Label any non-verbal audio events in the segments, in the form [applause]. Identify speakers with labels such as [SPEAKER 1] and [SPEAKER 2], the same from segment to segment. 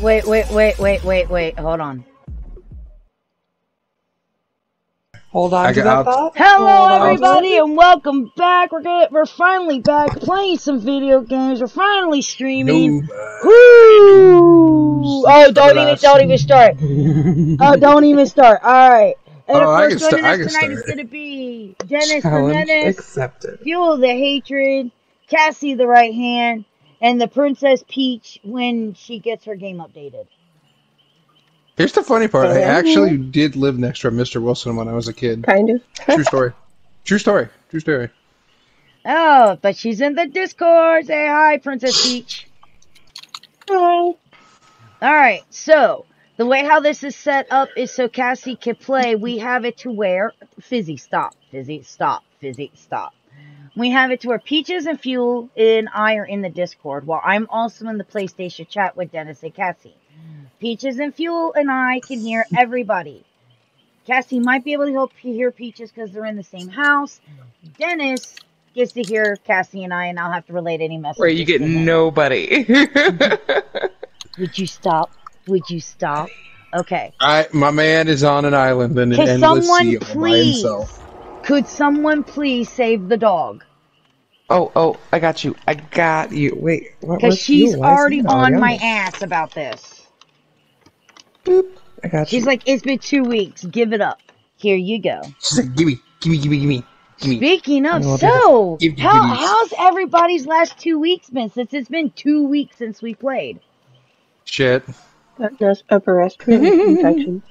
[SPEAKER 1] Wait, wait, wait, wait, wait, wait. Hold on.
[SPEAKER 2] Hold on
[SPEAKER 3] I
[SPEAKER 2] to
[SPEAKER 3] got-
[SPEAKER 2] that thought.
[SPEAKER 1] Hello,
[SPEAKER 2] Hold on.
[SPEAKER 1] everybody, and welcome back. We're good. We're finally back playing some video games. We're finally streaming. Woo! Oh, don't even, don't even start. [laughs] Oh, don't even start. All right. And
[SPEAKER 3] Oh,
[SPEAKER 1] of
[SPEAKER 3] I
[SPEAKER 1] course,
[SPEAKER 3] can
[SPEAKER 1] joining
[SPEAKER 3] sta-
[SPEAKER 1] us
[SPEAKER 3] can
[SPEAKER 1] tonight is going to be Dennis the
[SPEAKER 2] Challenge
[SPEAKER 1] Menace,
[SPEAKER 2] accepted.
[SPEAKER 1] Fuel the Hatred, Cassie the Right Hand, and the Princess Peach when she gets her game updated.
[SPEAKER 3] Here's the funny part. I
[SPEAKER 2] mm-hmm.
[SPEAKER 3] actually did live next to Mr. Wilson when I was a kid.
[SPEAKER 4] Kind of. [laughs]
[SPEAKER 3] True story. True story. True story.
[SPEAKER 1] Oh, but she's in the Discord. Say hi, Princess Peach.
[SPEAKER 4] Hi.
[SPEAKER 1] All right, so the way how this is set up is so Cassie can play. We have it to where Fizzy stop, Fizzy stop, Fizzy stop. We have it to where Peaches and Fuel and I are in the Discord, while I'm also in the PlayStation chat with Dennis and Cassie. Peaches and Fuel and I can hear everybody. Cassie might be able to help you hear Peaches because they're in the same house. Dennis gets to hear Cassie and I, and I'll have to relate any messages.
[SPEAKER 2] Where you get nobody.
[SPEAKER 1] Would you stop? Would you stop? Okay.
[SPEAKER 3] I my man is on an island in an
[SPEAKER 1] Can
[SPEAKER 3] endless
[SPEAKER 1] someone
[SPEAKER 3] sea all by himself.
[SPEAKER 1] Could someone please save the dog?
[SPEAKER 2] Oh, oh, I got you. I got you. Wait, what
[SPEAKER 1] Because
[SPEAKER 2] was
[SPEAKER 1] she's
[SPEAKER 2] you? Why is
[SPEAKER 1] already
[SPEAKER 2] he
[SPEAKER 1] on my ass about this.
[SPEAKER 2] Boop. I got
[SPEAKER 1] She's
[SPEAKER 2] you.
[SPEAKER 1] like, it's been two weeks. Give it up. Here you go.
[SPEAKER 3] She's like, gimme, gimme, gimme, gimme, gimme.
[SPEAKER 1] Speaking of, so
[SPEAKER 3] give me
[SPEAKER 1] how,
[SPEAKER 3] goodies.
[SPEAKER 1] how's everybody's last two weeks been? Since it's been two weeks since we played.
[SPEAKER 3] Shit.
[SPEAKER 4] Got nose upper respiratory [laughs] infection.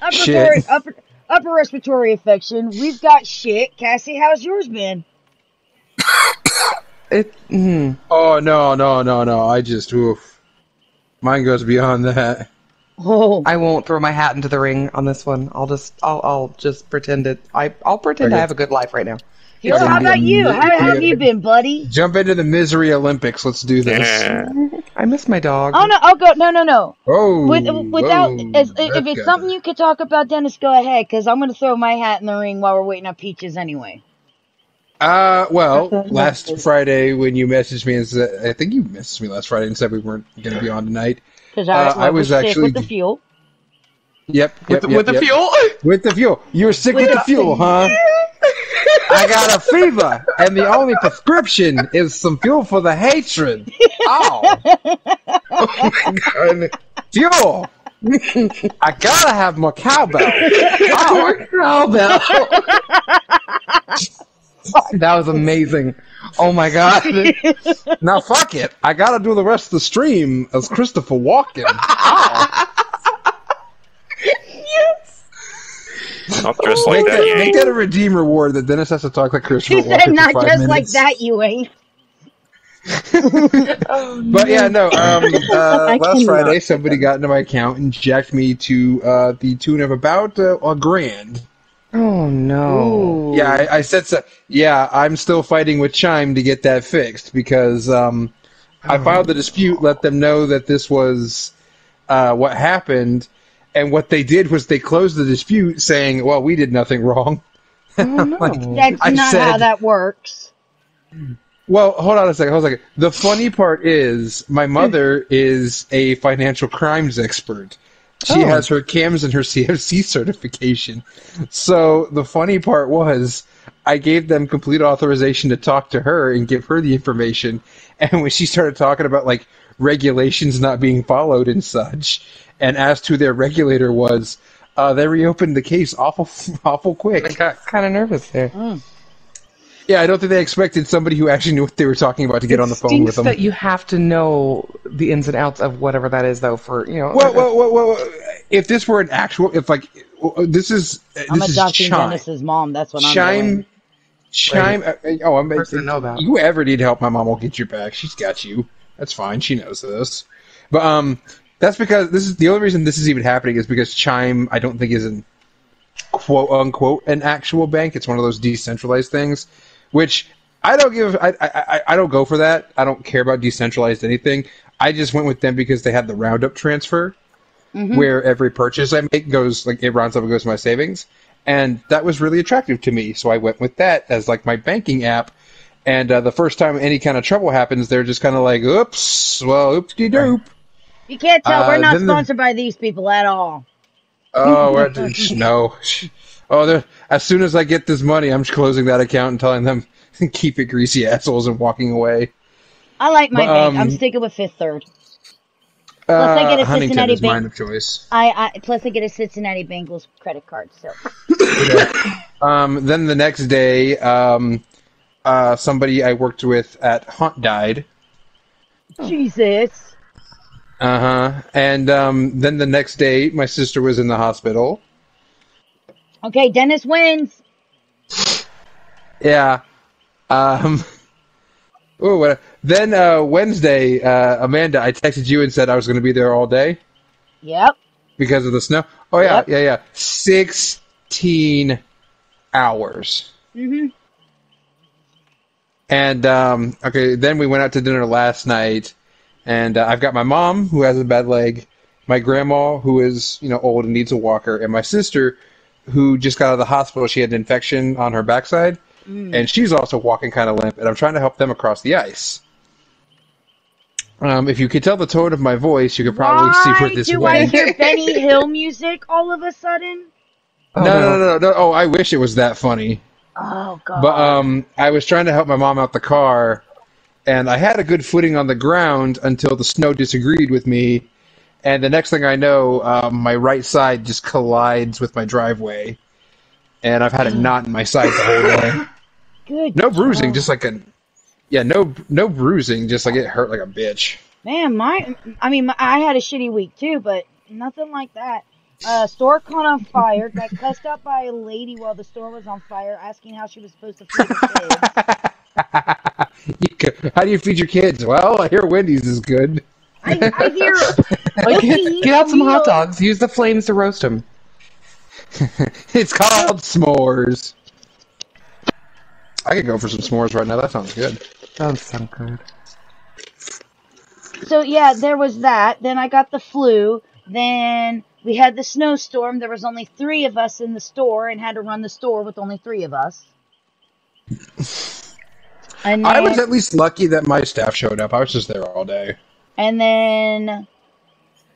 [SPEAKER 1] Upper,
[SPEAKER 3] Shit.
[SPEAKER 1] upper, upper respiratory infection. We've got shit. Cassie, how's yours been?
[SPEAKER 2] It. Mm,
[SPEAKER 3] Oh no, no, no, no. I just oof. Mine goes beyond that.
[SPEAKER 1] Oh,
[SPEAKER 2] I won't throw my hat into the ring on this one. I'll just, I'll, I'll just pretend it. I, I'll pretend I have a good life right now.
[SPEAKER 1] Phil, how about you? How have you been, buddy?
[SPEAKER 3] Jump into the misery Olympics. Let's do this.
[SPEAKER 2] I miss my dog.
[SPEAKER 1] Oh no! I'll go. No, no, no.
[SPEAKER 3] Oh,
[SPEAKER 1] With, without,
[SPEAKER 3] whoa,
[SPEAKER 1] as, if it's
[SPEAKER 3] guy.
[SPEAKER 1] something you could talk about, Dennis, go ahead, because I'm going to throw my hat in the ring while we're waiting on Peaches anyway.
[SPEAKER 3] Uh, well, last Friday when you messaged me and said, I think you messaged me last Friday and said we weren't going to be on tonight.
[SPEAKER 1] Because I,
[SPEAKER 3] Uh,
[SPEAKER 1] I,
[SPEAKER 3] I
[SPEAKER 1] was,
[SPEAKER 3] was
[SPEAKER 1] sick
[SPEAKER 3] actually-
[SPEAKER 1] with the fuel.
[SPEAKER 3] Yep,
[SPEAKER 2] with the,
[SPEAKER 3] yep,
[SPEAKER 2] with the
[SPEAKER 3] yep.
[SPEAKER 2] fuel. [laughs]
[SPEAKER 3] With the fuel. You were sick with,
[SPEAKER 1] With
[SPEAKER 3] the
[SPEAKER 1] the-
[SPEAKER 3] fuel, huh? [laughs] I got a fever, and the only prescription is some fuel for the hatred. [laughs] Oh, oh my god, fuel! I gotta have more cowbell. Oh,
[SPEAKER 2] cowbell. That was amazing. Oh my god. [laughs]
[SPEAKER 3] now fuck it. I gotta do the rest of the stream as Christopher Walken. [laughs] Oh,
[SPEAKER 5] Not just like
[SPEAKER 3] make,
[SPEAKER 5] that,
[SPEAKER 3] that,
[SPEAKER 5] you
[SPEAKER 3] make that a redeem reward that Dennis has to talk like Christopher [laughs] Walken
[SPEAKER 1] said,
[SPEAKER 3] for
[SPEAKER 1] not
[SPEAKER 3] five
[SPEAKER 1] just like that, you ain't.
[SPEAKER 3] But yeah, no. Um, uh, last
[SPEAKER 4] cannot.
[SPEAKER 3] Friday, somebody got into my account and jacked me to uh, the tune of about uh, a grand.
[SPEAKER 2] Oh no.
[SPEAKER 3] Yeah, I, I said so. Yeah, I'm still fighting with Chime to get that fixed because um, I filed the dispute, let them know that this was uh, what happened, and what they did was they closed the dispute, saying, "Well, we did nothing wrong."
[SPEAKER 2] Oh, no. [laughs]
[SPEAKER 1] That's
[SPEAKER 3] I
[SPEAKER 1] not
[SPEAKER 3] said-
[SPEAKER 1] how that works.
[SPEAKER 3] Well, hold on a second. Hold on a second. The funny part is, my mother is a financial crimes expert. She
[SPEAKER 2] Oh.
[SPEAKER 3] has her CAMS and her [laughs] CFC certification. So the funny part was, I gave them complete authorization to talk to her and give her the information. [laughs] And when she started talking about like regulations not being followed and such, and asked who their regulator was, uh, they reopened the case awful, [laughs] awful quick.
[SPEAKER 2] I got kind of nervous there.
[SPEAKER 3] Yeah, I don't think they expected somebody who actually knew what they were talking about to get
[SPEAKER 2] it
[SPEAKER 3] on the phone with them.
[SPEAKER 2] that you have to know the ins and outs of whatever that is, though. For you know,
[SPEAKER 3] Well, well, well, well, if this were an actual, if like this is uh,
[SPEAKER 1] I'm
[SPEAKER 3] this is
[SPEAKER 1] adopting
[SPEAKER 3] Chime.
[SPEAKER 1] Dennis's mom. That's what I'm
[SPEAKER 3] Chime,
[SPEAKER 1] doing.
[SPEAKER 3] Chime. uh, oh, I'm.
[SPEAKER 2] Person to know about.
[SPEAKER 3] You ever need help? My mom will get your back. She's got you. That's fine. She knows this. But um, that's because this is the only reason this is even happening is because Chime. I don't think is an quote unquote an actual bank. It's one of those decentralized things, which I don't give. I I I- don't go for that. I don't care about decentralized anything. I just went with them because they had the roundup transfer
[SPEAKER 1] Mhm.
[SPEAKER 3] where every purchase I make goes like it rounds up and goes to my savings, and that was really attractive to me. So I went with that as like my banking app. And uh, the first time any kind of trouble happens, they're just kind of like, "Oops, well, oopsie doop."
[SPEAKER 1] You can't tell.
[SPEAKER 3] Uh,
[SPEAKER 1] We're not
[SPEAKER 3] then the-
[SPEAKER 1] sponsored by these people at all.
[SPEAKER 3] Oh, [laughs] no. Oh, as soon as I get this money, I'm just closing that account and telling them [laughs] keep it, greasy assholes, and walking away.
[SPEAKER 1] I like my
[SPEAKER 3] But,
[SPEAKER 1] bank. I'm
[SPEAKER 3] um,
[SPEAKER 1] sticking with Fifth Third. Plus, I get a
[SPEAKER 3] Uh, Huntington
[SPEAKER 1] Cincinnati
[SPEAKER 3] is mine
[SPEAKER 1] bank.
[SPEAKER 3] of choice.
[SPEAKER 1] I, I plus I get a Cincinnati Bengals credit card. So
[SPEAKER 3] Um, then the next day, um, uh, somebody I worked with at Hunt died.
[SPEAKER 1] Jesus.
[SPEAKER 3] Uh huh. And um, then the next day, my sister was in the hospital.
[SPEAKER 1] Okay, Dennis wins.
[SPEAKER 3] Yeah. Um. [laughs] Oh, what? Then uh, Wednesday, uh, Amanda, I texted you and said I was going to be there all day
[SPEAKER 1] Yep.
[SPEAKER 3] because of the snow. Oh yeah,
[SPEAKER 1] Yep.
[SPEAKER 3] yeah, yeah. Sixteen hours.
[SPEAKER 1] Mhm.
[SPEAKER 3] And um, okay, then we went out to dinner last night, and uh, I've got my mom who has a bad leg, my grandma who is you know old and needs a walker, and my sister who just got out of the hospital. She had an infection on her backside,
[SPEAKER 1] Mm.
[SPEAKER 3] and she's also walking kind of limp. And I'm trying to help them across the ice. Um, if you could tell the tone of my voice, you could probably see where
[SPEAKER 1] Why
[SPEAKER 3] this
[SPEAKER 1] do I
[SPEAKER 3] went.
[SPEAKER 1] hear Benny Hill music all of a sudden?
[SPEAKER 2] Oh,
[SPEAKER 3] no, no, no, no, no. Oh, I wish it was that funny.
[SPEAKER 1] Oh God.
[SPEAKER 3] But um, I was trying to help my mom out the car, and I had a good footing on the ground until the snow disagreed with me. And the next thing I know, um, my right side just collides with my driveway, and I've had a knot in my side the whole day. [laughs]
[SPEAKER 1] Good.
[SPEAKER 3] No bruising,
[SPEAKER 1] job.
[SPEAKER 3] just like a yeah, no no bruising, just like it hurt like a bitch.
[SPEAKER 1] Man, my I mean, my, I had a shitty week too, but nothing like that. Uh, store caught on fire. Got cussed out by a lady while the store was on fire, asking how she was supposed to feed the kids. [laughs]
[SPEAKER 3] You How do you feed your kids? Well, I hear Wendy's is good.
[SPEAKER 1] I, I hear [laughs]
[SPEAKER 2] Like, get, get out some hot dogs. Use the flames to roast them. [laughs]
[SPEAKER 3] It's called s'mores. I could go for some s'mores right now. That sounds good.
[SPEAKER 2] Sounds so good.
[SPEAKER 1] So yeah, there was that. Then I got the flu. Then we had the snowstorm. There was only three of us in the store and had to run the store with only three of us. [laughs] And
[SPEAKER 3] I was at least lucky that my staff showed up. I was just there all day.
[SPEAKER 1] And then,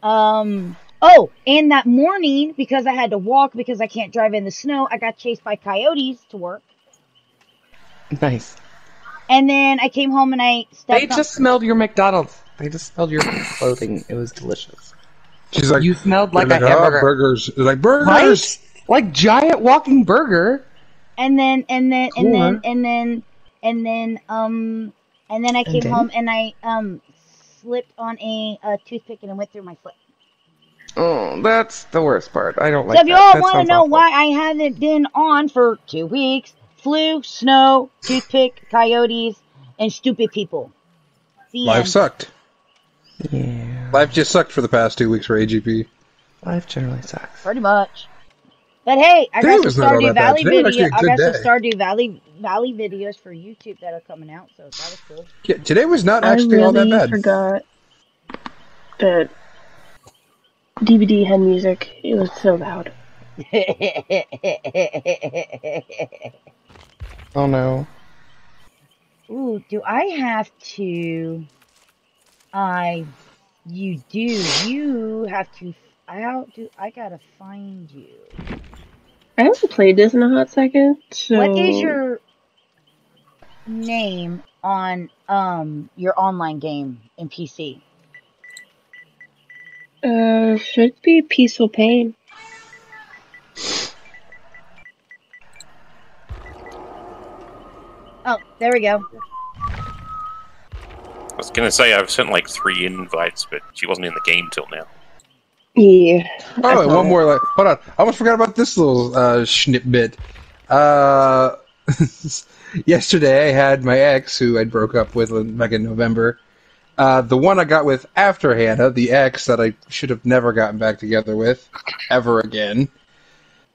[SPEAKER 1] um, oh, and that morning because I had to walk because I can't drive in the snow, I got chased by coyotes to work.
[SPEAKER 2] Nice.
[SPEAKER 1] And then I came home and I stepped
[SPEAKER 2] They
[SPEAKER 1] on-
[SPEAKER 2] just smelled your McDonald's. They just smelled your clothing. It was delicious.
[SPEAKER 3] She's like,
[SPEAKER 2] You smelled like a
[SPEAKER 3] they're "Oh, burgers. They're like burgers.
[SPEAKER 2] Right? Like giant walking burger.
[SPEAKER 1] and then and then and then and then and then um and then I came
[SPEAKER 2] then?
[SPEAKER 1] home and I um slipped on a, uh toothpick and it went through my foot.
[SPEAKER 2] Oh, that's the worst part. I don't like
[SPEAKER 1] so if you all want to know
[SPEAKER 2] awful.
[SPEAKER 1] why I haven't been on for two weeks, flu, snow, toothpick, coyotes, and stupid people. The
[SPEAKER 3] Life
[SPEAKER 1] end.
[SPEAKER 3] sucked.
[SPEAKER 2] Yeah.
[SPEAKER 3] Life just sucked for the past two weeks for AGP.
[SPEAKER 2] Life generally sucks.
[SPEAKER 1] Pretty much. But hey, I
[SPEAKER 3] Today
[SPEAKER 1] got
[SPEAKER 3] was
[SPEAKER 1] some Stardew. Valley
[SPEAKER 3] Today was
[SPEAKER 1] video.
[SPEAKER 3] actually
[SPEAKER 1] got
[SPEAKER 3] good
[SPEAKER 1] some
[SPEAKER 3] day.
[SPEAKER 1] Stardew Valley Valley videos for YouTube that are coming out, so that was cool.
[SPEAKER 3] Yeah, today was not
[SPEAKER 4] I
[SPEAKER 3] actually all that
[SPEAKER 4] really
[SPEAKER 3] bad.
[SPEAKER 4] forgot that DBD had music. It was so loud. [laughs]
[SPEAKER 2] Oh no.
[SPEAKER 1] Ooh, do I have to? I, you do. You have to. How do I gotta find you?
[SPEAKER 4] I haven't played this in a hot second. So
[SPEAKER 1] What is your name on um your online game in PC?
[SPEAKER 4] Uh, should be Peaceful Pain.
[SPEAKER 1] Oh, there we go.
[SPEAKER 5] I was gonna say I've sent like three invites, but she wasn't in the game till now.
[SPEAKER 4] Yeah.
[SPEAKER 3] Oh,
[SPEAKER 4] I
[SPEAKER 3] and
[SPEAKER 4] saw
[SPEAKER 3] one
[SPEAKER 4] it.
[SPEAKER 3] more. Like, hold on, I almost forgot about this little uh, schnip bit. Uh, [laughs] yesterday, I had my ex, who I broke up with back in November. Uh, the one I got with after Hannah, the ex that I should have never gotten back together with ever again.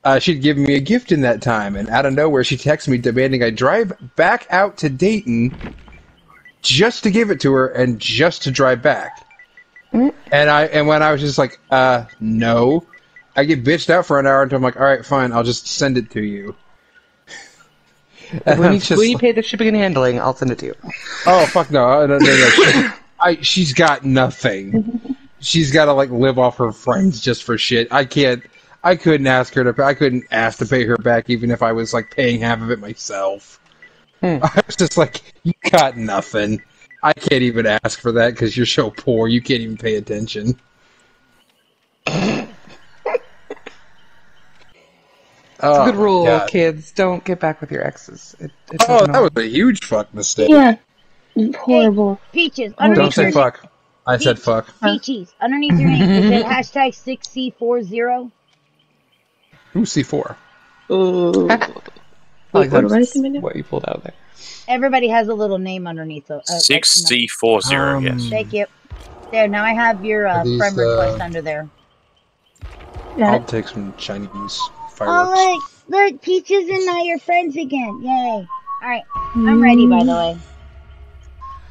[SPEAKER 3] Uh, she'd given me a gift in that time, and out of nowhere, she texted me demanding I drive back out to Dayton just to give it to her and just to drive back. And I and when I was just like, uh, no, I get bitched out for an hour until I'm like, all right, fine, I'll just send it to you. And [laughs]
[SPEAKER 2] When you, [laughs] when you pay the shipping and handling, I'll send it to you.
[SPEAKER 3] oh fuck no, no, no, no. She, [laughs] I, she's got nothing. she's got to like live off her friends just for shit. I can't. I couldn't ask her to. I couldn't ask to pay her back, even if I was like paying half of it myself.
[SPEAKER 2] Hmm.
[SPEAKER 3] I was just like, you got nothing. I can't even ask for that because you're so poor. You can't even pay attention.
[SPEAKER 2] It's a good oh, rule,
[SPEAKER 3] Oh, God.
[SPEAKER 2] kids. Don't get back with your exes. It, it
[SPEAKER 3] Oh,
[SPEAKER 2] doesn't
[SPEAKER 3] that was a huge fuck mistake.
[SPEAKER 4] Yeah. Horrible.
[SPEAKER 1] Peaches,
[SPEAKER 4] Don't
[SPEAKER 1] underneath
[SPEAKER 3] Don't say
[SPEAKER 1] your
[SPEAKER 3] fuck. I said fuck.
[SPEAKER 1] Peaches, underneath your name, is it [laughs] hashtag 6C40?
[SPEAKER 3] Who's C4?
[SPEAKER 4] Ooh. [laughs]
[SPEAKER 2] Like,
[SPEAKER 4] what do I
[SPEAKER 2] that's
[SPEAKER 4] say, Minnie?
[SPEAKER 2] what you pulled out of there.
[SPEAKER 1] Everybody has a little name underneath. The, uh,
[SPEAKER 5] Six
[SPEAKER 1] like,
[SPEAKER 5] C four zero.
[SPEAKER 3] Um,
[SPEAKER 5] Yes.
[SPEAKER 1] Thank you. There, now I have your uh,
[SPEAKER 3] Are these,
[SPEAKER 1] friend request
[SPEAKER 3] uh,
[SPEAKER 1] under there.
[SPEAKER 4] Got
[SPEAKER 3] I'll take some Chinese fireworks.
[SPEAKER 1] Oh,
[SPEAKER 3] fireworks.
[SPEAKER 1] look, look, Peaches and now your friends again. Yay. Alright, I'm ready, by the way.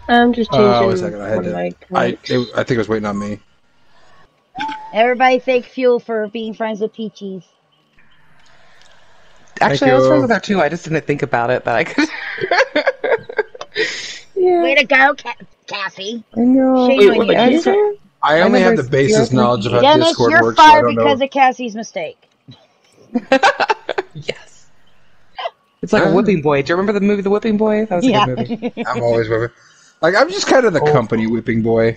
[SPEAKER 4] I'm just changing
[SPEAKER 3] Uh, wait a second, I had to-
[SPEAKER 4] my
[SPEAKER 3] I it, I think it was waiting on me.
[SPEAKER 1] Everybody thank Fuel for being friends with Peaches.
[SPEAKER 2] Actually, I was
[SPEAKER 3] you.
[SPEAKER 2] friends with her too. I just didn't think about it that I could. [laughs]
[SPEAKER 4] yeah.
[SPEAKER 1] Way to go, Ca- Cassie.
[SPEAKER 2] I know.
[SPEAKER 1] Shame
[SPEAKER 4] Wait,
[SPEAKER 1] on you.
[SPEAKER 4] is it?
[SPEAKER 3] I
[SPEAKER 2] My
[SPEAKER 3] only have the
[SPEAKER 2] number's
[SPEAKER 3] basis knowledge of how
[SPEAKER 1] Dennis,
[SPEAKER 3] Discord
[SPEAKER 1] you're
[SPEAKER 3] works. so I
[SPEAKER 1] fired
[SPEAKER 3] don't
[SPEAKER 1] because
[SPEAKER 3] know.
[SPEAKER 1] of Cassie's mistake. [laughs]
[SPEAKER 2] yes. It's like a
[SPEAKER 3] Uh.
[SPEAKER 2] whipping boy. Do you remember the movie The Whipping Boy? That was a
[SPEAKER 1] Yeah.
[SPEAKER 2] good movie. [laughs]
[SPEAKER 3] I'm always whipping. Like I'm just kind of the
[SPEAKER 2] Oh.
[SPEAKER 3] company whipping boy.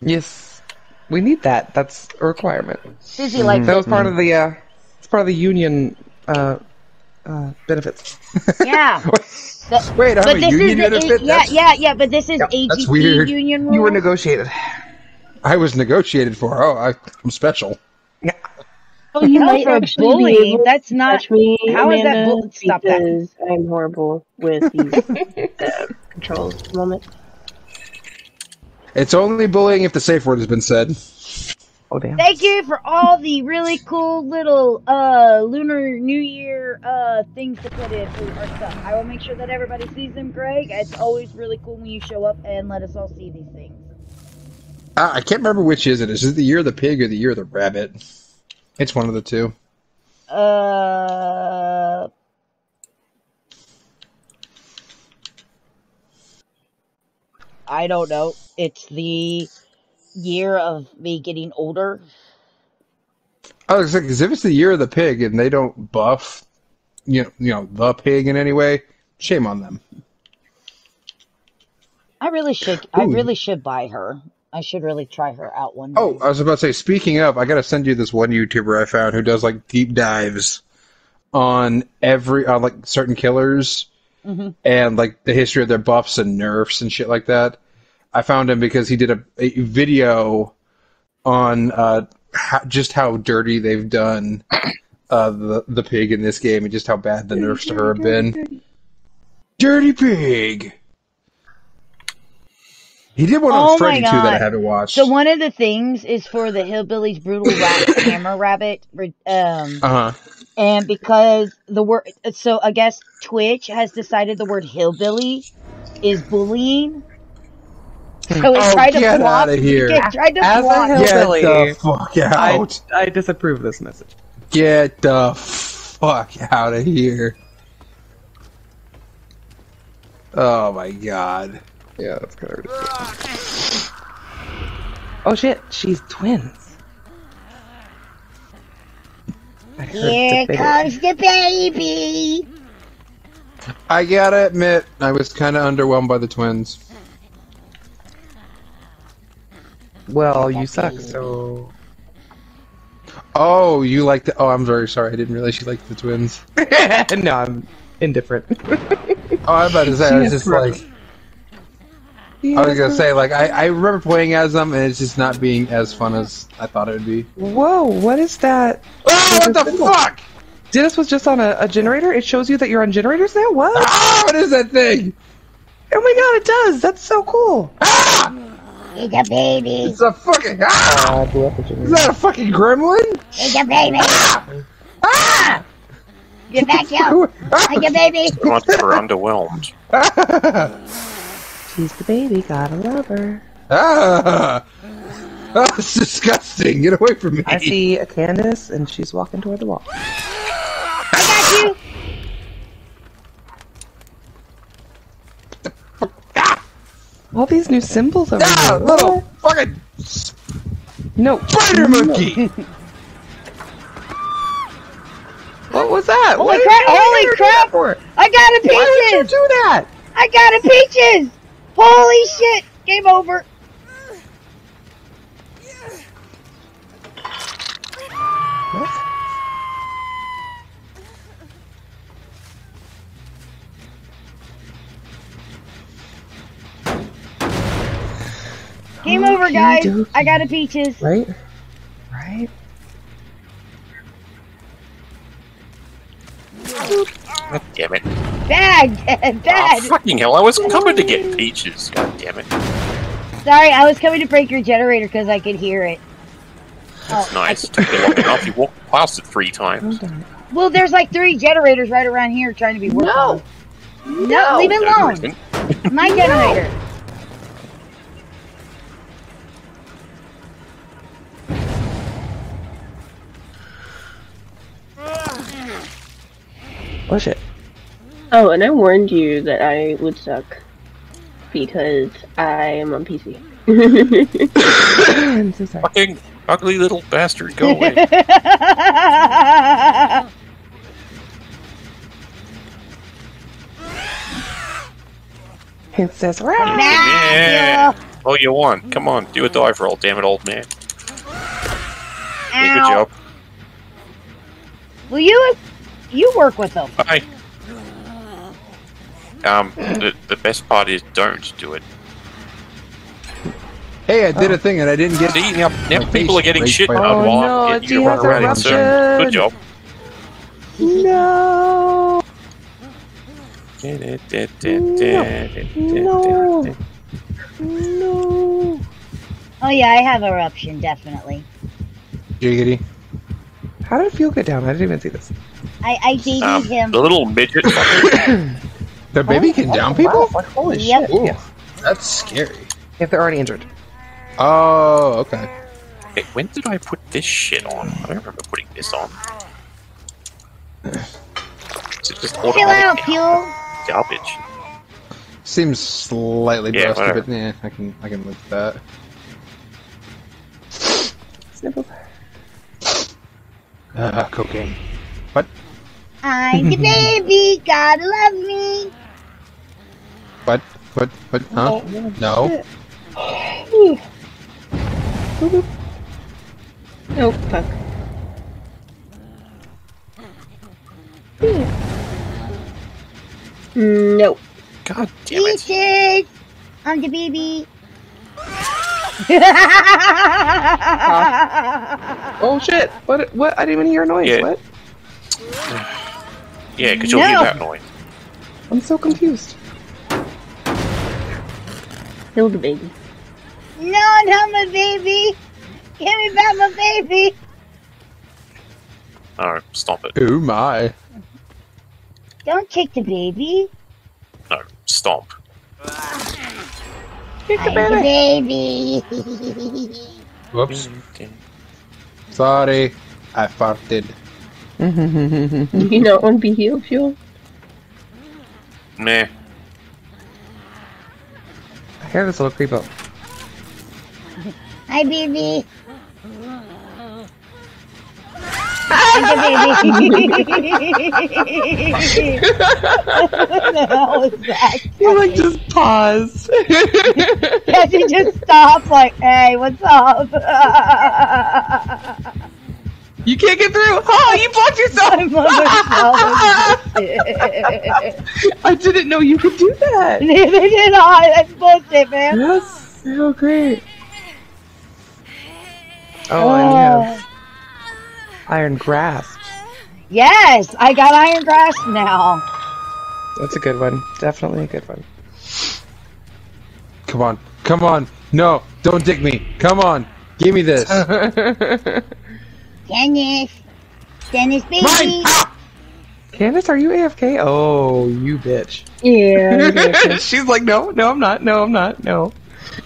[SPEAKER 2] Yes, we need that. That's a requirement.
[SPEAKER 1] Susie likes
[SPEAKER 2] That was part of the. Uh, it's part of the union uh, uh, benefits. [laughs]
[SPEAKER 1] Yeah. [laughs] But,
[SPEAKER 3] Wait, I'm
[SPEAKER 1] but
[SPEAKER 3] a
[SPEAKER 1] this
[SPEAKER 3] union
[SPEAKER 1] is the,
[SPEAKER 3] benefit.
[SPEAKER 1] yeah, yeah, yeah. But this is
[SPEAKER 2] Yep,
[SPEAKER 1] AGP
[SPEAKER 3] that's weird.
[SPEAKER 1] union rules.
[SPEAKER 2] You were negotiated.
[SPEAKER 3] I was negotiated for. Oh, I, I'm special.
[SPEAKER 2] Yeah.
[SPEAKER 4] Oh, you
[SPEAKER 1] No,
[SPEAKER 4] might
[SPEAKER 1] for
[SPEAKER 4] actually be
[SPEAKER 1] bullying.
[SPEAKER 4] able
[SPEAKER 1] That's not.
[SPEAKER 4] touch me,
[SPEAKER 1] how is that
[SPEAKER 4] Amanda,
[SPEAKER 1] bull- stop that.
[SPEAKER 4] because I'm horrible with these [laughs] uh, controls moment.
[SPEAKER 3] It's only bullying if the safe word has been said.
[SPEAKER 2] Oh damn.
[SPEAKER 1] Thank you for all the really cool little uh lunar new year uh things to put in for our stuff. I will make sure that everybody sees them, Greg. It's always really cool when you show up and let us all see these things.
[SPEAKER 3] Uh, I can't remember which is it. Is it the year of the pig or the year of the rabbit? It's one of the two.
[SPEAKER 1] Uh I don't know. It's the year of me getting older.
[SPEAKER 3] I was like, 'cause if it's the year of the pig and they don't buff, you know, you know, the pig in any way, shame on them.
[SPEAKER 1] I really should I really should buy her. I should really try her out one
[SPEAKER 3] Oh,
[SPEAKER 1] day.
[SPEAKER 3] Oh, I was about to say. Speaking of, I gotta send you this one YouTuber I found who does like deep dives on every on like certain killers
[SPEAKER 1] Mhm.
[SPEAKER 3] and like the history of their buffs and nerfs and shit like that. I found him because he did a, a video on uh, how, just how dirty they've done uh, the the pig in this game and just how bad the nerfs to her have been. Dirty pig. He did one
[SPEAKER 1] Oh
[SPEAKER 3] on
[SPEAKER 1] my
[SPEAKER 3] Freddy too that I haven't watched.
[SPEAKER 1] So one of the things is for the hillbillies brutal rat [coughs] hammer rabbit um
[SPEAKER 3] uh huh.
[SPEAKER 1] and because the word so I guess Twitch has decided the word hillbilly is bullying. So it
[SPEAKER 3] Oh,
[SPEAKER 1] tried to
[SPEAKER 3] get
[SPEAKER 1] block
[SPEAKER 3] outta here.
[SPEAKER 1] It tried to
[SPEAKER 2] As a
[SPEAKER 1] block
[SPEAKER 3] Get the fuck
[SPEAKER 2] I,
[SPEAKER 3] out!
[SPEAKER 2] I disapprove this message.
[SPEAKER 3] Get the fuck out of here! Oh my god!
[SPEAKER 2] Yeah, that's kind of ridiculous. Oh shit, she's twins.
[SPEAKER 1] Here
[SPEAKER 2] the
[SPEAKER 1] comes the baby.
[SPEAKER 3] I gotta admit, I was kind of underwhelmed by the twins.
[SPEAKER 2] Well, you suck, so.
[SPEAKER 3] Oh, you like the? Oh, I'm very sorry. I didn't realize you liked the twins. [laughs]
[SPEAKER 2] no, I'm indifferent. [laughs]
[SPEAKER 3] Oh, I'm about to say. I was just like, I was gonna say, like, I, I remember playing as them, and it's just not being as fun as I thought it would be.
[SPEAKER 2] Whoa, what is that?
[SPEAKER 3] Oh, what the fuck?
[SPEAKER 2] Dennis was just on a, a generator? It shows you that you're on generators now? What?
[SPEAKER 3] Ah, what is that thing?
[SPEAKER 2] Oh my god, it does! That's so cool!
[SPEAKER 3] Ah,
[SPEAKER 1] It's a baby.
[SPEAKER 3] it's a fucking. Ah,
[SPEAKER 2] I blew up a
[SPEAKER 3] is that a fucking gremlin?
[SPEAKER 1] It's a baby.
[SPEAKER 3] Ah! ah!
[SPEAKER 1] Get back here. [laughs] Like a baby.
[SPEAKER 5] Much for underwhelmed.
[SPEAKER 2] She's the baby, gotta love her.
[SPEAKER 3] Ah! That's disgusting. Get away from me.
[SPEAKER 2] I see a Candace, and she's walking toward the wall.
[SPEAKER 1] I got you.
[SPEAKER 2] All these new symbols over
[SPEAKER 3] Ah, little fucking
[SPEAKER 2] No.
[SPEAKER 3] Spider monkey. [laughs]
[SPEAKER 2] What was that?
[SPEAKER 1] Holy
[SPEAKER 2] What
[SPEAKER 1] crap, holy crap.
[SPEAKER 2] For?
[SPEAKER 1] I got a peaches.
[SPEAKER 2] Why would you do that?
[SPEAKER 1] I got a peaches! Holy shit! Game over. Game over, guys.
[SPEAKER 2] Okey-dokey.
[SPEAKER 1] I got a peaches.
[SPEAKER 2] Right? Right?
[SPEAKER 5] God damn it.
[SPEAKER 1] Bad, [laughs] Bad!
[SPEAKER 5] Oh, fucking hell, I was coming to get peaches. God damn it.
[SPEAKER 1] Sorry, I was coming to break your generator because I could hear it.
[SPEAKER 5] That's
[SPEAKER 1] Oh,
[SPEAKER 5] nice. Took you long enough. You walked past it three times.
[SPEAKER 1] Well, there's like three generators right around here trying to be worked
[SPEAKER 2] No.
[SPEAKER 1] on. No, leave it alone. My generator. [laughs]
[SPEAKER 2] Oh shit.
[SPEAKER 4] Oh, and I warned you that I would suck because I am on PC. [laughs]
[SPEAKER 2] I'm so sorry.
[SPEAKER 5] Fucking ugly little bastard, go away.
[SPEAKER 2] It says right.
[SPEAKER 5] Yeah. Oh, you won. Come on, do a dive roll, damn it, old man. Yeah, good job.
[SPEAKER 1] Will you you work with them?
[SPEAKER 5] Bye. Um, the, the best part is don't do it.
[SPEAKER 3] Hey, I did a thing and I didn't get.
[SPEAKER 5] See, now, now people are getting shit
[SPEAKER 3] by-
[SPEAKER 5] on
[SPEAKER 2] Oh,
[SPEAKER 5] while
[SPEAKER 2] no,
[SPEAKER 5] I'm getting you to
[SPEAKER 2] has
[SPEAKER 5] run around in circles. Good job.
[SPEAKER 2] No. No. No.
[SPEAKER 1] Oh yeah, I have eruption definitely.
[SPEAKER 3] Jiggity.
[SPEAKER 2] How did Fuel get down? I didn't even see this.
[SPEAKER 1] I I babied
[SPEAKER 5] Um,
[SPEAKER 1] him.
[SPEAKER 5] the little midget [coughs] fucker.
[SPEAKER 3] The baby can down people?
[SPEAKER 2] Wow, holy
[SPEAKER 1] Yep.
[SPEAKER 2] shit.
[SPEAKER 3] Ooh,
[SPEAKER 2] Yes.
[SPEAKER 3] that's scary.
[SPEAKER 2] If they're already injured.
[SPEAKER 3] Oh, okay.
[SPEAKER 5] Hey, when did I put this shit on? I don't remember putting this on. Is it just
[SPEAKER 1] Chill out,
[SPEAKER 5] automatic
[SPEAKER 1] Fuel.
[SPEAKER 5] garbage?
[SPEAKER 3] Seems slightly
[SPEAKER 5] Yeah,
[SPEAKER 3] busted,
[SPEAKER 5] whatever.
[SPEAKER 3] but yeah, I can I can live with that.
[SPEAKER 2] Sniffles.
[SPEAKER 3] Uh, cocaine. What?
[SPEAKER 1] I'm the [laughs] baby. God love me.
[SPEAKER 3] What? What? What? Huh? Oh. No.
[SPEAKER 4] oh, fuck. No.
[SPEAKER 5] God damn it.
[SPEAKER 1] Peaches. I'm the baby. [laughs]
[SPEAKER 2] Oh shit! What? What? I didn't even hear a noise.
[SPEAKER 5] Yeah.
[SPEAKER 2] What?
[SPEAKER 5] Yeah, because you'll hear that noise.
[SPEAKER 2] I'm so confused.
[SPEAKER 4] Kill the baby.
[SPEAKER 1] no, not my baby. Give me back my baby.
[SPEAKER 5] No, stop it.
[SPEAKER 3] Oh my.
[SPEAKER 1] Don't kick the baby.
[SPEAKER 5] No, stop.
[SPEAKER 2] Kick the
[SPEAKER 1] the
[SPEAKER 2] baby.
[SPEAKER 1] baby.
[SPEAKER 3] Whoops. Sorry. I farted.
[SPEAKER 4] Do [laughs] you not want to be healed, Fuel?
[SPEAKER 5] Meh.
[SPEAKER 2] I hear this little creep up.
[SPEAKER 1] Hi, baby. I'm baby. [laughs] what the hell was that?
[SPEAKER 2] You like just pause.
[SPEAKER 1] Yes, he just stopped like, hey, what's up? [laughs]
[SPEAKER 2] you can't get through. Oh, you blocked yourself. [laughs]
[SPEAKER 1] Oh, mother's so
[SPEAKER 2] I didn't know you could do that. [laughs]
[SPEAKER 1] Neither did I. That's bullshit, man.
[SPEAKER 2] That's so great. Oh, and you oh. have iron grasp.
[SPEAKER 1] Yes, I got iron grasp now.
[SPEAKER 2] That's a good one. Definitely a good one.
[SPEAKER 3] Come on. Come on. No, don't dig me. Come on. Give me this. [laughs]
[SPEAKER 1] Dennis. Dennis, baby.
[SPEAKER 3] Mine! Ah!
[SPEAKER 2] Candace, are you AFK? Oh, you bitch.
[SPEAKER 4] Yeah. [laughs]
[SPEAKER 2] She's like, no, no, I'm not. No, I'm not. No.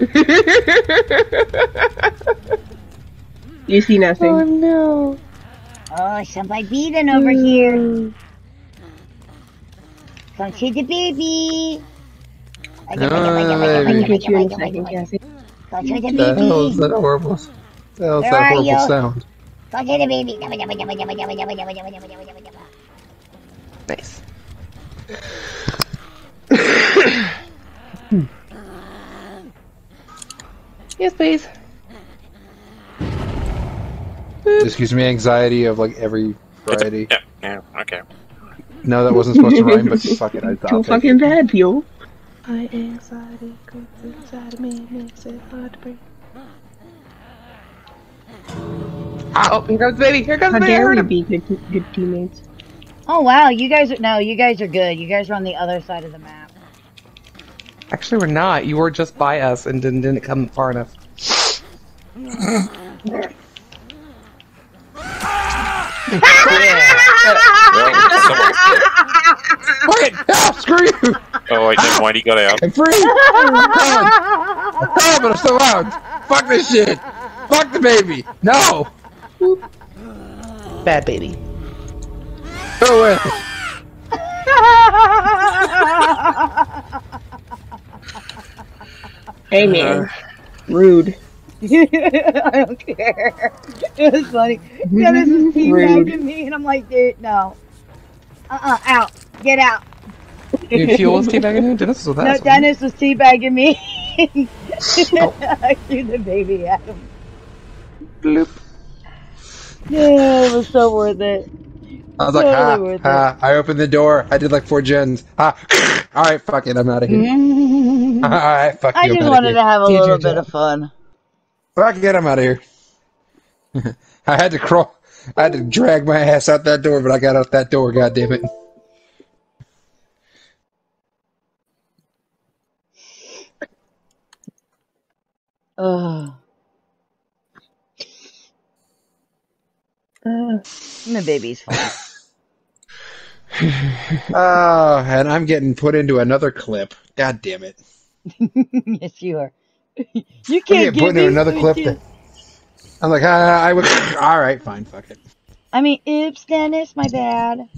[SPEAKER 2] [laughs]
[SPEAKER 4] you see nothing.
[SPEAKER 2] oh no.
[SPEAKER 1] Oh, somebody beating over here. Come to the baby.
[SPEAKER 3] Uh,
[SPEAKER 4] I can get you in a second, Cassie.
[SPEAKER 1] Come to the
[SPEAKER 3] The hell is
[SPEAKER 1] baby.
[SPEAKER 3] that horrible? Hell's
[SPEAKER 1] Where
[SPEAKER 3] that horrible sound?
[SPEAKER 1] Go get the baby.
[SPEAKER 2] Nice. yes, please.
[SPEAKER 3] This gives me anxiety of like every variety.
[SPEAKER 5] Yeah, yeah, okay.
[SPEAKER 3] No, that wasn't supposed to rhyme, but [laughs] fuck it, I thought.
[SPEAKER 4] Too
[SPEAKER 3] thought.
[SPEAKER 4] fucking bad, yo.
[SPEAKER 2] My anxiety goes inside of me, makes it hard to breathe. Oh, here comes baby. Here comes
[SPEAKER 4] How
[SPEAKER 2] baby. I
[SPEAKER 4] dare
[SPEAKER 2] heard
[SPEAKER 4] we be good, good teammates?
[SPEAKER 1] Oh wow, you guys are no, you guys are good. You guys are on the other side of the map.
[SPEAKER 2] Actually, we're not. You were just by us and didn't, didn't come far enough.
[SPEAKER 5] Well, someone's dead.
[SPEAKER 3] Wait, ah, screw you!
[SPEAKER 5] Oh, wait, never mind, he got out.
[SPEAKER 3] I'm free! I'm gone! I'm gone, but I'm still out! Fuck this shit! Fuck the baby! No!
[SPEAKER 2] Bad baby.
[SPEAKER 3] Go away!
[SPEAKER 4] Hey uh, man, rude. [laughs]
[SPEAKER 1] I don't care. It was funny. Dennis was
[SPEAKER 4] Rude.
[SPEAKER 1] teabagging me, and I'm like, dude, no. Uh-uh, out. Get out.
[SPEAKER 2] You fuel was teabagging you? Dennis was with
[SPEAKER 1] No,
[SPEAKER 2] us.
[SPEAKER 1] Dennis was teabagging me.
[SPEAKER 2] Oh. [laughs]
[SPEAKER 1] I threw the baby at him.
[SPEAKER 2] Bloop.
[SPEAKER 1] Yeah, it was so worth it.
[SPEAKER 3] I was like,
[SPEAKER 1] Totally
[SPEAKER 3] ha,
[SPEAKER 1] worth
[SPEAKER 3] ha. I opened the door. I did like four gens. Ha. [laughs] Alright, fuck it. I'm out of here. [laughs] Alright, fuck
[SPEAKER 1] I
[SPEAKER 3] you. I'm
[SPEAKER 1] just wanted to have a
[SPEAKER 2] Did
[SPEAKER 1] little bit
[SPEAKER 2] job.
[SPEAKER 1] of fun.
[SPEAKER 3] Fuck it. I'm out of here. [laughs] I had to crawl. I had to drag my ass out that door, but I got out that door. God damn it.
[SPEAKER 1] Ugh. The baby's fine. [laughs]
[SPEAKER 3] Oh, and I'm getting put into another clip. God damn it. [laughs]
[SPEAKER 1] yes, you are. [laughs] you can't
[SPEAKER 3] getting
[SPEAKER 1] get
[SPEAKER 3] put into another clip. That, I'm like, ah, I would. Alright, fine. Fuck it.
[SPEAKER 1] I mean, oops, Dennis, my bad.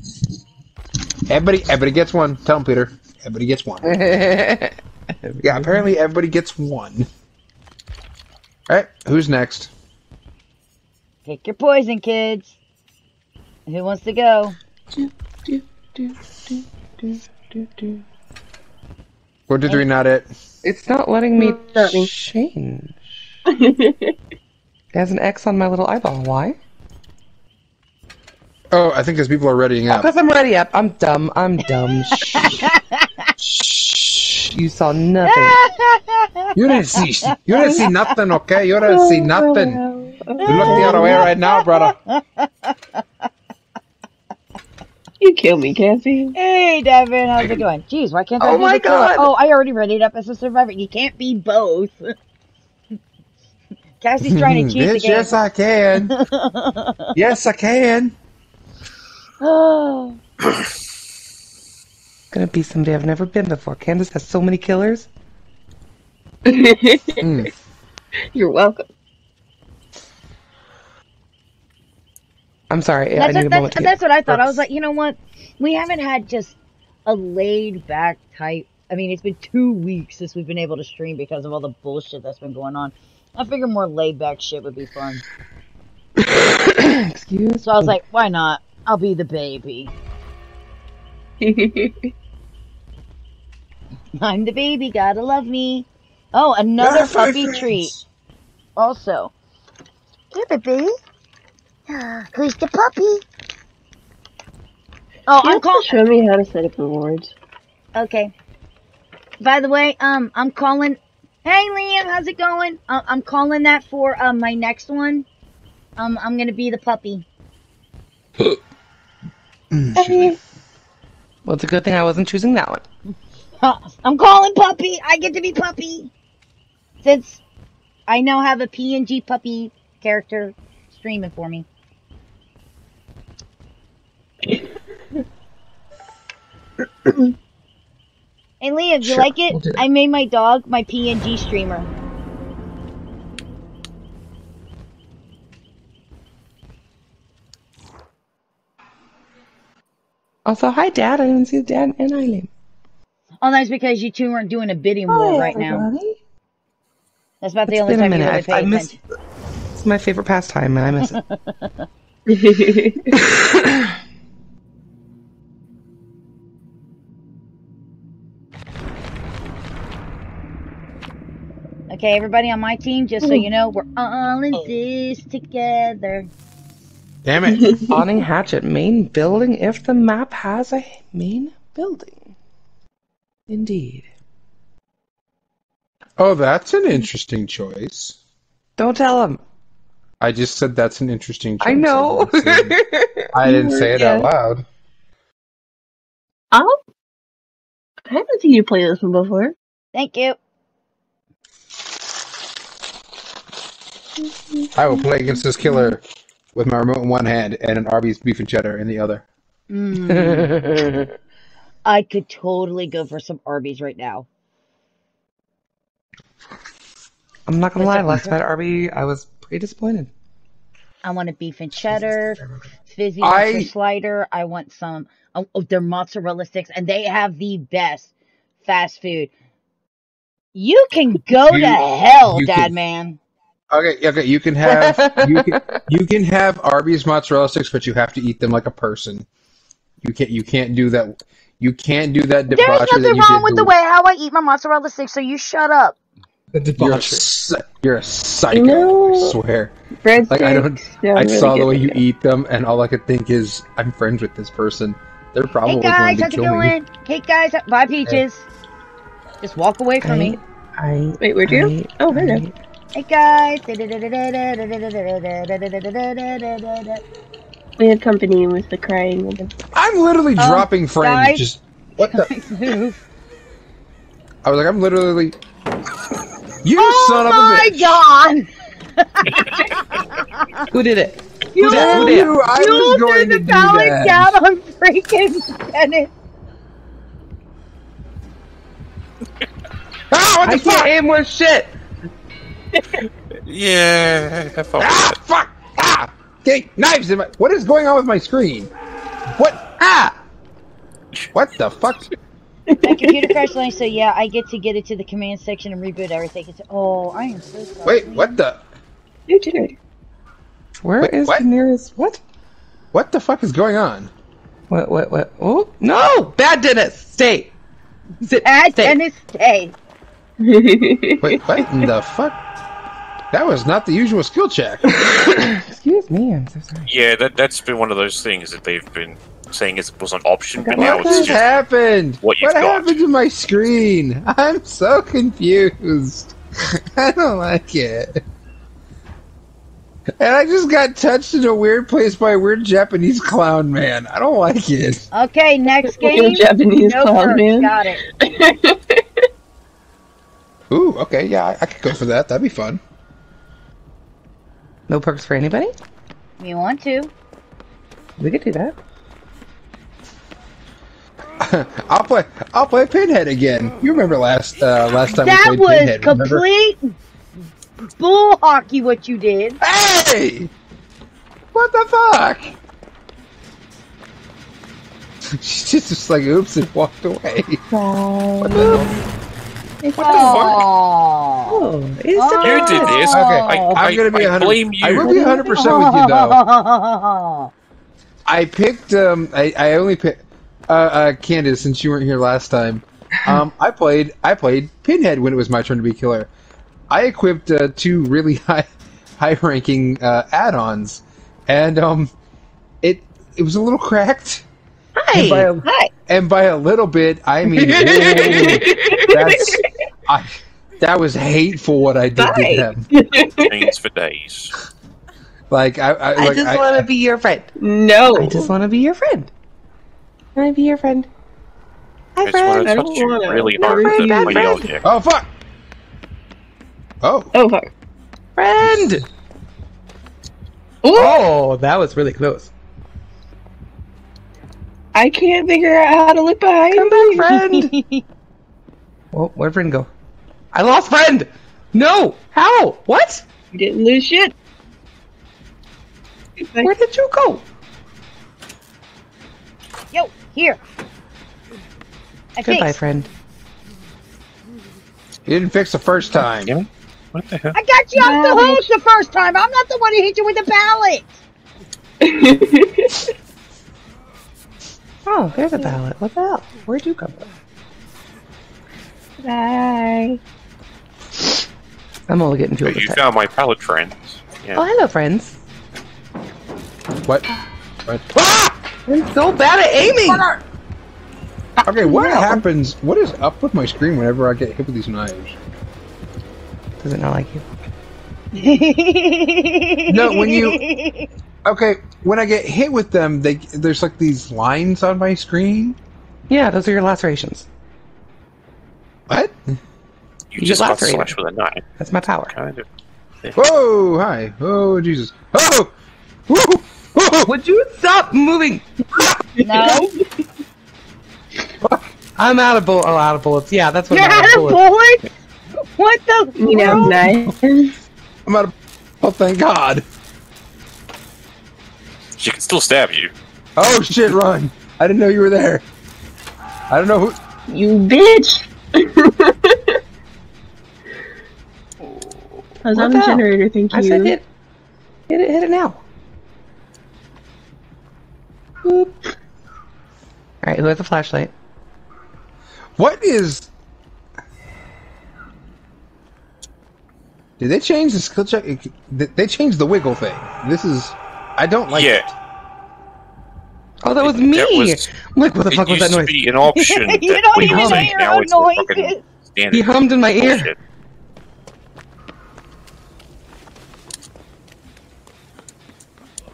[SPEAKER 3] Everybody, everybody gets one. Tell him, Peter. Everybody gets one. Yeah, apparently everybody gets one. Alright, who's next?
[SPEAKER 1] Pick your poison, kids. Who wants to go?
[SPEAKER 2] Do, do, do, do, do, do, do.
[SPEAKER 3] Four two three, not it.
[SPEAKER 2] It's not letting me change. [laughs] It has an X on my little eyeball. Why?
[SPEAKER 3] Oh, I think because people are readying up.
[SPEAKER 2] Because I'm ready up. I'm dumb. I'm dumb. [laughs] Shh. Shh. You saw nothing. [laughs]
[SPEAKER 3] You didn't see. You didn't see nothing, okay? You didn't see nothing. You look the other way right now, brother. [laughs]
[SPEAKER 4] You kill me, Cassie.
[SPEAKER 1] Hey, Devin, how's it going? Jeez, why can't I
[SPEAKER 2] Oh my
[SPEAKER 1] the killer?
[SPEAKER 2] God.
[SPEAKER 1] Oh, I already read it up as a survivor. You can't be both. [laughs] Cassie's trying to [laughs] cheat the
[SPEAKER 3] Bitch,
[SPEAKER 1] game.
[SPEAKER 3] yes I can. yes I can.
[SPEAKER 1] Oh,
[SPEAKER 2] Gonna be someday I've never been before. Candace has so many killers.
[SPEAKER 3] Mm.
[SPEAKER 4] You're welcome.
[SPEAKER 2] I'm sorry.
[SPEAKER 1] That's,
[SPEAKER 2] need
[SPEAKER 1] what,
[SPEAKER 2] a
[SPEAKER 1] that's,
[SPEAKER 2] to
[SPEAKER 1] that's what I thought. I was like, you know what? We haven't had just a laid back type. I mean, it's been two weeks since we've been able to stream because of all the bullshit that's been going on. I figure more laid back shit would be fun.
[SPEAKER 2] Excuse
[SPEAKER 1] So I was like, why not? I'll be the baby. [laughs] I'm the baby, gotta love me. Oh, another puppy treat. Also. Hey, baby. [sighs] Who's the puppy? Oh, I'm
[SPEAKER 4] You
[SPEAKER 1] calling.
[SPEAKER 4] show me how to set up rewards.
[SPEAKER 1] Okay. By the way, um, I'm calling. Hey, Liam, how's it going? Uh, I'm calling that for um my next one. Um, I'm gonna be the puppy.
[SPEAKER 3] Mm,
[SPEAKER 2] Well, it's a good thing I wasn't choosing that one.
[SPEAKER 1] Huh, [laughs] I'm calling puppy. I get to be puppy. Since I now have a PNG puppy character streaming for me. Hey Liam, you
[SPEAKER 3] Sure,
[SPEAKER 1] like it?
[SPEAKER 3] we'll do.
[SPEAKER 1] I made my dog my PNG streamer.
[SPEAKER 2] Also, hi, Dad. I didn't see Dad and Eileen.
[SPEAKER 1] Oh, that's because you two aren't doing a bidding war right now. That's about the
[SPEAKER 2] It's
[SPEAKER 1] only
[SPEAKER 2] been a
[SPEAKER 1] time you
[SPEAKER 2] minute.
[SPEAKER 1] really
[SPEAKER 2] I've,
[SPEAKER 1] pay
[SPEAKER 2] I missed.
[SPEAKER 1] attention.
[SPEAKER 2] It's my favorite pastime, and I miss it. [laughs] [laughs]
[SPEAKER 1] Okay, everybody on my team, just so mm. you know, we're all in oh. this together.
[SPEAKER 3] Damn it. [laughs]
[SPEAKER 2] Awning hatchet main building if the map has a main building. Indeed.
[SPEAKER 3] Oh, that's an interesting choice.
[SPEAKER 2] Don't tell him.
[SPEAKER 3] I just said that's an interesting choice.
[SPEAKER 2] I know.
[SPEAKER 3] didn't say- [laughs] I didn't say it out
[SPEAKER 2] Yeah.
[SPEAKER 3] loud.
[SPEAKER 4] oh, I haven't seen you play this one before.
[SPEAKER 1] Thank you.
[SPEAKER 3] I will play against this killer with my remote in one hand and an Arby's beef and cheddar in the other.
[SPEAKER 1] Mm, [laughs] I could totally go for some Arby's right now.
[SPEAKER 2] I'm not gonna
[SPEAKER 1] What's
[SPEAKER 2] lie,
[SPEAKER 1] up,
[SPEAKER 2] last
[SPEAKER 1] Hunter?
[SPEAKER 2] night Arby, I was pretty disappointed.
[SPEAKER 1] I want a beef and cheddar, fizzy
[SPEAKER 3] I-
[SPEAKER 1] slider. I want some oh, oh, their mozzarella sticks, and they have the best fast food. You can go
[SPEAKER 3] You-
[SPEAKER 1] to hell, Dad
[SPEAKER 3] can-
[SPEAKER 1] man.
[SPEAKER 3] Okay, okay, you can have you can, you can have Arby's mozzarella sticks, but you have to eat them like a person. You can't you can't do that. You can't do that
[SPEAKER 1] There's
[SPEAKER 3] debauchery that
[SPEAKER 1] nothing wrong with
[SPEAKER 3] the-
[SPEAKER 1] the way how I eat my mozzarella sticks, so you shut up.
[SPEAKER 3] You're a, you're a psycho.
[SPEAKER 4] No.
[SPEAKER 3] I swear.
[SPEAKER 4] Breadsticks.
[SPEAKER 3] Like I don't.
[SPEAKER 4] sound
[SPEAKER 3] I
[SPEAKER 4] really
[SPEAKER 3] saw the way you
[SPEAKER 4] right
[SPEAKER 3] eat them, and all I could think is, I'm friends with this person. They're probably
[SPEAKER 1] Hey
[SPEAKER 3] going
[SPEAKER 1] guys,
[SPEAKER 3] to
[SPEAKER 1] how's it
[SPEAKER 3] kill me.
[SPEAKER 1] Hey guys, bye peaches. Just walk away from me.
[SPEAKER 2] I,
[SPEAKER 4] Wait, where'd you?
[SPEAKER 2] I-
[SPEAKER 4] Oh, hello.
[SPEAKER 2] I-
[SPEAKER 1] Hey guys.
[SPEAKER 4] We had company with the crying woman.
[SPEAKER 3] I'm literally
[SPEAKER 1] Um,
[SPEAKER 3] dropping frames.
[SPEAKER 1] guys?
[SPEAKER 3] Just what the? [laughs] I was like, I'm literally. You
[SPEAKER 1] Oh
[SPEAKER 3] son of a
[SPEAKER 1] my
[SPEAKER 3] bitch!
[SPEAKER 1] god! [laughs]
[SPEAKER 2] Who did it?
[SPEAKER 1] You,
[SPEAKER 2] Who did?
[SPEAKER 3] Damn
[SPEAKER 2] Who
[SPEAKER 3] you! I
[SPEAKER 1] you
[SPEAKER 3] was
[SPEAKER 1] threw
[SPEAKER 3] going
[SPEAKER 1] the
[SPEAKER 3] to do
[SPEAKER 1] pallet
[SPEAKER 3] that.
[SPEAKER 1] down on freaking Dennis.
[SPEAKER 3] Ah, what the
[SPEAKER 2] I
[SPEAKER 3] fuck?
[SPEAKER 2] can't aim worth shit.
[SPEAKER 5] Yeah, have fun
[SPEAKER 3] Ah,
[SPEAKER 5] with
[SPEAKER 3] fuck! Ah! Okay, knives in my. What is going on with my screen? What? Ah! What the fuck?
[SPEAKER 1] My computer crashed lane, so yeah, I get to get it to the command section and reboot everything. It's, oh, I am so sorry.
[SPEAKER 3] Wait, what the?
[SPEAKER 4] New generator.
[SPEAKER 2] Where
[SPEAKER 3] Wait,
[SPEAKER 2] is
[SPEAKER 3] what?
[SPEAKER 2] the nearest? What?
[SPEAKER 3] What the fuck is going on?
[SPEAKER 2] What? What? What? Oh no! Bad Dennis, stay. Sit.
[SPEAKER 1] Bad
[SPEAKER 2] stay.
[SPEAKER 1] Dennis, stay.
[SPEAKER 3] Wait, what in the fuck? That was not the usual skill check. [laughs]
[SPEAKER 2] Excuse me. I'm so sorry.
[SPEAKER 5] Yeah, that that's been one of those things that they've been saying it was an option, but now
[SPEAKER 3] What
[SPEAKER 5] it's just
[SPEAKER 3] happened?
[SPEAKER 5] what you've
[SPEAKER 3] what
[SPEAKER 5] got.
[SPEAKER 3] happened to my screen? [laughs] I'm so confused. [laughs] I don't like it. And I just got touched in a weird place by a weird Japanese clown man. I don't like it.
[SPEAKER 1] Okay, next
[SPEAKER 4] Little
[SPEAKER 1] game.
[SPEAKER 4] Japanese
[SPEAKER 1] no
[SPEAKER 4] clown
[SPEAKER 1] perks,
[SPEAKER 4] man.
[SPEAKER 1] Got it.
[SPEAKER 3] Ooh, okay, yeah, I, I could go for that. That'd be fun.
[SPEAKER 2] No perks for anybody.
[SPEAKER 1] You want to?
[SPEAKER 2] We could do that. [laughs]
[SPEAKER 3] I'll play. I'll play Pinhead again. You remember last uh, last time
[SPEAKER 1] That
[SPEAKER 3] we played
[SPEAKER 1] was
[SPEAKER 3] Pinhead? remember?
[SPEAKER 1] complete bull hockey. What you did?
[SPEAKER 3] Hey! What the fuck? [laughs] She's just, just like oops and walked away.
[SPEAKER 1] Oh.
[SPEAKER 2] Oh, is
[SPEAKER 5] You did this.
[SPEAKER 3] Okay,
[SPEAKER 5] I,
[SPEAKER 3] I'm gonna be
[SPEAKER 5] I
[SPEAKER 3] 100
[SPEAKER 5] blame
[SPEAKER 3] I
[SPEAKER 5] you.
[SPEAKER 3] will be 100 percent with you though. I picked. Um, I, I only picked. Uh, uh, Candace, since you weren't here last time, um, I played. I played Pinhead when it was my turn to be killer. I equipped uh, two really [laughs] high, high-ranking uh, add-ons, and um, it it was a little cracked. And by
[SPEAKER 2] Hi.
[SPEAKER 3] a,
[SPEAKER 4] Hi.
[SPEAKER 3] and by a little bit, I mean [laughs] ooh, that's I. That was hateful what I did
[SPEAKER 4] Hi.
[SPEAKER 3] to them. [laughs]
[SPEAKER 5] Things for days.
[SPEAKER 3] Like I, I,
[SPEAKER 2] I just want to be your friend.
[SPEAKER 4] No.
[SPEAKER 2] I just want to be your friend. Can I be your friend? Hi,
[SPEAKER 5] I just want
[SPEAKER 2] friend.
[SPEAKER 5] to
[SPEAKER 4] I don't
[SPEAKER 5] touch you
[SPEAKER 4] wanna.
[SPEAKER 5] really hard
[SPEAKER 2] friend, bad friend.
[SPEAKER 5] object.
[SPEAKER 3] Oh fuck! Oh,
[SPEAKER 4] Oh, fuck.
[SPEAKER 2] Friend.
[SPEAKER 4] Ooh,
[SPEAKER 2] Oh, that was really close.
[SPEAKER 4] I can't figure out how to look behind
[SPEAKER 2] Come
[SPEAKER 4] me.
[SPEAKER 2] back, friend. well, [laughs] oh, where'd friend go? I lost friend. No. How? What?
[SPEAKER 4] You didn't lose shit.
[SPEAKER 2] Where did you go?
[SPEAKER 1] Yo, here. I
[SPEAKER 2] Goodbye,
[SPEAKER 1] fixed.
[SPEAKER 2] friend.
[SPEAKER 3] you didn't fix the first time.
[SPEAKER 5] Yeah. What the hell?
[SPEAKER 1] I got you off the hook the first time. I'm not the one who hit you with the pallet. [laughs]
[SPEAKER 2] Oh, there's a pallet. What the hell? Where'd you come from?
[SPEAKER 4] Bye.
[SPEAKER 2] I'm only getting fuel
[SPEAKER 5] But you
[SPEAKER 2] time.
[SPEAKER 5] found my pallet friends.
[SPEAKER 2] Oh, hello, friends.
[SPEAKER 3] What? What? Ah!
[SPEAKER 2] I'm so bad at aiming.
[SPEAKER 3] Okay, what
[SPEAKER 2] hell?
[SPEAKER 3] happens? What is up with my screen whenever I get hit with these knives?
[SPEAKER 2] Does it not like you?
[SPEAKER 3] No, when you- Okay, when I get hit with them, they there's like these lines on my screen.
[SPEAKER 2] Yeah, those are your lacerations.
[SPEAKER 3] What?
[SPEAKER 5] You
[SPEAKER 2] You
[SPEAKER 5] just
[SPEAKER 2] get
[SPEAKER 5] got
[SPEAKER 2] lacerated.
[SPEAKER 5] slashed with a knife.
[SPEAKER 2] That's my power.
[SPEAKER 5] Kind of.
[SPEAKER 3] Whoa! Hi! Oh Jesus! Oh! Woo! Woo!
[SPEAKER 2] Would you stop moving?
[SPEAKER 1] no, [laughs]
[SPEAKER 2] I'm out of bullets. Oh, out of bullets. Yeah, that's what
[SPEAKER 1] you're
[SPEAKER 2] I'm
[SPEAKER 1] out of bullets. What the? [laughs]
[SPEAKER 4] You know,
[SPEAKER 1] world?
[SPEAKER 4] knives.
[SPEAKER 3] I'm out of. Oh, thank God!
[SPEAKER 5] She can still stab you.
[SPEAKER 3] Oh shit! Run! I didn't know you were there. I don't know who.
[SPEAKER 4] You bitch! [laughs] I was
[SPEAKER 2] What
[SPEAKER 4] on
[SPEAKER 2] the
[SPEAKER 4] the
[SPEAKER 2] hell?
[SPEAKER 4] generator, thank you.
[SPEAKER 2] I said hit. Hit it. Hit it now. Boop. All right, who has a flashlight?
[SPEAKER 3] What is? Did they change the skill check? They they changed the wiggle thing. This is. I don't like
[SPEAKER 5] Yeah.
[SPEAKER 3] it.
[SPEAKER 2] Oh, that was me.
[SPEAKER 5] That was-
[SPEAKER 2] Look, what the fuck
[SPEAKER 5] it
[SPEAKER 2] was
[SPEAKER 5] used
[SPEAKER 2] that
[SPEAKER 5] to
[SPEAKER 2] noise?
[SPEAKER 5] be an option [laughs]
[SPEAKER 1] You don't
[SPEAKER 5] we
[SPEAKER 2] even
[SPEAKER 5] could take.
[SPEAKER 1] hear our
[SPEAKER 5] it's a fucking
[SPEAKER 1] noises.
[SPEAKER 2] He hummed in my ear.
[SPEAKER 5] bullshit.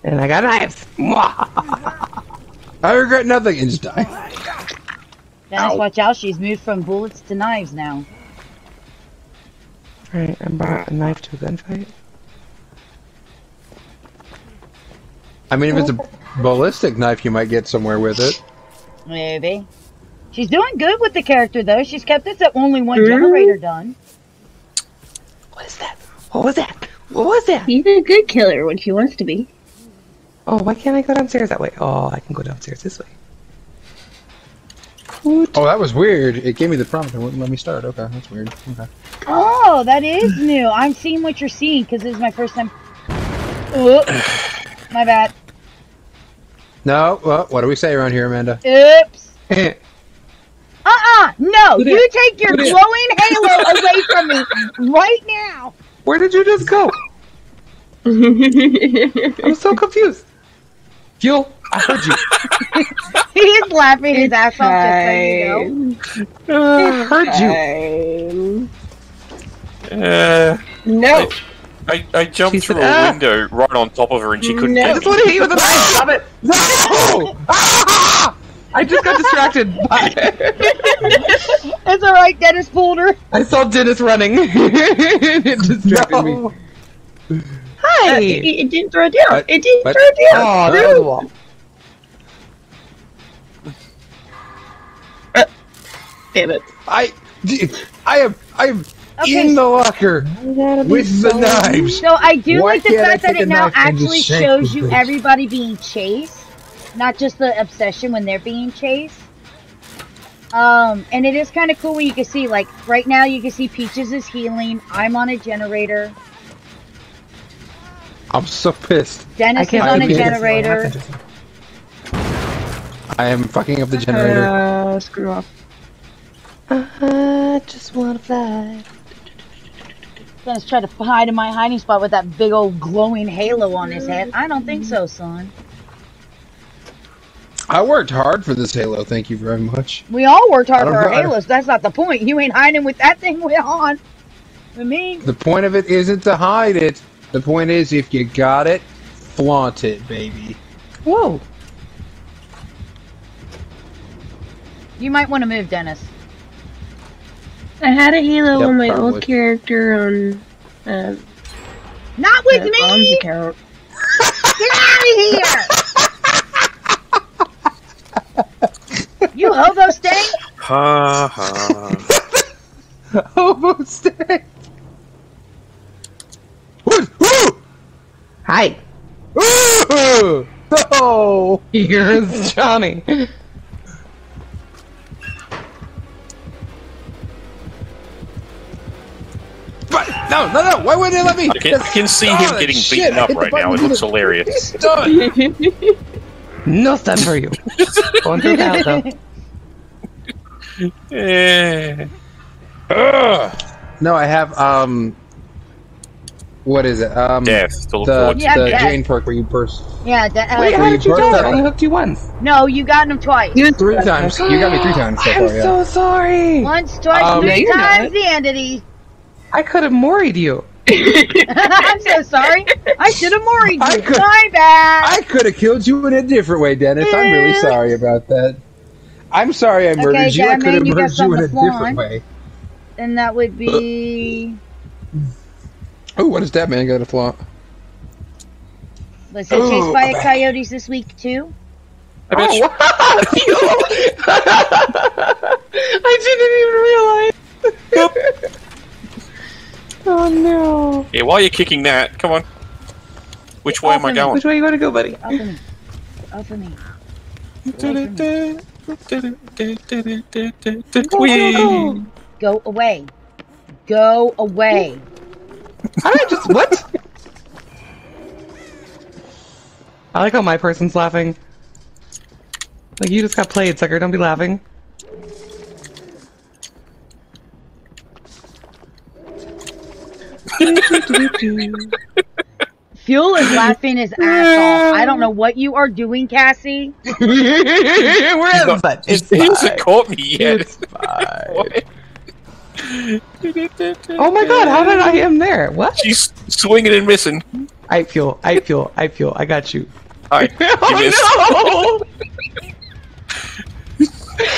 [SPEAKER 2] And I got knives. [laughs]
[SPEAKER 3] I regret nothing and just die.
[SPEAKER 1] Dennis, watch out. She's moved from bullets to knives now.
[SPEAKER 2] Alright, I brought a knife to a gunfight.
[SPEAKER 3] I mean, if it's a ballistic knife, you might get somewhere with it.
[SPEAKER 1] Maybe. She's doing good with the character though. She's kept it to only one
[SPEAKER 4] Mhm.
[SPEAKER 1] generator done.
[SPEAKER 2] What is that? What was that? What was that?
[SPEAKER 4] He's a good killer when she wants to be.
[SPEAKER 2] Oh, why can't I go downstairs that way? Oh, I can go downstairs this way.
[SPEAKER 3] Oh, that was weird. It gave me the prompt and wouldn't let me start. Okay, that's weird. Okay.
[SPEAKER 1] Oh, that is new. I'm seeing what you're seeing because this is my first time. Oop. [sighs] My bad.
[SPEAKER 3] No, well, what do we say around here, Amanda?
[SPEAKER 1] Oops. [laughs] Uh-uh. No,
[SPEAKER 2] Who
[SPEAKER 1] you take your
[SPEAKER 2] Who did?
[SPEAKER 1] glowing halo away from me right now.
[SPEAKER 2] Where did you just go? [laughs] I'm so confused. Fuel, I heard you. [laughs]
[SPEAKER 1] He's laughing his ass off just so you know.
[SPEAKER 2] I heard you.
[SPEAKER 4] Time.
[SPEAKER 5] Uh,
[SPEAKER 4] No.
[SPEAKER 5] I, I jumped
[SPEAKER 2] She
[SPEAKER 5] through
[SPEAKER 2] said,
[SPEAKER 5] a
[SPEAKER 2] "Ah."
[SPEAKER 5] window right on top of her and she couldn't
[SPEAKER 4] No.
[SPEAKER 2] I just
[SPEAKER 5] me.
[SPEAKER 2] want to hit you with a knife. Stop it.
[SPEAKER 3] No! Ah! [laughs]
[SPEAKER 2] I just got distracted.
[SPEAKER 1] That's [laughs] all right. Dennis pulled her.
[SPEAKER 2] I saw Dennis running. it distracted me.
[SPEAKER 3] No.
[SPEAKER 4] Uh,
[SPEAKER 2] Hi.
[SPEAKER 4] it, it didn't throw it down.
[SPEAKER 3] What?
[SPEAKER 4] It didn't
[SPEAKER 3] What?
[SPEAKER 4] throw down.
[SPEAKER 2] Oh, that was a wall.
[SPEAKER 4] Damn it.
[SPEAKER 3] I, I am, I am
[SPEAKER 1] Okay.
[SPEAKER 3] in the locker with the knives.
[SPEAKER 1] So I do
[SPEAKER 3] Why
[SPEAKER 1] like the fact that it now
[SPEAKER 3] knife and just
[SPEAKER 1] actually shows you
[SPEAKER 3] things?
[SPEAKER 1] everybody being chased, not just the obsession when they're being chased. Um, and it is kind of cool when you can see, like, right now you can see Peaches is healing. I'm on a generator.
[SPEAKER 3] I'm so pissed.
[SPEAKER 1] Dennis is on a generator.
[SPEAKER 3] I am fucking up the generator.
[SPEAKER 4] Uh, screw off.
[SPEAKER 2] I just wanna fly.
[SPEAKER 1] Dennis tried to hide in my hiding spot with that big old glowing halo on his head. I don't think so, son.
[SPEAKER 3] I worked hard for this Halo. Thank you very much.
[SPEAKER 1] We all worked hard for our
[SPEAKER 3] know.
[SPEAKER 1] halos. That's not the point. You ain't hiding with that thing on. With me.
[SPEAKER 3] The point of it isn't to hide it. The point is, if you got it, flaunt it, baby.
[SPEAKER 2] Whoa.
[SPEAKER 1] You might want to move, Dennis.
[SPEAKER 4] I had a halo
[SPEAKER 3] Yep,
[SPEAKER 4] on my
[SPEAKER 3] probably.
[SPEAKER 4] old character on uh,
[SPEAKER 1] Not with
[SPEAKER 4] uh, Mom's
[SPEAKER 1] me!
[SPEAKER 4] account. [laughs]
[SPEAKER 1] Get out of here! you hobo stank!
[SPEAKER 5] Ha ha. [laughs]
[SPEAKER 3] Hobo stay. Woo! Woo!
[SPEAKER 2] Hi.
[SPEAKER 3] Ooh! No!
[SPEAKER 2] Here's Johnny.
[SPEAKER 3] But no, no, no! Why wouldn't they let me?
[SPEAKER 5] I can, I can see him
[SPEAKER 3] Oh,
[SPEAKER 5] getting
[SPEAKER 3] shit,
[SPEAKER 5] beaten up right now. It looks hilarious.
[SPEAKER 3] It's done.
[SPEAKER 2] No stun for you. Going through that though. [laughs]
[SPEAKER 5] Eh.
[SPEAKER 3] Ugh. No, I have um. What is it? Um,
[SPEAKER 5] Death to look
[SPEAKER 3] the.
[SPEAKER 1] Yeah,
[SPEAKER 3] the
[SPEAKER 1] death.
[SPEAKER 3] Jane perk where you burst
[SPEAKER 1] Yeah, that,
[SPEAKER 2] Wait,
[SPEAKER 1] uh,
[SPEAKER 2] how did you
[SPEAKER 3] burst
[SPEAKER 2] die?
[SPEAKER 3] up.
[SPEAKER 2] I only hooked you once.
[SPEAKER 1] no, you got him twice.
[SPEAKER 4] You
[SPEAKER 3] three times. You got me three times so
[SPEAKER 2] I'm
[SPEAKER 3] far. Yeah.
[SPEAKER 2] so sorry.
[SPEAKER 1] Once, twice,
[SPEAKER 3] Um,
[SPEAKER 1] three
[SPEAKER 4] No,
[SPEAKER 1] times the entity.
[SPEAKER 2] I could have moried you. [laughs] [laughs]
[SPEAKER 1] I'm so sorry. I should have moried
[SPEAKER 3] I
[SPEAKER 1] you.
[SPEAKER 3] could-
[SPEAKER 1] My bad.
[SPEAKER 3] I could have killed you in a different way, Dennis. I'm really sorry about that. I'm sorry I murdered
[SPEAKER 1] Okay,
[SPEAKER 3] you. I
[SPEAKER 1] Batman,
[SPEAKER 3] could have
[SPEAKER 1] you got
[SPEAKER 3] murdered you in a
[SPEAKER 1] something to
[SPEAKER 3] different
[SPEAKER 1] flaunt.
[SPEAKER 3] way.
[SPEAKER 1] and that would be.
[SPEAKER 3] Oh, what does that man got to flaunt?
[SPEAKER 1] Was it chased by
[SPEAKER 3] I'm
[SPEAKER 1] coyotes this week too?
[SPEAKER 5] I bet oh, [laughs] you- [laughs]
[SPEAKER 2] I didn't even realize. oh no.
[SPEAKER 5] Yeah, while you're kicking that, come on. Which way am I
[SPEAKER 1] Awesome.
[SPEAKER 5] going?
[SPEAKER 2] Which way you want to go, buddy?
[SPEAKER 1] Up for me. Up for me. Away from me.
[SPEAKER 5] Whee!
[SPEAKER 1] Go away. Go away.
[SPEAKER 2] How did I just what? I like how my person's laughing. Like you just got played, sucker. Don't be laughing. [laughs]
[SPEAKER 1] Fuel is laughing his ass off. I don't know what you are doing, Cassie. [laughs]
[SPEAKER 2] We're having fun. It's
[SPEAKER 5] He hasn't caught me yet.
[SPEAKER 2] It's fine. [laughs]
[SPEAKER 5] What?
[SPEAKER 2] Oh my god, how did I am there? What?
[SPEAKER 5] She's swinging and missing.
[SPEAKER 2] I feel, I feel, I feel. I got you.
[SPEAKER 5] Hi. [laughs] You oh, missed. [laughs] [laughs]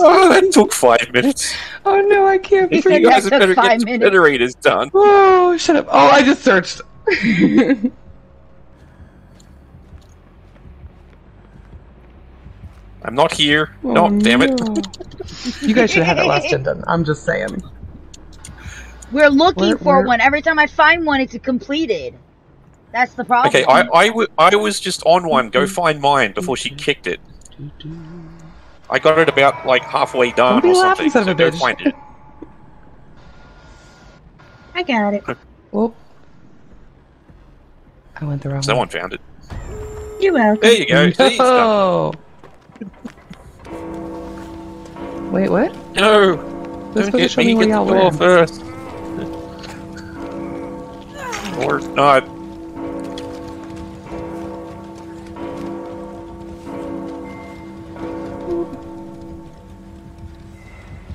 [SPEAKER 5] Oh, that took five minutes.
[SPEAKER 2] oh no, I can't
[SPEAKER 1] He
[SPEAKER 5] You
[SPEAKER 1] said
[SPEAKER 2] breathe.
[SPEAKER 1] that
[SPEAKER 5] guys
[SPEAKER 1] took
[SPEAKER 5] better
[SPEAKER 1] five
[SPEAKER 5] get
[SPEAKER 1] minutes.
[SPEAKER 5] generators done.
[SPEAKER 2] Oh, shut up. Oh, I just searched.
[SPEAKER 5] I'm not here.
[SPEAKER 2] Oh,
[SPEAKER 5] no, damn it. [laughs]
[SPEAKER 2] You guys should have had that last gen done. I'm just saying.
[SPEAKER 1] We're looking
[SPEAKER 2] Where-
[SPEAKER 1] for
[SPEAKER 2] where-
[SPEAKER 1] one. Every time I find one, it's completed. That's the problem.
[SPEAKER 5] Okay, I I was just on one. Go find mine before she kicked it. I got it about like halfway done or something. So go
[SPEAKER 2] bitch.
[SPEAKER 5] find it.
[SPEAKER 4] I got it. [laughs]
[SPEAKER 2] Whoop. I went the wrong
[SPEAKER 5] Someone found it.
[SPEAKER 4] You're welcome.
[SPEAKER 5] There you go. See,
[SPEAKER 2] Wait, what?
[SPEAKER 5] No,
[SPEAKER 2] Let's
[SPEAKER 5] don't
[SPEAKER 2] go
[SPEAKER 5] get me.
[SPEAKER 2] me
[SPEAKER 5] Get the
[SPEAKER 2] y'all
[SPEAKER 5] door
[SPEAKER 2] were.
[SPEAKER 5] first. Or not.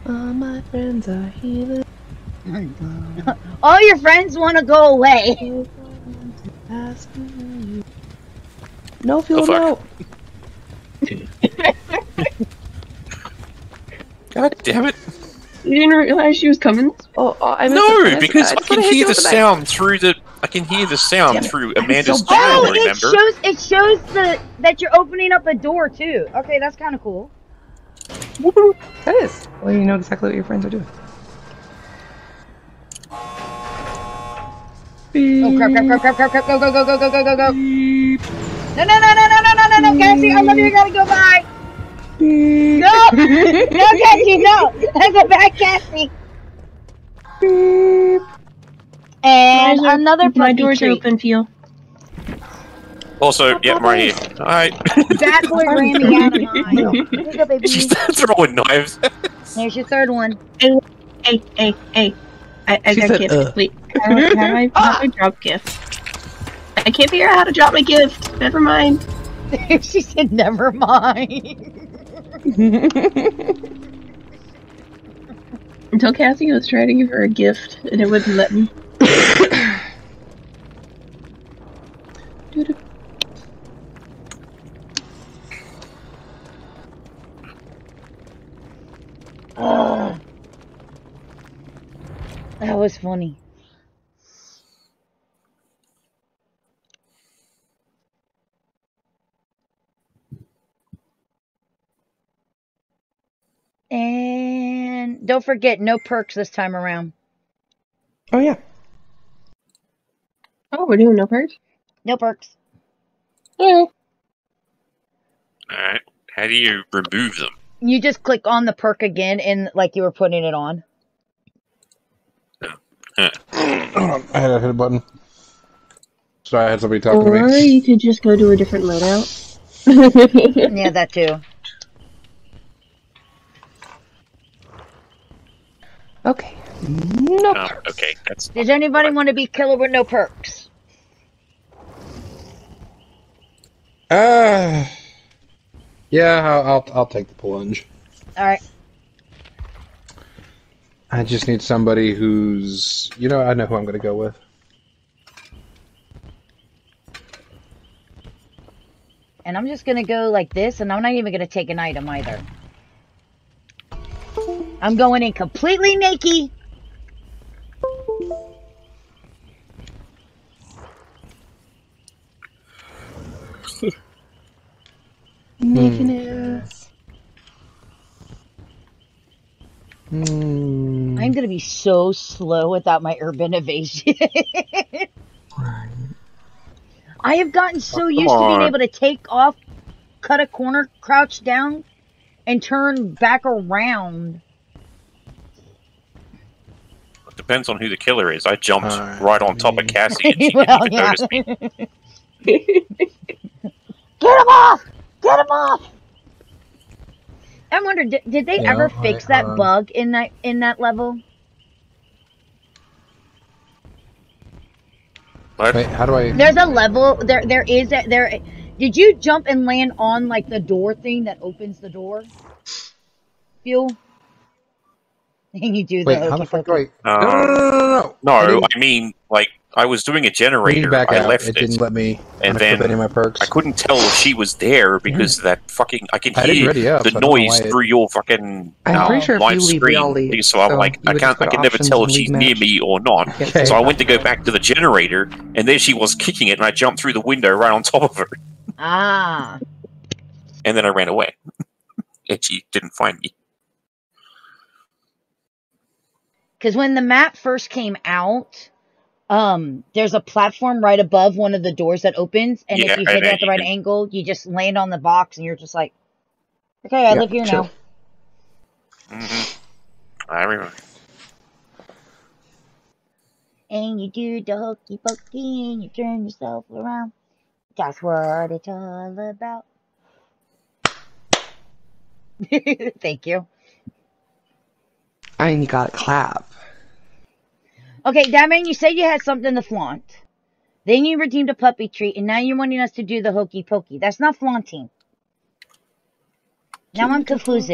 [SPEAKER 2] All my friends are healing. [laughs]
[SPEAKER 1] All your friends want to go away.
[SPEAKER 2] No fuel,
[SPEAKER 5] Oh,
[SPEAKER 2] no.
[SPEAKER 5] Fuck. God damn it!
[SPEAKER 4] You didn't realize she was coming?
[SPEAKER 2] Oh, oh, I missed
[SPEAKER 5] No,
[SPEAKER 2] it. I missed
[SPEAKER 5] because. I can hear the
[SPEAKER 2] with knife.
[SPEAKER 5] sound through the. I can hear the sound
[SPEAKER 2] Damn
[SPEAKER 5] through
[SPEAKER 2] I'm
[SPEAKER 5] Amanda's
[SPEAKER 2] so
[SPEAKER 5] channel.
[SPEAKER 1] Oh, it shows it shows the that you're opening up a door too. Okay, that's kind of cool.
[SPEAKER 2] That is. Well, you know exactly what your friends are doing.
[SPEAKER 1] Oh crap! Crap! Crap! Crap! Crap! Crap! Go! Go! Go! Go! Go! Go! Go! Go! No! No! No! No! No! No! No! No! No! Cassie, I love you. You gotta go by. No! No, Cassie, no! That's a bad Cassie. And
[SPEAKER 4] Eyes are-
[SPEAKER 1] another
[SPEAKER 4] My door's
[SPEAKER 1] treat.
[SPEAKER 4] open, Feel.
[SPEAKER 5] Also, yeah, I'm right here. Alright.
[SPEAKER 1] That boy ran me out of mine. Here you go, baby.
[SPEAKER 5] She's throwing knives.
[SPEAKER 1] There's your third one.
[SPEAKER 4] Hey, hey, hey. I, I
[SPEAKER 2] She
[SPEAKER 4] got
[SPEAKER 2] said,
[SPEAKER 4] gift.
[SPEAKER 2] "Uh."
[SPEAKER 4] Wait, how, do I- how do I, how do I drop gift? I can't figure out how to drop my gift. Never mind.
[SPEAKER 1] she said, "Never mind." [laughs]
[SPEAKER 4] Until Cassie was trying to give her a gift, and it wouldn't let me.
[SPEAKER 1] Ah. That was funny. And don't forget, no perks this time around.
[SPEAKER 2] Oh yeah.
[SPEAKER 4] Oh, we're doing no perks?
[SPEAKER 1] No perks.
[SPEAKER 4] Yeah.
[SPEAKER 5] Alright. How do you remove them?
[SPEAKER 1] You just click on the perk again, and like you were putting it on.
[SPEAKER 3] Hold [clears throat] on, I had to hit a button. Sorry, I had somebody talking to me.
[SPEAKER 4] Or you could just go to a different loadout. [laughs]
[SPEAKER 1] Yeah, that too.
[SPEAKER 2] Okay. No.
[SPEAKER 5] Oh, okay, that's
[SPEAKER 1] Does anybody want to be killer with no perks?
[SPEAKER 3] Uh, yeah, I'll, I'll I'll take the plunge.
[SPEAKER 1] All right.
[SPEAKER 3] I just need somebody who's, you know, I know who I'm going to go with.
[SPEAKER 1] And I'm just gonna go like this, and I'm not even gonna take an item either. I'm going in completely naked.
[SPEAKER 2] Nakedness.
[SPEAKER 3] Hmm.
[SPEAKER 1] I'm gonna be so slow without my urban evasion. I have gotten so
[SPEAKER 5] Oh, come
[SPEAKER 1] used to being able to take off, cut a corner, crouch down, and turn back around.
[SPEAKER 5] It depends on who the killer is. I jumped
[SPEAKER 3] Alright.
[SPEAKER 5] right on top of Cassie and she [laughs] didn't
[SPEAKER 1] well,
[SPEAKER 5] even
[SPEAKER 1] yeah.
[SPEAKER 5] notice me. [laughs]
[SPEAKER 1] Get him off! Get him off! I wonder, did, did they
[SPEAKER 3] Yeah,
[SPEAKER 1] ever
[SPEAKER 3] I-
[SPEAKER 1] fix that
[SPEAKER 3] um,
[SPEAKER 1] bug in that in that level?
[SPEAKER 3] Wait, how do I?
[SPEAKER 1] There's a level there. There is a, there. Did you jump and land on like the door thing that opens the door? Fuel. And [laughs] you do the
[SPEAKER 3] Wait, how the
[SPEAKER 1] hokey
[SPEAKER 3] fuck do
[SPEAKER 1] pokey.
[SPEAKER 3] I? No, no, no, no, no, no. I
[SPEAKER 5] no,
[SPEAKER 3] didn't-
[SPEAKER 5] I mean, like, I was doing a
[SPEAKER 3] Lean
[SPEAKER 5] generator.
[SPEAKER 3] back
[SPEAKER 5] I
[SPEAKER 3] out.
[SPEAKER 5] left
[SPEAKER 3] it
[SPEAKER 5] it.
[SPEAKER 3] didn't let me
[SPEAKER 5] And
[SPEAKER 3] unequip
[SPEAKER 5] then
[SPEAKER 3] any of my perks.
[SPEAKER 5] I couldn't tell if she was there because that fucking. I can
[SPEAKER 3] I didn't
[SPEAKER 5] hear
[SPEAKER 3] ready up,
[SPEAKER 5] the
[SPEAKER 3] so I don't know
[SPEAKER 5] noise
[SPEAKER 3] why it-
[SPEAKER 5] through your fucking
[SPEAKER 2] I'm
[SPEAKER 5] uh,
[SPEAKER 2] pretty sure if
[SPEAKER 5] live
[SPEAKER 2] you leave, we all
[SPEAKER 5] screen.
[SPEAKER 2] leave.
[SPEAKER 5] So I'm
[SPEAKER 2] So
[SPEAKER 5] like,
[SPEAKER 2] you
[SPEAKER 5] I
[SPEAKER 2] would
[SPEAKER 5] can't.
[SPEAKER 2] just
[SPEAKER 5] I
[SPEAKER 2] go to
[SPEAKER 5] can never
[SPEAKER 2] options
[SPEAKER 5] tell if
[SPEAKER 2] and
[SPEAKER 5] she's
[SPEAKER 2] leave
[SPEAKER 5] near
[SPEAKER 2] match.
[SPEAKER 5] me or not.
[SPEAKER 3] Okay.
[SPEAKER 5] So I went to go back to the generator, and there she was kicking it, and I jumped through the window right on top of her,
[SPEAKER 1] Ah,
[SPEAKER 5] and then I ran away, [laughs] and she didn't find me.
[SPEAKER 1] Because when the map first came out, um, there's a platform right above one of the doors that opens, and
[SPEAKER 5] Yeah,
[SPEAKER 1] if you hit it at the right
[SPEAKER 5] can-
[SPEAKER 1] angle, you just land on the box, and you're just like, okay, I
[SPEAKER 3] Yep,
[SPEAKER 1] live here
[SPEAKER 3] chill.
[SPEAKER 1] now.
[SPEAKER 5] hmm I remember.
[SPEAKER 1] And you do the hokey pokey, and you turn yourself around. That's what it's all about. [laughs] Thank you.
[SPEAKER 2] I mean, you gotta clap.
[SPEAKER 1] Okay, that man, you said you had something to flaunt. Then you redeemed a puppy treat, and now you're wanting us to do the hokey pokey. That's not flaunting. Now I'm confused.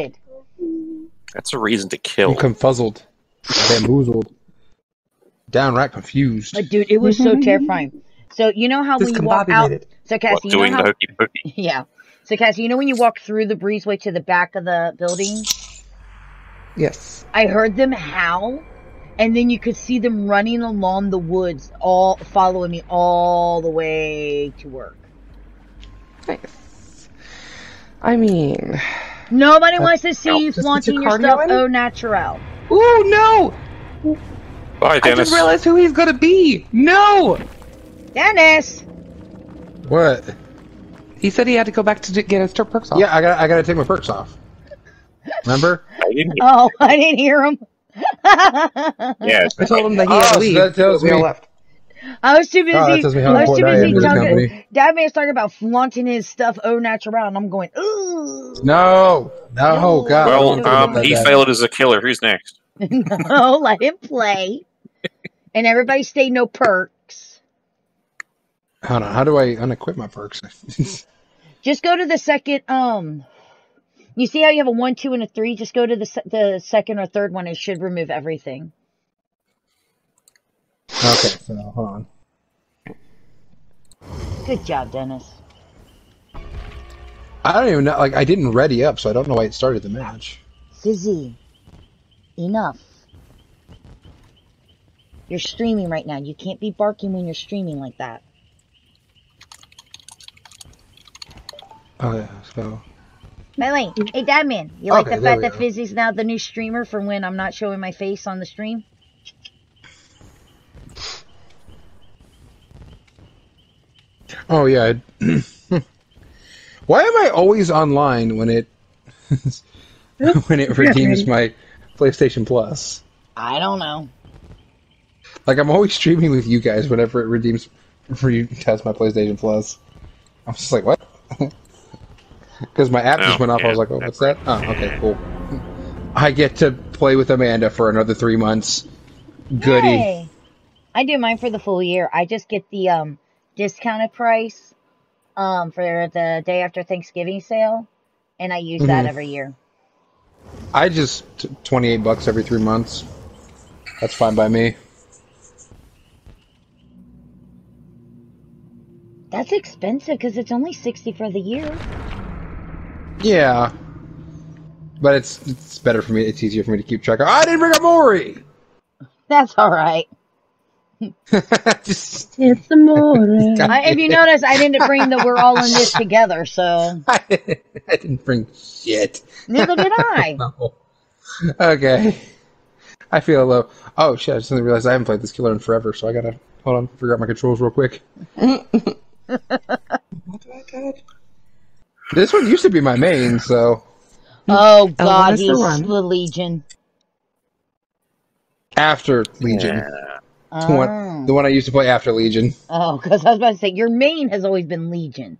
[SPEAKER 5] That's a reason to kill.
[SPEAKER 3] I'm
[SPEAKER 5] kill.
[SPEAKER 3] confuzzled, bamboozled, downright confused.
[SPEAKER 1] But dude, it was so [laughs] terrifying. So you know how when you walk out.
[SPEAKER 2] Discombobulated.
[SPEAKER 1] So
[SPEAKER 5] What,
[SPEAKER 1] Cassie, you
[SPEAKER 5] doing
[SPEAKER 1] know
[SPEAKER 5] the
[SPEAKER 1] how.
[SPEAKER 5] hokey pokey? [laughs]
[SPEAKER 1] Yeah. So Cassie, you know when you walk through the breezeway to the back of the building,
[SPEAKER 2] Yes.
[SPEAKER 1] I heard them howl, and then you could see them running along the woods, all following me all the way to work.
[SPEAKER 2] Nice. I mean,
[SPEAKER 1] Nobody wants to see
[SPEAKER 5] no.
[SPEAKER 1] you flaunting
[SPEAKER 2] your
[SPEAKER 1] your
[SPEAKER 2] cardio
[SPEAKER 1] stuff
[SPEAKER 2] in?
[SPEAKER 1] au naturel.
[SPEAKER 2] ooh no!
[SPEAKER 5] Bye,
[SPEAKER 2] I didn't realize who he's gonna be. No,
[SPEAKER 1] Dennis!
[SPEAKER 3] What?
[SPEAKER 2] he said he had to go back to get his tur- perks off.
[SPEAKER 3] Yeah, I got I got to take my perks off. Remember?
[SPEAKER 5] I [laughs] didn't.
[SPEAKER 1] Oh, I didn't hear him.
[SPEAKER 5] Yeah, [laughs]
[SPEAKER 2] I told him that he
[SPEAKER 3] Oh,
[SPEAKER 2] had
[SPEAKER 3] so
[SPEAKER 2] to leave.
[SPEAKER 3] that tells
[SPEAKER 2] but we all
[SPEAKER 3] me-
[SPEAKER 2] left.
[SPEAKER 1] I was too busy.
[SPEAKER 3] Oh, that tells me how
[SPEAKER 1] I was too
[SPEAKER 3] important I
[SPEAKER 1] busy
[SPEAKER 3] to
[SPEAKER 1] talking.
[SPEAKER 3] company.
[SPEAKER 1] That man's talking about flaunting his stuff au natural, and I'm going, ooh.
[SPEAKER 3] No, no, God.
[SPEAKER 5] Well,
[SPEAKER 3] wanna think about
[SPEAKER 5] um, he
[SPEAKER 3] guy.
[SPEAKER 5] failed as a killer. Who's next? [laughs]
[SPEAKER 1] no, let him play. And everybody stay no perks.
[SPEAKER 3] Hold on, how do I unequip my perks? [laughs]
[SPEAKER 1] Just go to the second. Um, you see how you have a one, two, and a three. Just go to the the second or third one. It should remove everything.
[SPEAKER 3] okay, so hold on.
[SPEAKER 1] Good job, Dennis.
[SPEAKER 3] I don't even know. Like, I didn't ready up, so I don't know why it started the match.
[SPEAKER 1] Fizzy, enough. You're streaming right now. You can't be barking when you're streaming like that.
[SPEAKER 3] Oh yeah, so
[SPEAKER 1] By the way, mm. hey, Dadman, you like
[SPEAKER 3] Okay,
[SPEAKER 1] the fact that. Fizzy's now the new streamer for when I'm not showing my face on the stream?
[SPEAKER 3] Oh yeah. [clears throat] Why am I always online when it [laughs] when it [laughs] redeems my PlayStation Plus?
[SPEAKER 1] I don't know.
[SPEAKER 3] Like I'm always streaming with you guys whenever it redeems retest my PlayStation Plus. I'm just like, what? [laughs] [laughs] Because my app just
[SPEAKER 5] Oh,
[SPEAKER 3] went off. I was like, oh,
[SPEAKER 5] that's
[SPEAKER 3] what's that? Oh, okay, cool. I get to play with Amanda for another three months. Goody.
[SPEAKER 1] Yay. I do mine for the full year. I just get the um discounted price um for the day after Thanksgiving sale, and I use that
[SPEAKER 3] Mhm.
[SPEAKER 1] every year.
[SPEAKER 3] I just t- 28 bucks every three months. That's fine by me.
[SPEAKER 1] That's expensive because it's only sixty for the year.
[SPEAKER 3] Yeah. But it's it's better for me. It's easier for me to keep track of. I didn't bring up Mori.
[SPEAKER 1] That's all right. [laughs]
[SPEAKER 3] Just,
[SPEAKER 4] It's amore.
[SPEAKER 3] God [laughs]
[SPEAKER 1] I, if you notice, I didn't bring the "we're all in this [laughs] together," so
[SPEAKER 3] I didn't bring shit.
[SPEAKER 1] neither did I.
[SPEAKER 3] No. Okay. I feel low. Oh shit! I just didn't realize I haven't played this killer in forever, so I gotta hold on, figure out my controls real quick. what did I get? This one used to be my main, so
[SPEAKER 1] Oh,
[SPEAKER 2] oh
[SPEAKER 1] God,
[SPEAKER 2] is the
[SPEAKER 1] he's
[SPEAKER 2] one?
[SPEAKER 1] the Legion.
[SPEAKER 3] after Legion,
[SPEAKER 5] Yeah.
[SPEAKER 3] the, one,
[SPEAKER 1] Oh,
[SPEAKER 3] the one I used to play after Legion.
[SPEAKER 1] oh, because I was about to say your main has always been Legion.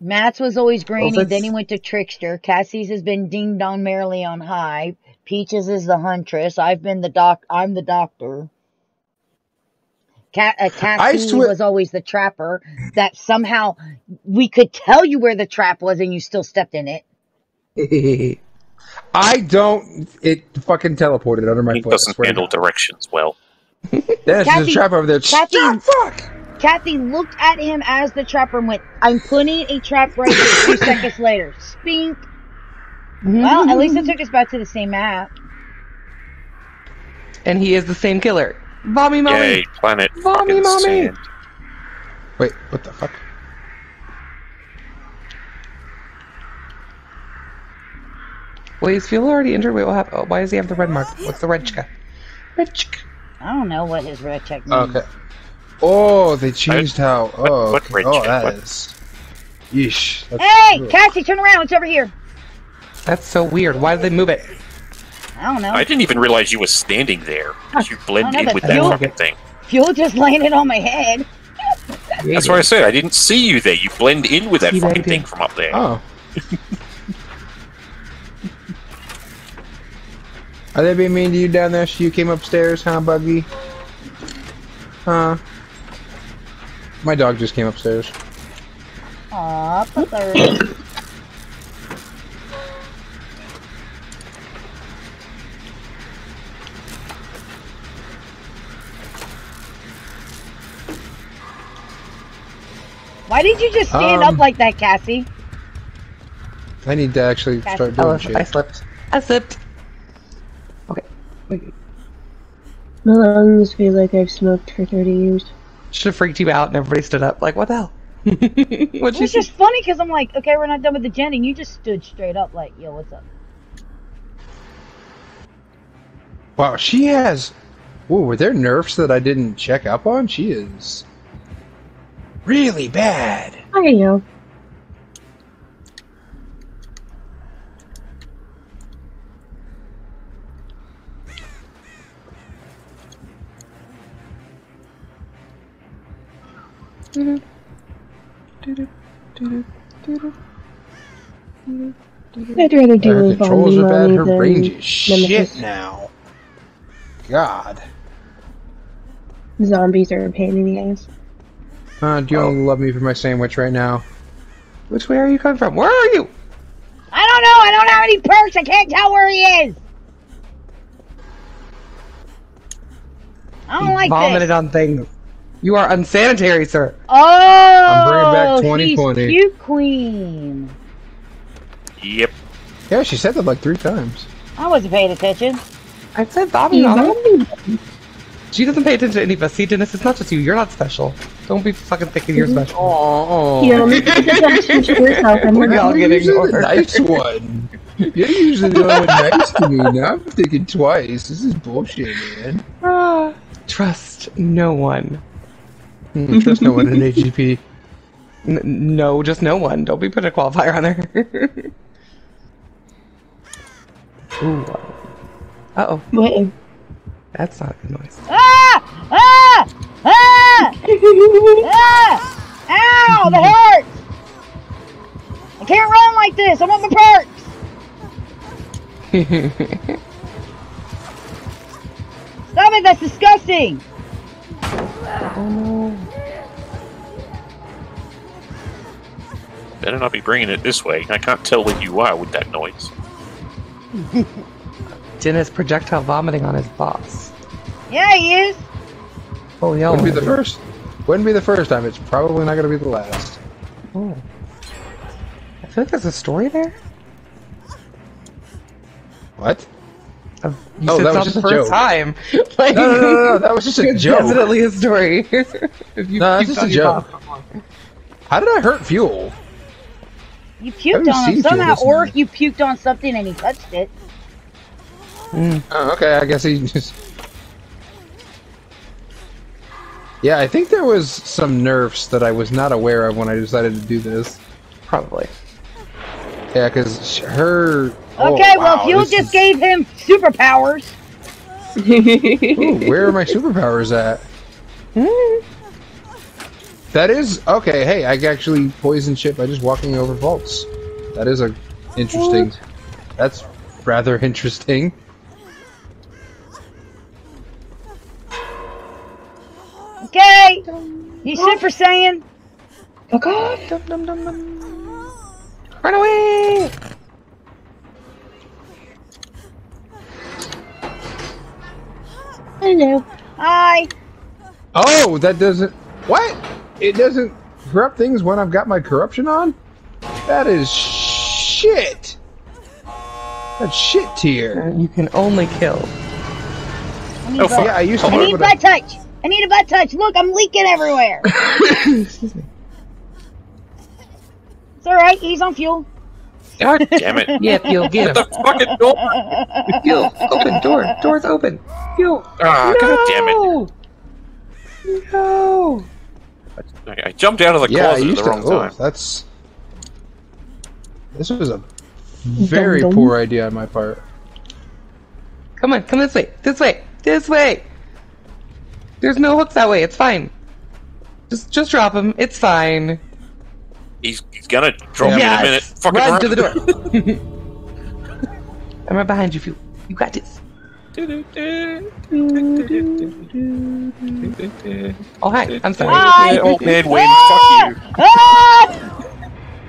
[SPEAKER 1] Matt's was always Granny,
[SPEAKER 2] that's-
[SPEAKER 1] then he went to Trickster. Cassie's has been Ding Dong Merrily on High. Peaches is the Huntress. I've been the doc. I'm the Doctor. Cat, uh, Cassie
[SPEAKER 3] swear-
[SPEAKER 1] was always the Trapper. That somehow we could tell you where the trap was, and you still stepped in it. [laughs]
[SPEAKER 3] I don't. It fucking teleported under my
[SPEAKER 5] He
[SPEAKER 3] foot. I
[SPEAKER 5] doesn't handle
[SPEAKER 3] God.
[SPEAKER 5] directions well. [laughs]
[SPEAKER 3] There's
[SPEAKER 1] Kathy-
[SPEAKER 3] a trap over there.
[SPEAKER 1] Kathy-
[SPEAKER 3] Stop! Fuck!
[SPEAKER 1] Kathy looked at him as the trapper and went, I'm putting a trap right here. Two [laughs] seconds later. Spink. Well, at least it took us back to the same map.
[SPEAKER 2] and he is the same killer. Vommy mommy.
[SPEAKER 5] Yay, planet
[SPEAKER 2] Mommy,
[SPEAKER 5] fucking
[SPEAKER 2] mommy.
[SPEAKER 5] sand.
[SPEAKER 3] Wait, what the fuck?
[SPEAKER 2] Wait, is Fuel already injured? Wait, what happened? Oh, why does he have the red mark? What's the red chica? Red chica.
[SPEAKER 1] I don't know what his red check means.
[SPEAKER 3] Okay. Oh, they changed how. Oh,
[SPEAKER 5] what
[SPEAKER 3] okay. oh,
[SPEAKER 5] check?
[SPEAKER 3] that
[SPEAKER 5] What?
[SPEAKER 3] is. Yeesh. That's,
[SPEAKER 1] Hey,
[SPEAKER 3] ugh.
[SPEAKER 1] Cassie, turn around. It's over here.
[SPEAKER 2] That's so weird. Why did they move it?
[SPEAKER 1] I don't know.
[SPEAKER 5] I didn't even realize you were standing there. [laughs] You blend
[SPEAKER 1] I
[SPEAKER 5] in
[SPEAKER 1] that
[SPEAKER 5] with that
[SPEAKER 1] you-
[SPEAKER 5] fucking thing.
[SPEAKER 1] Fuel just landed on my head.
[SPEAKER 5] That's what I said. I didn't see you there. You blend in with that
[SPEAKER 2] You
[SPEAKER 5] fucking thing from up there.
[SPEAKER 3] Oh. [laughs] Are they being mean to you down there? So you came upstairs, huh, Buggy? Huh? My dog just came upstairs.
[SPEAKER 1] Aw, Why did you just stand
[SPEAKER 3] Um,
[SPEAKER 1] up like that, Cassie?
[SPEAKER 3] I need to actually
[SPEAKER 1] Gotcha.
[SPEAKER 3] start
[SPEAKER 2] Oh,
[SPEAKER 3] doing
[SPEAKER 2] I slipped. I slipped. Okay. Wait.
[SPEAKER 4] My lungs feel like I've smoked for 30 years.
[SPEAKER 2] Should have freaked you out and everybody stood up. Like, what the hell? [laughs] What'd
[SPEAKER 1] It
[SPEAKER 2] you
[SPEAKER 1] was
[SPEAKER 2] see?
[SPEAKER 1] just funny because I'm like, okay, we're not done with the gen, and you just stood straight up like, yo, what's up?
[SPEAKER 3] Wow, she has. Ooh, were there nerfs that I didn't check up on? She is really bad.
[SPEAKER 4] I know. I'd rather
[SPEAKER 3] Her
[SPEAKER 4] deal with
[SPEAKER 3] controls are bad. Her
[SPEAKER 4] than
[SPEAKER 3] range is shit now. God.
[SPEAKER 4] Zombies are a pain in the ass.
[SPEAKER 3] Uh, do you only love me for my sandwich right now?
[SPEAKER 2] Which way are you coming from? Where are you?
[SPEAKER 1] I don't know. I don't have any perks. I can't tell where he is. I don't like
[SPEAKER 2] Vomited
[SPEAKER 1] this.
[SPEAKER 2] on things. You are unsanitary, sir.
[SPEAKER 1] Oh, I'm
[SPEAKER 3] bringing back
[SPEAKER 1] she's
[SPEAKER 3] 2020.
[SPEAKER 1] cute queen.
[SPEAKER 5] Yep.
[SPEAKER 3] Yeah, she said that like three times.
[SPEAKER 1] I wasn't paying attention.
[SPEAKER 2] I said vommy on She doesn't pay attention to any of us. See, Dennis, it's not just you. You're not special. Don't be fucking thinking you're special.
[SPEAKER 3] Oh,
[SPEAKER 4] You know, make a suggestion to yourself. I'm
[SPEAKER 2] We're
[SPEAKER 4] not
[SPEAKER 2] all getting
[SPEAKER 3] usually the nice one. You're usually the one nice to me. Now I'm thinking twice. This is bullshit, man.
[SPEAKER 2] Ah, trust no one.
[SPEAKER 3] Hmm, Trust no one in AGP.
[SPEAKER 2] N- no, just no one. Don't be putting a qualifier on there. [laughs] Ooh. Uh oh.
[SPEAKER 4] Wait,
[SPEAKER 2] That's not a good noise.
[SPEAKER 1] Ah! Ah! Ah! Ah! Ow! That hurts! I can't run like this. I want my perks. [laughs] Stop it! That's disgusting.
[SPEAKER 5] Better not be bringing it this way. I can't tell where you are with that noise. [laughs]
[SPEAKER 2] Din is projectile vomiting on his boss.
[SPEAKER 1] Yeah, he is.
[SPEAKER 2] Oh yeah.
[SPEAKER 3] Wouldn't be the first. Wouldn't be the first time. It's probably not going to be the last.
[SPEAKER 2] Oh. I feel like there's a story there.
[SPEAKER 3] What?
[SPEAKER 2] Of, you
[SPEAKER 3] Oh,
[SPEAKER 2] said
[SPEAKER 3] that was
[SPEAKER 2] not the
[SPEAKER 3] just a
[SPEAKER 2] first
[SPEAKER 3] joke.
[SPEAKER 2] time. Like, [laughs]
[SPEAKER 3] No, no, no, no, no, that was just a [laughs] joke.
[SPEAKER 2] Definitely a story. [laughs] If you
[SPEAKER 3] No, that's just a joke. How did I hurt Fuel?
[SPEAKER 1] You puked on him somehow,
[SPEAKER 3] this
[SPEAKER 1] or
[SPEAKER 3] night.
[SPEAKER 1] you puked on something and he touched it.
[SPEAKER 2] Mm.
[SPEAKER 3] Oh, okay, I guess he just. Yeah, I think there was some nerfs that I was not aware of when I decided to do this.
[SPEAKER 2] Probably.
[SPEAKER 3] Yeah, because her. oh,
[SPEAKER 1] Okay, well,
[SPEAKER 3] wow,
[SPEAKER 1] if you just
[SPEAKER 3] is-
[SPEAKER 1] gave him superpowers. [laughs]
[SPEAKER 3] Ooh, where are my superpowers at? That is okay. Hey, I actually poison shit by just walking over vaults. That is a interesting. That's rather [laughs] interesting.
[SPEAKER 1] Okay, you Super Saiyan.
[SPEAKER 2] Fuck off! Dum, dum, dum, dum. Run away!
[SPEAKER 4] Hello.
[SPEAKER 1] Hi.
[SPEAKER 3] Oh, that doesn't. What? It doesn't corrupt things when I've got my corruption on? That is shit. That's shit tier.
[SPEAKER 2] You can only kill.
[SPEAKER 1] I need,
[SPEAKER 5] Oh, fuck.
[SPEAKER 3] Yeah, I used to
[SPEAKER 1] I need
[SPEAKER 3] able
[SPEAKER 1] touch. I need a butt touch. Look, I'm leaking everywhere. [laughs]
[SPEAKER 2] Excuse me.
[SPEAKER 1] It's all right. He's on fuel.
[SPEAKER 5] God [laughs] damn it.
[SPEAKER 2] Yeah, Fuel, get him.
[SPEAKER 5] The
[SPEAKER 2] him.
[SPEAKER 5] fucking door.
[SPEAKER 2] Fuel, open, door, door's open. Fuel.
[SPEAKER 5] Ah, god damn it.
[SPEAKER 2] no! No!
[SPEAKER 5] Okay, I jumped out of the
[SPEAKER 3] Yeah, I
[SPEAKER 5] closet at
[SPEAKER 3] used
[SPEAKER 5] the
[SPEAKER 3] to.
[SPEAKER 5] wrong
[SPEAKER 3] Oh,
[SPEAKER 5] time.
[SPEAKER 3] that's. This was a very
[SPEAKER 4] Dum-dum.
[SPEAKER 3] poor idea on my part.
[SPEAKER 2] Come on, come this way, this way, this way! There's no hooks that way, it's fine. Just just drop him, it's fine.
[SPEAKER 5] He's, he's gonna drop me in a minute. Fucking
[SPEAKER 2] Run
[SPEAKER 5] run
[SPEAKER 2] to the door. [laughs] I'm right behind you, Fuel. You got this. Oh, hi, I'm sorry.
[SPEAKER 1] Hi.
[SPEAKER 5] Yeah, old man win.
[SPEAKER 1] Ah!
[SPEAKER 5] Fuck you.
[SPEAKER 1] Ah! [laughs]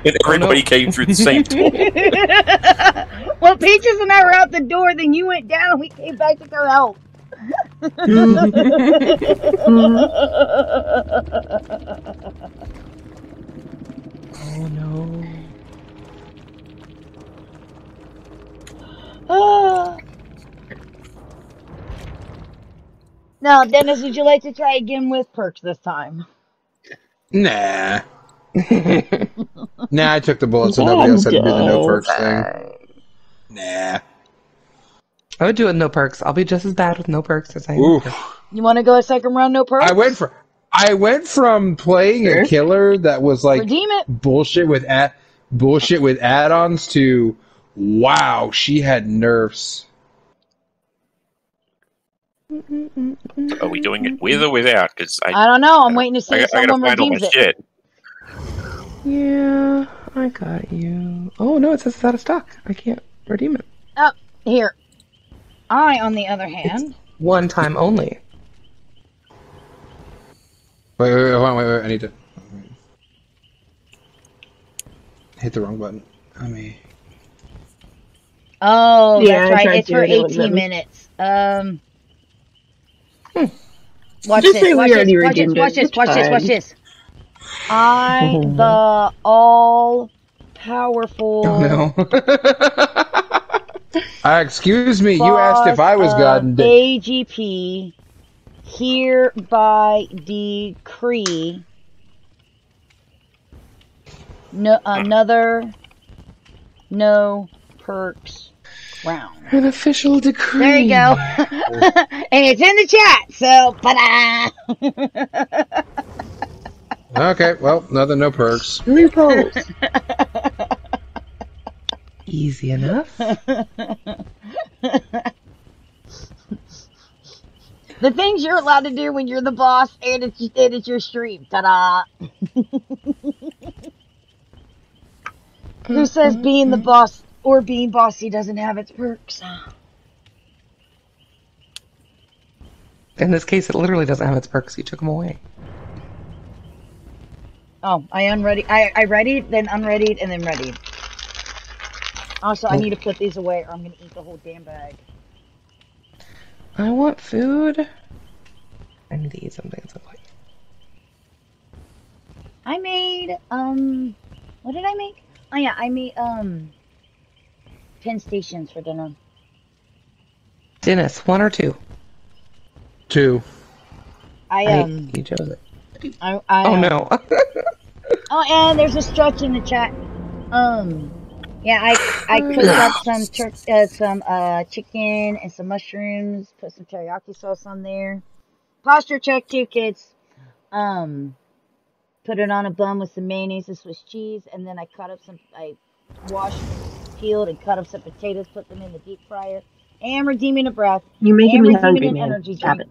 [SPEAKER 5] And everybody came through the same door. [laughs]
[SPEAKER 1] well, Peaches and I were out the door, then you went down and we came back to go help.
[SPEAKER 2] Oh no.
[SPEAKER 1] Now, Dennis, would you like to try again with perks this time?
[SPEAKER 3] Nah. [laughs] Nah, I took the bullet so nobody else had to do the no oh, perks thing. Nah.
[SPEAKER 2] I would do it with no perks. I'll be just as bad with no perks as I am.
[SPEAKER 3] Oof.
[SPEAKER 1] You want to go a second round, no perks?
[SPEAKER 3] I went from I went from playing a killer that was like
[SPEAKER 1] Redeem it.
[SPEAKER 3] bullshit with ad bullshit with add-ons to wow, she had nerfs.
[SPEAKER 5] Are we doing it with or without? Because I,
[SPEAKER 1] I don't know. I'm waiting to see
[SPEAKER 5] I,
[SPEAKER 1] if
[SPEAKER 5] I gotta
[SPEAKER 1] someone
[SPEAKER 5] find all my
[SPEAKER 1] redeems it.
[SPEAKER 5] shit.
[SPEAKER 2] Yeah, I got you. Oh no, it says it's out of stock. I can't redeem it.
[SPEAKER 1] Oh, here. I, on the other hand,
[SPEAKER 2] One time only.
[SPEAKER 3] Wait, wait, wait, hold on, wait, wait, I need to hit the wrong button. I mean
[SPEAKER 1] Oh,
[SPEAKER 4] Yeah,
[SPEAKER 1] that's right. It's for
[SPEAKER 4] do it with
[SPEAKER 1] 18 minutes. Um.
[SPEAKER 2] Hmm.
[SPEAKER 1] Watch
[SPEAKER 4] Just
[SPEAKER 1] this.
[SPEAKER 4] say we
[SPEAKER 1] Watch this.
[SPEAKER 4] already
[SPEAKER 1] Watch this.
[SPEAKER 4] redeemed
[SPEAKER 1] Watch this. Watch this. Watch this. I, the all powerful. [laughs]
[SPEAKER 2] Oh no. [laughs] [laughs]
[SPEAKER 3] uh, excuse me, you asked if I was God and did
[SPEAKER 1] AGP hereby decree no another no perks round.
[SPEAKER 2] An official decree.
[SPEAKER 1] There you go. [laughs] [laughs] and it's in the chat, so ta-da!
[SPEAKER 3] Okay, well, nothing, no perks.
[SPEAKER 4] Loopholes.
[SPEAKER 2] Easy enough. [laughs]
[SPEAKER 1] The things you're allowed to do when you're the boss and it's and it's your stream. Ta-da! [laughs] Who says being the boss or being bossy doesn't have its perks?
[SPEAKER 2] In this case, it literally doesn't have its perks. You took them away.
[SPEAKER 1] Oh, I unready. I I readied, then unreadied, and then readied. Also, I need to put these away, or I'm gonna eat the whole damn bag.
[SPEAKER 2] I want food. I need to eat something at some point.
[SPEAKER 1] I made um, what did I make? Oh yeah, I made um, ten stations for dinner.
[SPEAKER 2] Dennis, one or two?
[SPEAKER 3] Two.
[SPEAKER 1] I
[SPEAKER 2] I-
[SPEAKER 1] um,
[SPEAKER 2] you chose it.
[SPEAKER 1] I, I
[SPEAKER 2] Oh
[SPEAKER 1] uh,
[SPEAKER 2] no. [laughs]
[SPEAKER 1] Oh, and there's a stretch in the chat. Um, yeah, I I [sighs] cooked up some tur- uh, some uh chicken and some mushrooms. Put some teriyaki sauce on there. Posture check too, kids. Um, put it on a bun with some mayonnaise and Swiss cheese, and then I cut up some. I washed, peeled, and cut up some potatoes. Put them in the deep fryer. And redeeming a breath.
[SPEAKER 4] You're making me
[SPEAKER 1] redeeming
[SPEAKER 4] hungry,
[SPEAKER 1] an
[SPEAKER 4] man.
[SPEAKER 1] energy
[SPEAKER 4] Stop
[SPEAKER 1] drink.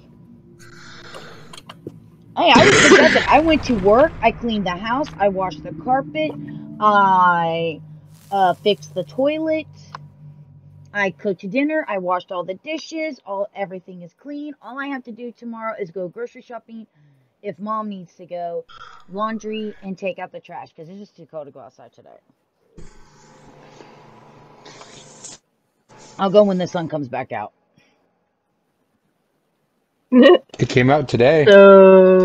[SPEAKER 1] Hey, I just forgot I went to work. I cleaned the house. I washed the carpet. I uh, fixed the toilet. I cooked dinner. I washed all the dishes. All everything is clean. All I have to do tomorrow is go grocery shopping. If mom needs to go, laundry and take out the trash because it's just too cold to go outside today. I'll go when the sun comes back out.
[SPEAKER 4] it. [laughs]
[SPEAKER 3] It came out today.
[SPEAKER 4] so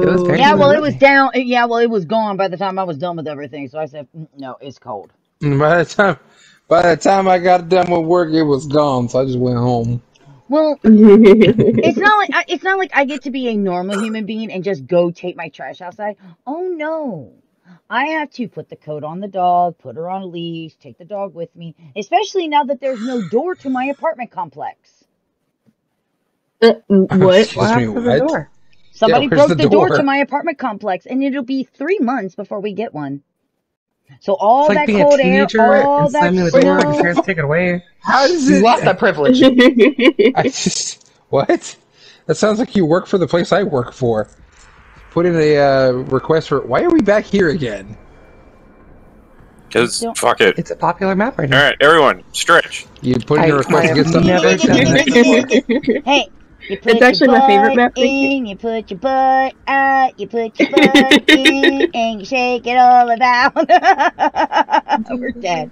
[SPEAKER 2] It was
[SPEAKER 1] Yeah, well, it was down. Yeah, well, it was gone by the time I was done with everything. So I said, "Mm, no, it's cold.
[SPEAKER 3] And [laughs] by the time, by the time I got done with work, it was gone. So I just went home.
[SPEAKER 1] Well, [laughs] it's not like I- it's not like I get to be a normal human being and just go take my trash outside. Oh no. I have to put the coat on the dog, put her on a leash, take the dog with me, especially now that there's no door to my apartment complex.
[SPEAKER 4] Uh, [laughs] what?
[SPEAKER 2] What
[SPEAKER 3] me,
[SPEAKER 2] happened to the door?
[SPEAKER 1] Somebody
[SPEAKER 3] where's
[SPEAKER 1] broke
[SPEAKER 3] the
[SPEAKER 1] the door?
[SPEAKER 3] door?
[SPEAKER 1] to my apartment complex, and it'll be three months before we get one. So all
[SPEAKER 2] It's like
[SPEAKER 1] that
[SPEAKER 2] being a
[SPEAKER 1] cold air, all
[SPEAKER 2] and
[SPEAKER 1] that
[SPEAKER 2] slamming the door, like parents take it away.
[SPEAKER 3] How does
[SPEAKER 2] You
[SPEAKER 3] it?
[SPEAKER 2] lost that privilege. [laughs]
[SPEAKER 3] I just what? That sounds like you work for the place I work for. Put in a uh, request for. Why are we back here again?
[SPEAKER 5] Because fuck it.
[SPEAKER 2] It's a popular map right now.
[SPEAKER 5] right, everyone, stretch.
[SPEAKER 3] You put in
[SPEAKER 2] I-
[SPEAKER 3] a request to get something.
[SPEAKER 2] never. [laughs] [laughs]
[SPEAKER 1] Hey, you put
[SPEAKER 4] It's actually my favorite
[SPEAKER 1] butt
[SPEAKER 4] map, thank you.
[SPEAKER 1] in, you put your butt out, you put your [laughs] butt in, and you shake it all about. [laughs] We're dead.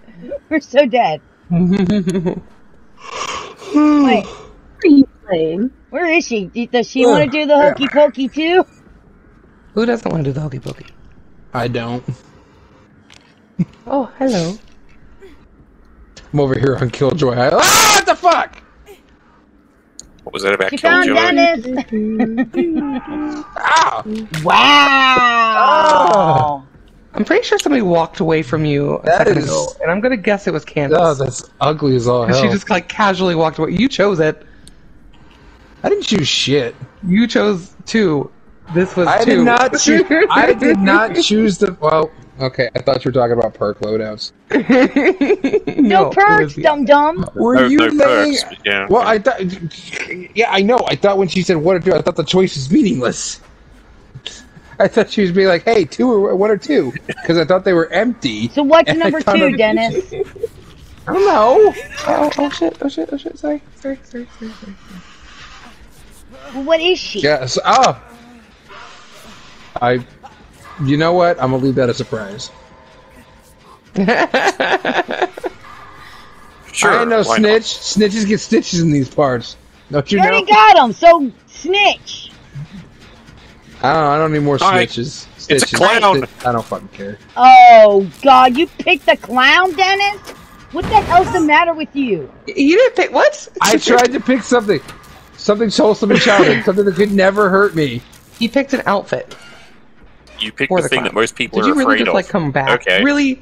[SPEAKER 1] We're so dead. [laughs] Wait,
[SPEAKER 4] What are you playing?
[SPEAKER 1] where is she? Does she want to do the hokey pokey too?
[SPEAKER 2] Who doesn't want to do the hokey pokey?
[SPEAKER 3] I don't.
[SPEAKER 2] Oh, hello.
[SPEAKER 3] I'm over here on Killjoy. I, ah, what the fuck?
[SPEAKER 5] What was that about
[SPEAKER 1] She found Dennis. [laughs]
[SPEAKER 3] Ah!
[SPEAKER 1] Wow.
[SPEAKER 2] I'm pretty sure somebody walked away from you a
[SPEAKER 3] That
[SPEAKER 2] second
[SPEAKER 3] is-
[SPEAKER 2] ago, and I'm gonna guess it was Candace.
[SPEAKER 3] Oh, that's ugly as all hell.
[SPEAKER 2] she just like casually walked away. You chose it.
[SPEAKER 3] I didn't choose shit.
[SPEAKER 2] You chose two. This was
[SPEAKER 3] I
[SPEAKER 2] two.
[SPEAKER 3] did not choose. I did not [laughs] choose the. Well, okay. I thought you were talking about perk loadouts. [laughs]
[SPEAKER 1] No,
[SPEAKER 2] no,
[SPEAKER 1] perks,
[SPEAKER 2] the-
[SPEAKER 1] dum dum.
[SPEAKER 3] Were
[SPEAKER 5] No,
[SPEAKER 3] you
[SPEAKER 5] no
[SPEAKER 3] laying?
[SPEAKER 5] perks. Yeah.
[SPEAKER 3] Well, I thought. Yeah, I know. I thought when she said one or two, I thought the choice was meaningless. I thought she was being like, "Hey, two or one or two, because I thought they were empty.
[SPEAKER 1] So what's number two,
[SPEAKER 3] of-
[SPEAKER 1] Dennis? [laughs]
[SPEAKER 3] I don't know.
[SPEAKER 2] Oh, oh shit! Oh shit! Oh shit! Sorry, sorry, sorry, sorry. sorry.
[SPEAKER 1] Well, what is she?
[SPEAKER 3] Yes. Oh. I. You know what? I'm gonna leave that a surprise. [laughs]
[SPEAKER 5] Sure.
[SPEAKER 3] I ain't no
[SPEAKER 5] why
[SPEAKER 3] snitch. Snitches get stitches in these parts. Don't you
[SPEAKER 1] You
[SPEAKER 3] know?
[SPEAKER 1] already got him, so snitch.
[SPEAKER 3] I don't. I don't need more
[SPEAKER 5] Hi.
[SPEAKER 3] snitches.
[SPEAKER 5] It's a
[SPEAKER 3] Stitches.
[SPEAKER 5] clown.
[SPEAKER 3] I don't fucking care.
[SPEAKER 1] Oh God, you picked the clown, Dennis? What the hell's the matter with you?
[SPEAKER 2] You didn't pick what?
[SPEAKER 3] I tried to pick something, something wholesome and childish, something that could never hurt me.
[SPEAKER 2] He picked an outfit.
[SPEAKER 5] Not? You picked the
[SPEAKER 2] the
[SPEAKER 5] thing
[SPEAKER 2] clown.
[SPEAKER 5] that most people
[SPEAKER 2] Did
[SPEAKER 5] are
[SPEAKER 2] you really
[SPEAKER 5] afraid
[SPEAKER 2] just
[SPEAKER 5] of.
[SPEAKER 2] like come back?
[SPEAKER 5] Okay.
[SPEAKER 2] Really?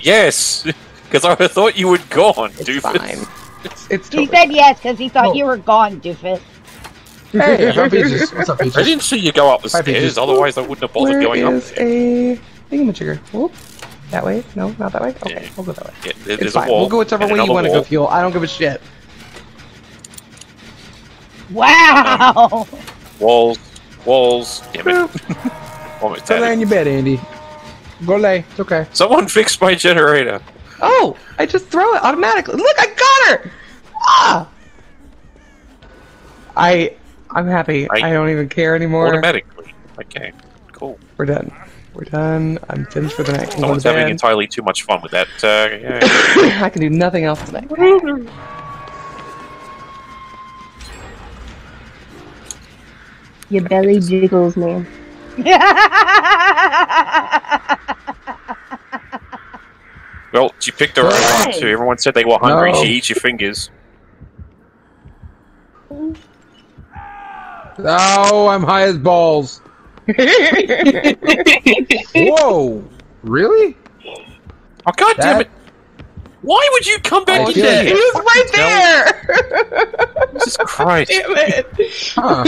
[SPEAKER 5] Yes, [laughs] because I thought you were gone,
[SPEAKER 2] It's
[SPEAKER 5] doofus.
[SPEAKER 2] fine. It's [laughs] it's
[SPEAKER 1] He
[SPEAKER 2] totally
[SPEAKER 1] said yes because he thought
[SPEAKER 2] Oh.
[SPEAKER 1] you were gone, doofus.
[SPEAKER 3] Hey, I found Peaches. What's up,
[SPEAKER 5] I didn't see you go up the
[SPEAKER 3] Hi,
[SPEAKER 5] stairs, otherwise I wouldn't have bothered
[SPEAKER 2] Where
[SPEAKER 5] going up
[SPEAKER 2] is
[SPEAKER 5] there.
[SPEAKER 2] a thingamajigger? Whoop. That way? No, not that way. Okay,
[SPEAKER 5] Yeah.
[SPEAKER 2] we'll go that way.
[SPEAKER 5] Yeah, there-
[SPEAKER 2] It's
[SPEAKER 5] there's a
[SPEAKER 2] fine.
[SPEAKER 5] wall.
[SPEAKER 2] We'll go whichever way you want to go,
[SPEAKER 5] wall.
[SPEAKER 2] Fuel. I don't give a shit.
[SPEAKER 1] Wow. [laughs]
[SPEAKER 5] Walls. Walls. Damn it. Almost
[SPEAKER 3] Go
[SPEAKER 5] had
[SPEAKER 3] lay
[SPEAKER 5] it.
[SPEAKER 3] in your bed, Andy. Go lay. It's okay.
[SPEAKER 5] Someone fixed my generator.
[SPEAKER 2] Oh, I just throw it automatically. Look, I got her. Ah. I, I'm happy.
[SPEAKER 5] I-
[SPEAKER 2] I, don't even care anymore.
[SPEAKER 5] Automatically. Okay. Cool.
[SPEAKER 2] We're done. We're done. I'm finished for the night. I'm
[SPEAKER 5] Someone's having
[SPEAKER 2] bed.
[SPEAKER 5] entirely too much fun with that. Uh, yeah. [coughs]
[SPEAKER 2] I can do nothing else tonight.
[SPEAKER 4] Your belly jiggles, man.
[SPEAKER 5] Well, you picked the right one too. Everyone said they were hungry.
[SPEAKER 3] No.
[SPEAKER 5] She eats your fingers.
[SPEAKER 3] Oh, I'm high as balls. [laughs] Whoa. Really?
[SPEAKER 5] Oh god damn it! Why would you come back
[SPEAKER 3] Oh,
[SPEAKER 5] in
[SPEAKER 3] shit.
[SPEAKER 5] there?
[SPEAKER 2] He was right there.
[SPEAKER 5] Jesus Christ! [laughs]
[SPEAKER 2] Damn it.
[SPEAKER 3] Huh.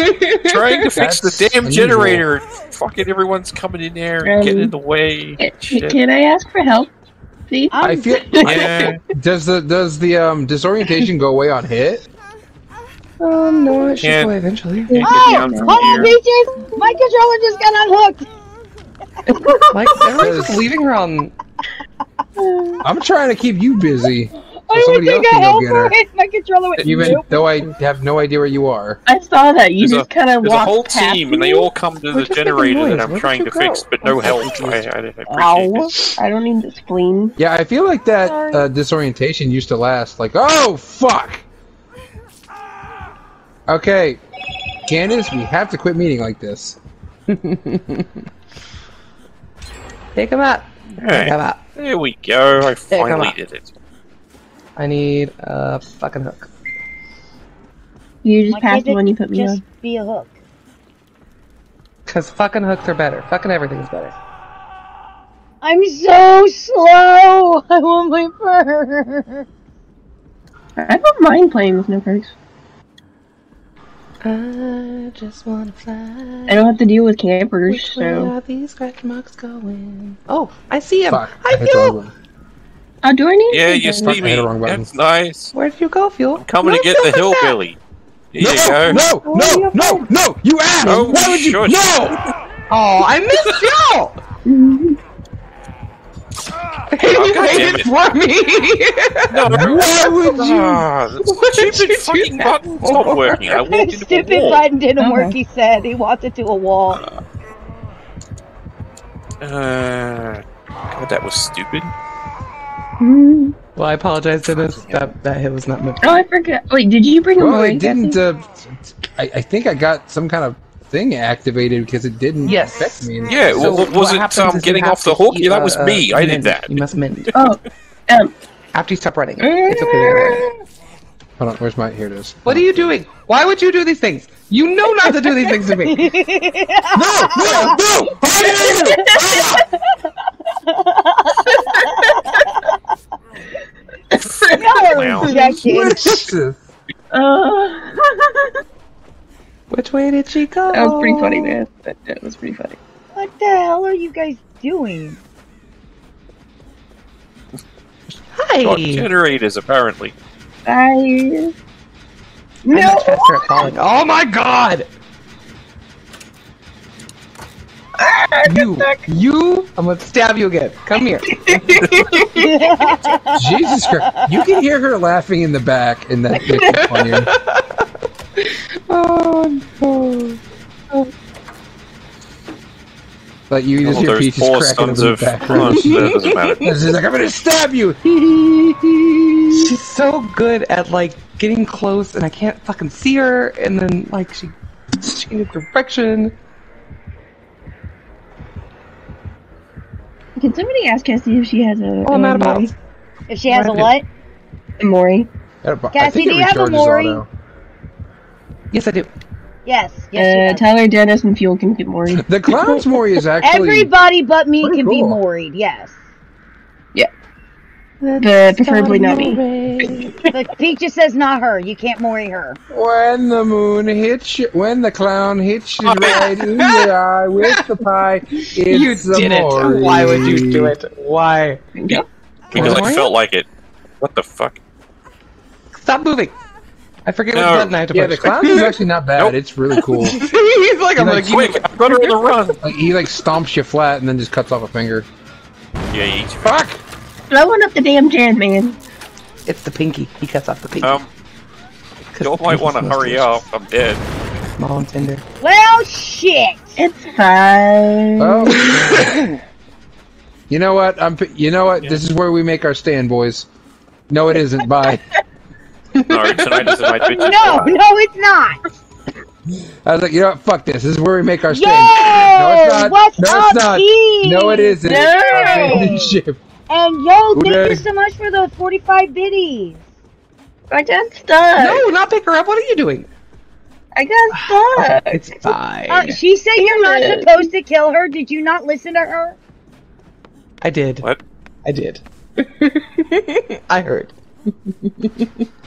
[SPEAKER 5] Trying to fix the damn
[SPEAKER 3] unusual.
[SPEAKER 5] generator. Fucking everyone's coming in there and
[SPEAKER 4] Um,
[SPEAKER 5] getting in the way.
[SPEAKER 4] Can,
[SPEAKER 5] Shit.
[SPEAKER 4] can I ask for help, please?
[SPEAKER 3] I feel.
[SPEAKER 5] Yeah. [laughs]
[SPEAKER 3] Does the does the um disorientation go away on hit?
[SPEAKER 2] Um, no, it should go away eventually.
[SPEAKER 1] Oh, hold on,
[SPEAKER 5] here.
[SPEAKER 1] Peaches! My controller just got unhooked! [laughs]
[SPEAKER 2] Like, everyone's just leaving her on.
[SPEAKER 3] I'm trying to keep you busy. [laughs]
[SPEAKER 1] I
[SPEAKER 3] somebody
[SPEAKER 1] didn't think
[SPEAKER 3] else can go get
[SPEAKER 1] her.
[SPEAKER 3] her.
[SPEAKER 1] My controller went
[SPEAKER 3] Even
[SPEAKER 1] nope.
[SPEAKER 3] though I have no idea where you are.
[SPEAKER 4] I saw that. You
[SPEAKER 5] There's
[SPEAKER 4] just kind of
[SPEAKER 5] There's a whole
[SPEAKER 4] past
[SPEAKER 5] team, and they all come to
[SPEAKER 2] We're
[SPEAKER 5] the generator
[SPEAKER 2] noise.
[SPEAKER 5] that I'm
[SPEAKER 2] Where
[SPEAKER 5] trying to
[SPEAKER 2] go?
[SPEAKER 5] fix, but no
[SPEAKER 2] I'm
[SPEAKER 5] help. I, I, I appreciate
[SPEAKER 4] Ow.
[SPEAKER 5] this.
[SPEAKER 4] I don't need to spleen.
[SPEAKER 3] Yeah, I feel like that uh, disorientation used to last like, oh fuck. Okay, Candace, we have to quit meeting like this. [laughs]
[SPEAKER 2] Pick him up. Pick him up.
[SPEAKER 5] There we go. I finally
[SPEAKER 2] on.
[SPEAKER 5] did it.
[SPEAKER 2] I need a fucking hook.
[SPEAKER 4] You just
[SPEAKER 1] Why
[SPEAKER 4] passed
[SPEAKER 1] can't
[SPEAKER 4] the one you put me
[SPEAKER 1] just
[SPEAKER 4] on.
[SPEAKER 1] be a hook.
[SPEAKER 2] Because fucking hooks are better. Fucking everything's better.
[SPEAKER 1] I'm so slow! [laughs] I want my fur!
[SPEAKER 4] I don't mind playing with no perks.
[SPEAKER 2] I just wanna fly.
[SPEAKER 4] I don't have to deal with campers,
[SPEAKER 2] Which way
[SPEAKER 4] so.
[SPEAKER 2] are these scratch marks going? Oh, I see him.
[SPEAKER 3] Fuck,
[SPEAKER 2] Hi,
[SPEAKER 3] I hit
[SPEAKER 2] Fuel.
[SPEAKER 4] Oh, do I need
[SPEAKER 5] Yeah, you
[SPEAKER 4] do
[SPEAKER 5] see me.
[SPEAKER 3] the wrong button.
[SPEAKER 5] That's nice.
[SPEAKER 2] Where did you go, Fuel?
[SPEAKER 5] Coming
[SPEAKER 2] No,
[SPEAKER 5] to get the hillbilly. Here
[SPEAKER 3] No,
[SPEAKER 5] you go.
[SPEAKER 3] no,
[SPEAKER 2] Oh,
[SPEAKER 3] no, no, no, you ass!
[SPEAKER 5] Oh,
[SPEAKER 3] Why would you?
[SPEAKER 5] shush.
[SPEAKER 3] No! [laughs]
[SPEAKER 2] Oh, I missed you! [laughs] He
[SPEAKER 5] God damn
[SPEAKER 2] waited
[SPEAKER 5] it.
[SPEAKER 2] for me!
[SPEAKER 5] No, [laughs]
[SPEAKER 3] Why would you?
[SPEAKER 5] The
[SPEAKER 2] you
[SPEAKER 5] stupid fucking
[SPEAKER 2] that
[SPEAKER 5] button stopped working. I walked into a
[SPEAKER 1] Stupid button didn't work, he said. He walked into a wall.
[SPEAKER 5] Uh, God, that was stupid.
[SPEAKER 4] Mhm.
[SPEAKER 2] Well, I apologize, Dennis. That, that hit was not meant
[SPEAKER 4] Oh, I forgot. Wait, did you bring a
[SPEAKER 3] Well, I didn't. Uh, I, I think I got some kind of thing activated because it didn't
[SPEAKER 2] Yes.
[SPEAKER 3] affect me.
[SPEAKER 5] Yeah,
[SPEAKER 2] So
[SPEAKER 5] well,
[SPEAKER 2] what
[SPEAKER 5] was it um, getting off the hook?
[SPEAKER 2] keep,
[SPEAKER 5] Yeah, that was
[SPEAKER 2] uh,
[SPEAKER 5] me. I did that.
[SPEAKER 2] You must mend. [laughs]
[SPEAKER 4] Oh, um,
[SPEAKER 2] After you stop running. It's okay. [laughs]
[SPEAKER 3] Hold on, where's my? Here it is.
[SPEAKER 2] What are you doing? Why would you do these things? You know not to do these things to me. [laughs]
[SPEAKER 3] No, no, no!
[SPEAKER 1] No,
[SPEAKER 5] Wow.
[SPEAKER 1] Jackie.
[SPEAKER 3] What is this?
[SPEAKER 4] uh,
[SPEAKER 2] Which way did she go?
[SPEAKER 4] that was pretty funny, man. That, that was pretty funny.
[SPEAKER 1] What the hell are you guys doing?
[SPEAKER 2] Hi.
[SPEAKER 5] Got generators, apparently.
[SPEAKER 4] I.
[SPEAKER 2] I'm
[SPEAKER 4] No!
[SPEAKER 2] much faster at falling. Oh my god! Ah, you, you, I'm gonna stab you again. Come here. [laughs]
[SPEAKER 3] Jesus Christ! You can hear her laughing in the back, and that makes it funnier.
[SPEAKER 2] Oh no.
[SPEAKER 3] Like you just
[SPEAKER 5] Oh,
[SPEAKER 3] hear
[SPEAKER 5] those
[SPEAKER 3] Peaches cracking up in the
[SPEAKER 5] of.
[SPEAKER 3] background.
[SPEAKER 5] That doesn't matter. [laughs]
[SPEAKER 3] And she's like, "I'm gonna stab you." [laughs]
[SPEAKER 2] She's so good at like getting close, and I can't fucking see her, and then like she changes direction.
[SPEAKER 4] Can somebody ask Cassie if she has a.
[SPEAKER 2] Oh, I'm out of bounds.
[SPEAKER 1] If she has a what?
[SPEAKER 4] A Mori?
[SPEAKER 3] I
[SPEAKER 1] Cassie, do you have a
[SPEAKER 3] recharges
[SPEAKER 1] Mori?
[SPEAKER 3] auto.
[SPEAKER 2] Yes, I do.
[SPEAKER 1] Yes, yes,
[SPEAKER 4] uh,
[SPEAKER 1] does.
[SPEAKER 4] Tyler, Dennis, and Fuel can get Mori.
[SPEAKER 3] The clown's Mori is [laughs] actually.
[SPEAKER 1] Everybody but me
[SPEAKER 3] pretty
[SPEAKER 1] can be
[SPEAKER 3] cool.
[SPEAKER 1] moried, yes. Yeah.
[SPEAKER 4] But preferably not me.
[SPEAKER 1] But Peaches says not her. You can't mori her.
[SPEAKER 3] When the moon hits you, when the clown hits you right in the [laughs] eye with the pie, it's
[SPEAKER 2] You
[SPEAKER 3] a
[SPEAKER 2] did it.
[SPEAKER 3] Mori.
[SPEAKER 2] Why would you do it? Why?
[SPEAKER 5] Because
[SPEAKER 2] What?
[SPEAKER 5] I felt like it. What the fuck?
[SPEAKER 2] Stop moving. I forget
[SPEAKER 5] No.
[SPEAKER 2] what button I have to
[SPEAKER 3] Yeah,
[SPEAKER 2] push.
[SPEAKER 3] the [laughs] clown is actually not bad.
[SPEAKER 5] Nope.
[SPEAKER 3] It's really cool. [laughs]
[SPEAKER 2] He's like, I'm
[SPEAKER 3] Like,
[SPEAKER 2] like,
[SPEAKER 5] Quick, I've got her on the run.
[SPEAKER 3] Like [laughs] he like stomps you flat and then just cuts off a finger.
[SPEAKER 5] Yeah, he eats you.
[SPEAKER 3] Fuck!
[SPEAKER 4] Throwing up the damn jam, man.
[SPEAKER 2] it's the pinky. He cuts off the pinky.
[SPEAKER 5] Um,
[SPEAKER 2] 'Cause
[SPEAKER 5] y'all might want to hurry
[SPEAKER 2] delicious.
[SPEAKER 5] up. I'm dead.
[SPEAKER 2] Small and tender.
[SPEAKER 1] Well, shit.
[SPEAKER 4] It's fine.
[SPEAKER 3] Oh. you know what? I'm. You know what? This is where we make our stand, boys. No, it isn't. Bye.
[SPEAKER 5] No, tonight is the night.
[SPEAKER 1] No, no, it's not.
[SPEAKER 3] I was like, you know what? Fuck this. This is where we make our
[SPEAKER 1] Yo,
[SPEAKER 3] stand. no, it's not.
[SPEAKER 1] what's
[SPEAKER 3] no,
[SPEAKER 1] up,
[SPEAKER 3] it's not.
[SPEAKER 1] Pete?
[SPEAKER 3] No, it isn't.
[SPEAKER 1] Yay.
[SPEAKER 3] Ship.
[SPEAKER 1] And yo, thank
[SPEAKER 3] Okay.
[SPEAKER 1] you so much for the 45 biddies.
[SPEAKER 4] I got stuck.
[SPEAKER 2] No, not pick her up. What are you doing?
[SPEAKER 4] I got stuck. [sighs]
[SPEAKER 2] It's fine.
[SPEAKER 1] Uh, she said you're not
[SPEAKER 4] it.
[SPEAKER 1] supposed to kill her. Did you not listen to her?
[SPEAKER 2] I did.
[SPEAKER 5] What?
[SPEAKER 2] I did. [laughs] I heard. [laughs]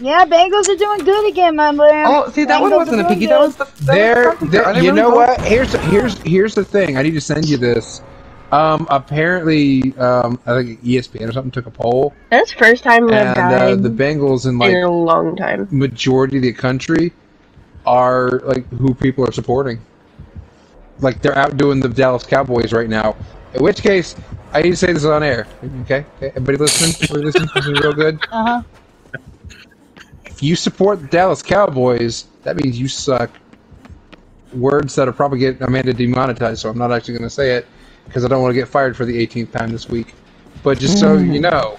[SPEAKER 1] Yeah, Bengals are doing good again, my man.
[SPEAKER 2] Oh, see, that one wasn't a
[SPEAKER 1] doing
[SPEAKER 2] pinky. That was the. That
[SPEAKER 3] There,
[SPEAKER 2] was
[SPEAKER 3] there you
[SPEAKER 2] really
[SPEAKER 3] know what? Here's here's here's the thing. I need to send you this. Um, apparently, um, I think ESPN or something took a poll,
[SPEAKER 4] That's first time
[SPEAKER 3] and uh, the Bengals in
[SPEAKER 4] in
[SPEAKER 3] like
[SPEAKER 4] a long time.
[SPEAKER 3] majority of the country are like who people are supporting. Like they're outdoing the Dallas Cowboys right now. In which case, I need to say this on air. Okay, okay everybody listening? Everybody listening? This real good.
[SPEAKER 1] Uh huh.
[SPEAKER 3] If you support the Dallas Cowboys, that means you suck. Words that are probably get Amanda demonetized, so I'm not actually going to say it because I don't want to get fired for the 18th time this week. But just so you know,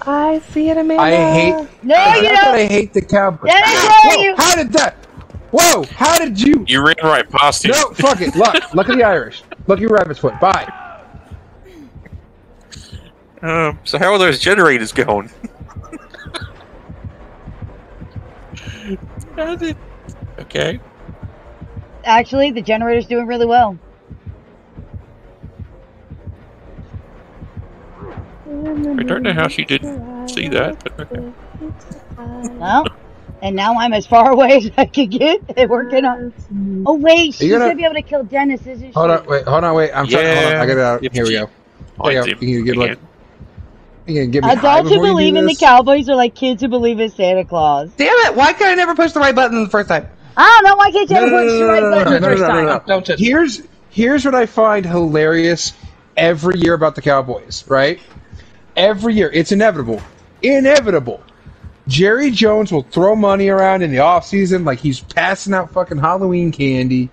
[SPEAKER 2] I see it, Amanda.
[SPEAKER 3] I hate.
[SPEAKER 1] No,
[SPEAKER 3] it's
[SPEAKER 1] you don't.
[SPEAKER 3] I hate the Cowboys.
[SPEAKER 1] That is where
[SPEAKER 3] whoa,
[SPEAKER 1] you-
[SPEAKER 3] How did that? Whoa! How did you?
[SPEAKER 5] You ran right past him.
[SPEAKER 3] No, fuck it. Look, look at the Irish. Look at your rabbit's foot. Bye.
[SPEAKER 5] Um, so how are those generators going? [laughs] How's it- [laughs] okay.
[SPEAKER 1] Actually, the generator's doing really well.
[SPEAKER 5] I don't know how she didn't see that, but okay.
[SPEAKER 1] Well, and now I'm as far [laughs] away as I could get. They're working on. Oh wait, she's
[SPEAKER 3] you gonna-
[SPEAKER 1] gonna be able to kill Dennis, isn't she?
[SPEAKER 3] Hold on. Wait. Hold on. Wait. I'm trying. Hold on. I got it out.
[SPEAKER 5] If
[SPEAKER 3] Here we go. There you go. You can get like.
[SPEAKER 5] again.
[SPEAKER 3] You can give me
[SPEAKER 1] Adults who
[SPEAKER 3] before you do
[SPEAKER 1] believe in the? Cowboys are like kids who believe in Santa Claus.
[SPEAKER 2] Damn it! Why could I never push the right button the first time?
[SPEAKER 1] I don't know why can't you
[SPEAKER 3] No,
[SPEAKER 1] ever
[SPEAKER 3] no,
[SPEAKER 1] push
[SPEAKER 3] no,
[SPEAKER 1] the right
[SPEAKER 3] no,
[SPEAKER 1] button
[SPEAKER 3] no,
[SPEAKER 1] the
[SPEAKER 3] no,
[SPEAKER 1] first
[SPEAKER 3] no, no,
[SPEAKER 1] time?
[SPEAKER 3] no.
[SPEAKER 2] Don't touch.
[SPEAKER 3] Here's here's what I find hilarious every year about the Cowboys, right? Every year, it's inevitable. Inevitable. Jerry Jones will throw money around in the off season like he's passing out fucking Halloween candy.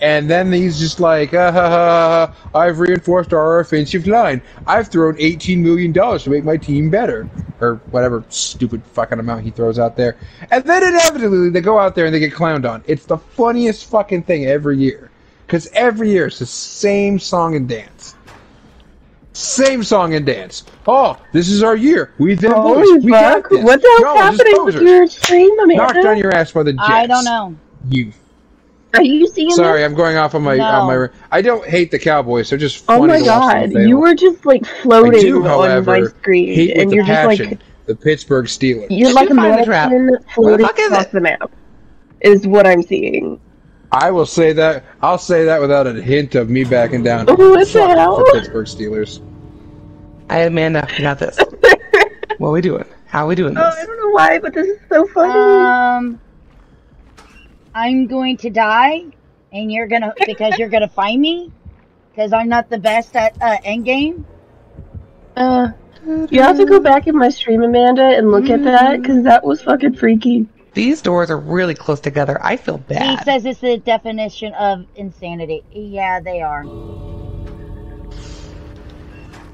[SPEAKER 3] And then he's just like, uh, ha, ha, ha, ha, I've reinforced our offensive line. I've thrown $18 million to make my team better. Or whatever stupid fucking amount he throws out there. And then inevitably they go out there and they get clowned on. It's the funniest fucking thing every year. Because every year it's the same song and dance. Same song and dance. Oh, this is our year. We them boys. We got this.
[SPEAKER 4] What the
[SPEAKER 3] Y'all
[SPEAKER 4] hell's
[SPEAKER 3] just
[SPEAKER 4] happening with your stream, Amanda?
[SPEAKER 3] Knocked on your ass by the Jets.
[SPEAKER 1] I don't know.
[SPEAKER 3] You
[SPEAKER 4] Are you seeing
[SPEAKER 3] Sorry,
[SPEAKER 4] this?
[SPEAKER 3] I'm going off on my on my. I don't hate the Cowboys. They're just
[SPEAKER 4] Oh my
[SPEAKER 3] to watch them
[SPEAKER 4] god, you were just like floating
[SPEAKER 3] do,
[SPEAKER 4] on my screen,
[SPEAKER 3] hate
[SPEAKER 4] and
[SPEAKER 3] the
[SPEAKER 4] you're just
[SPEAKER 3] passion
[SPEAKER 4] like
[SPEAKER 3] the Pittsburgh Steelers.
[SPEAKER 4] you're like a
[SPEAKER 2] you find the trap?
[SPEAKER 4] mannequin floating
[SPEAKER 2] fuck
[SPEAKER 4] across the map. Is what I'm seeing.
[SPEAKER 3] I will say that. I'll say that without a hint of me backing down.
[SPEAKER 4] Oh, what the hell?
[SPEAKER 3] The Pittsburgh Steelers.
[SPEAKER 2] I Amanda, we got this. [laughs] what are we doing? How are we doing this?
[SPEAKER 4] Oh,
[SPEAKER 2] this?
[SPEAKER 4] I don't know why, but this is so funny.
[SPEAKER 1] Um, I'm going to die, and you're gonna [laughs] because you're gonna find me because I'm not the best at uh, endgame.
[SPEAKER 4] Uh, you have to go back in my stream, Amanda, and look at that because that was fucking freaky.
[SPEAKER 2] These doors are really close together. I feel bad.
[SPEAKER 1] He
[SPEAKER 2] bad.
[SPEAKER 1] says it's the definition of insanity. Yeah, they are.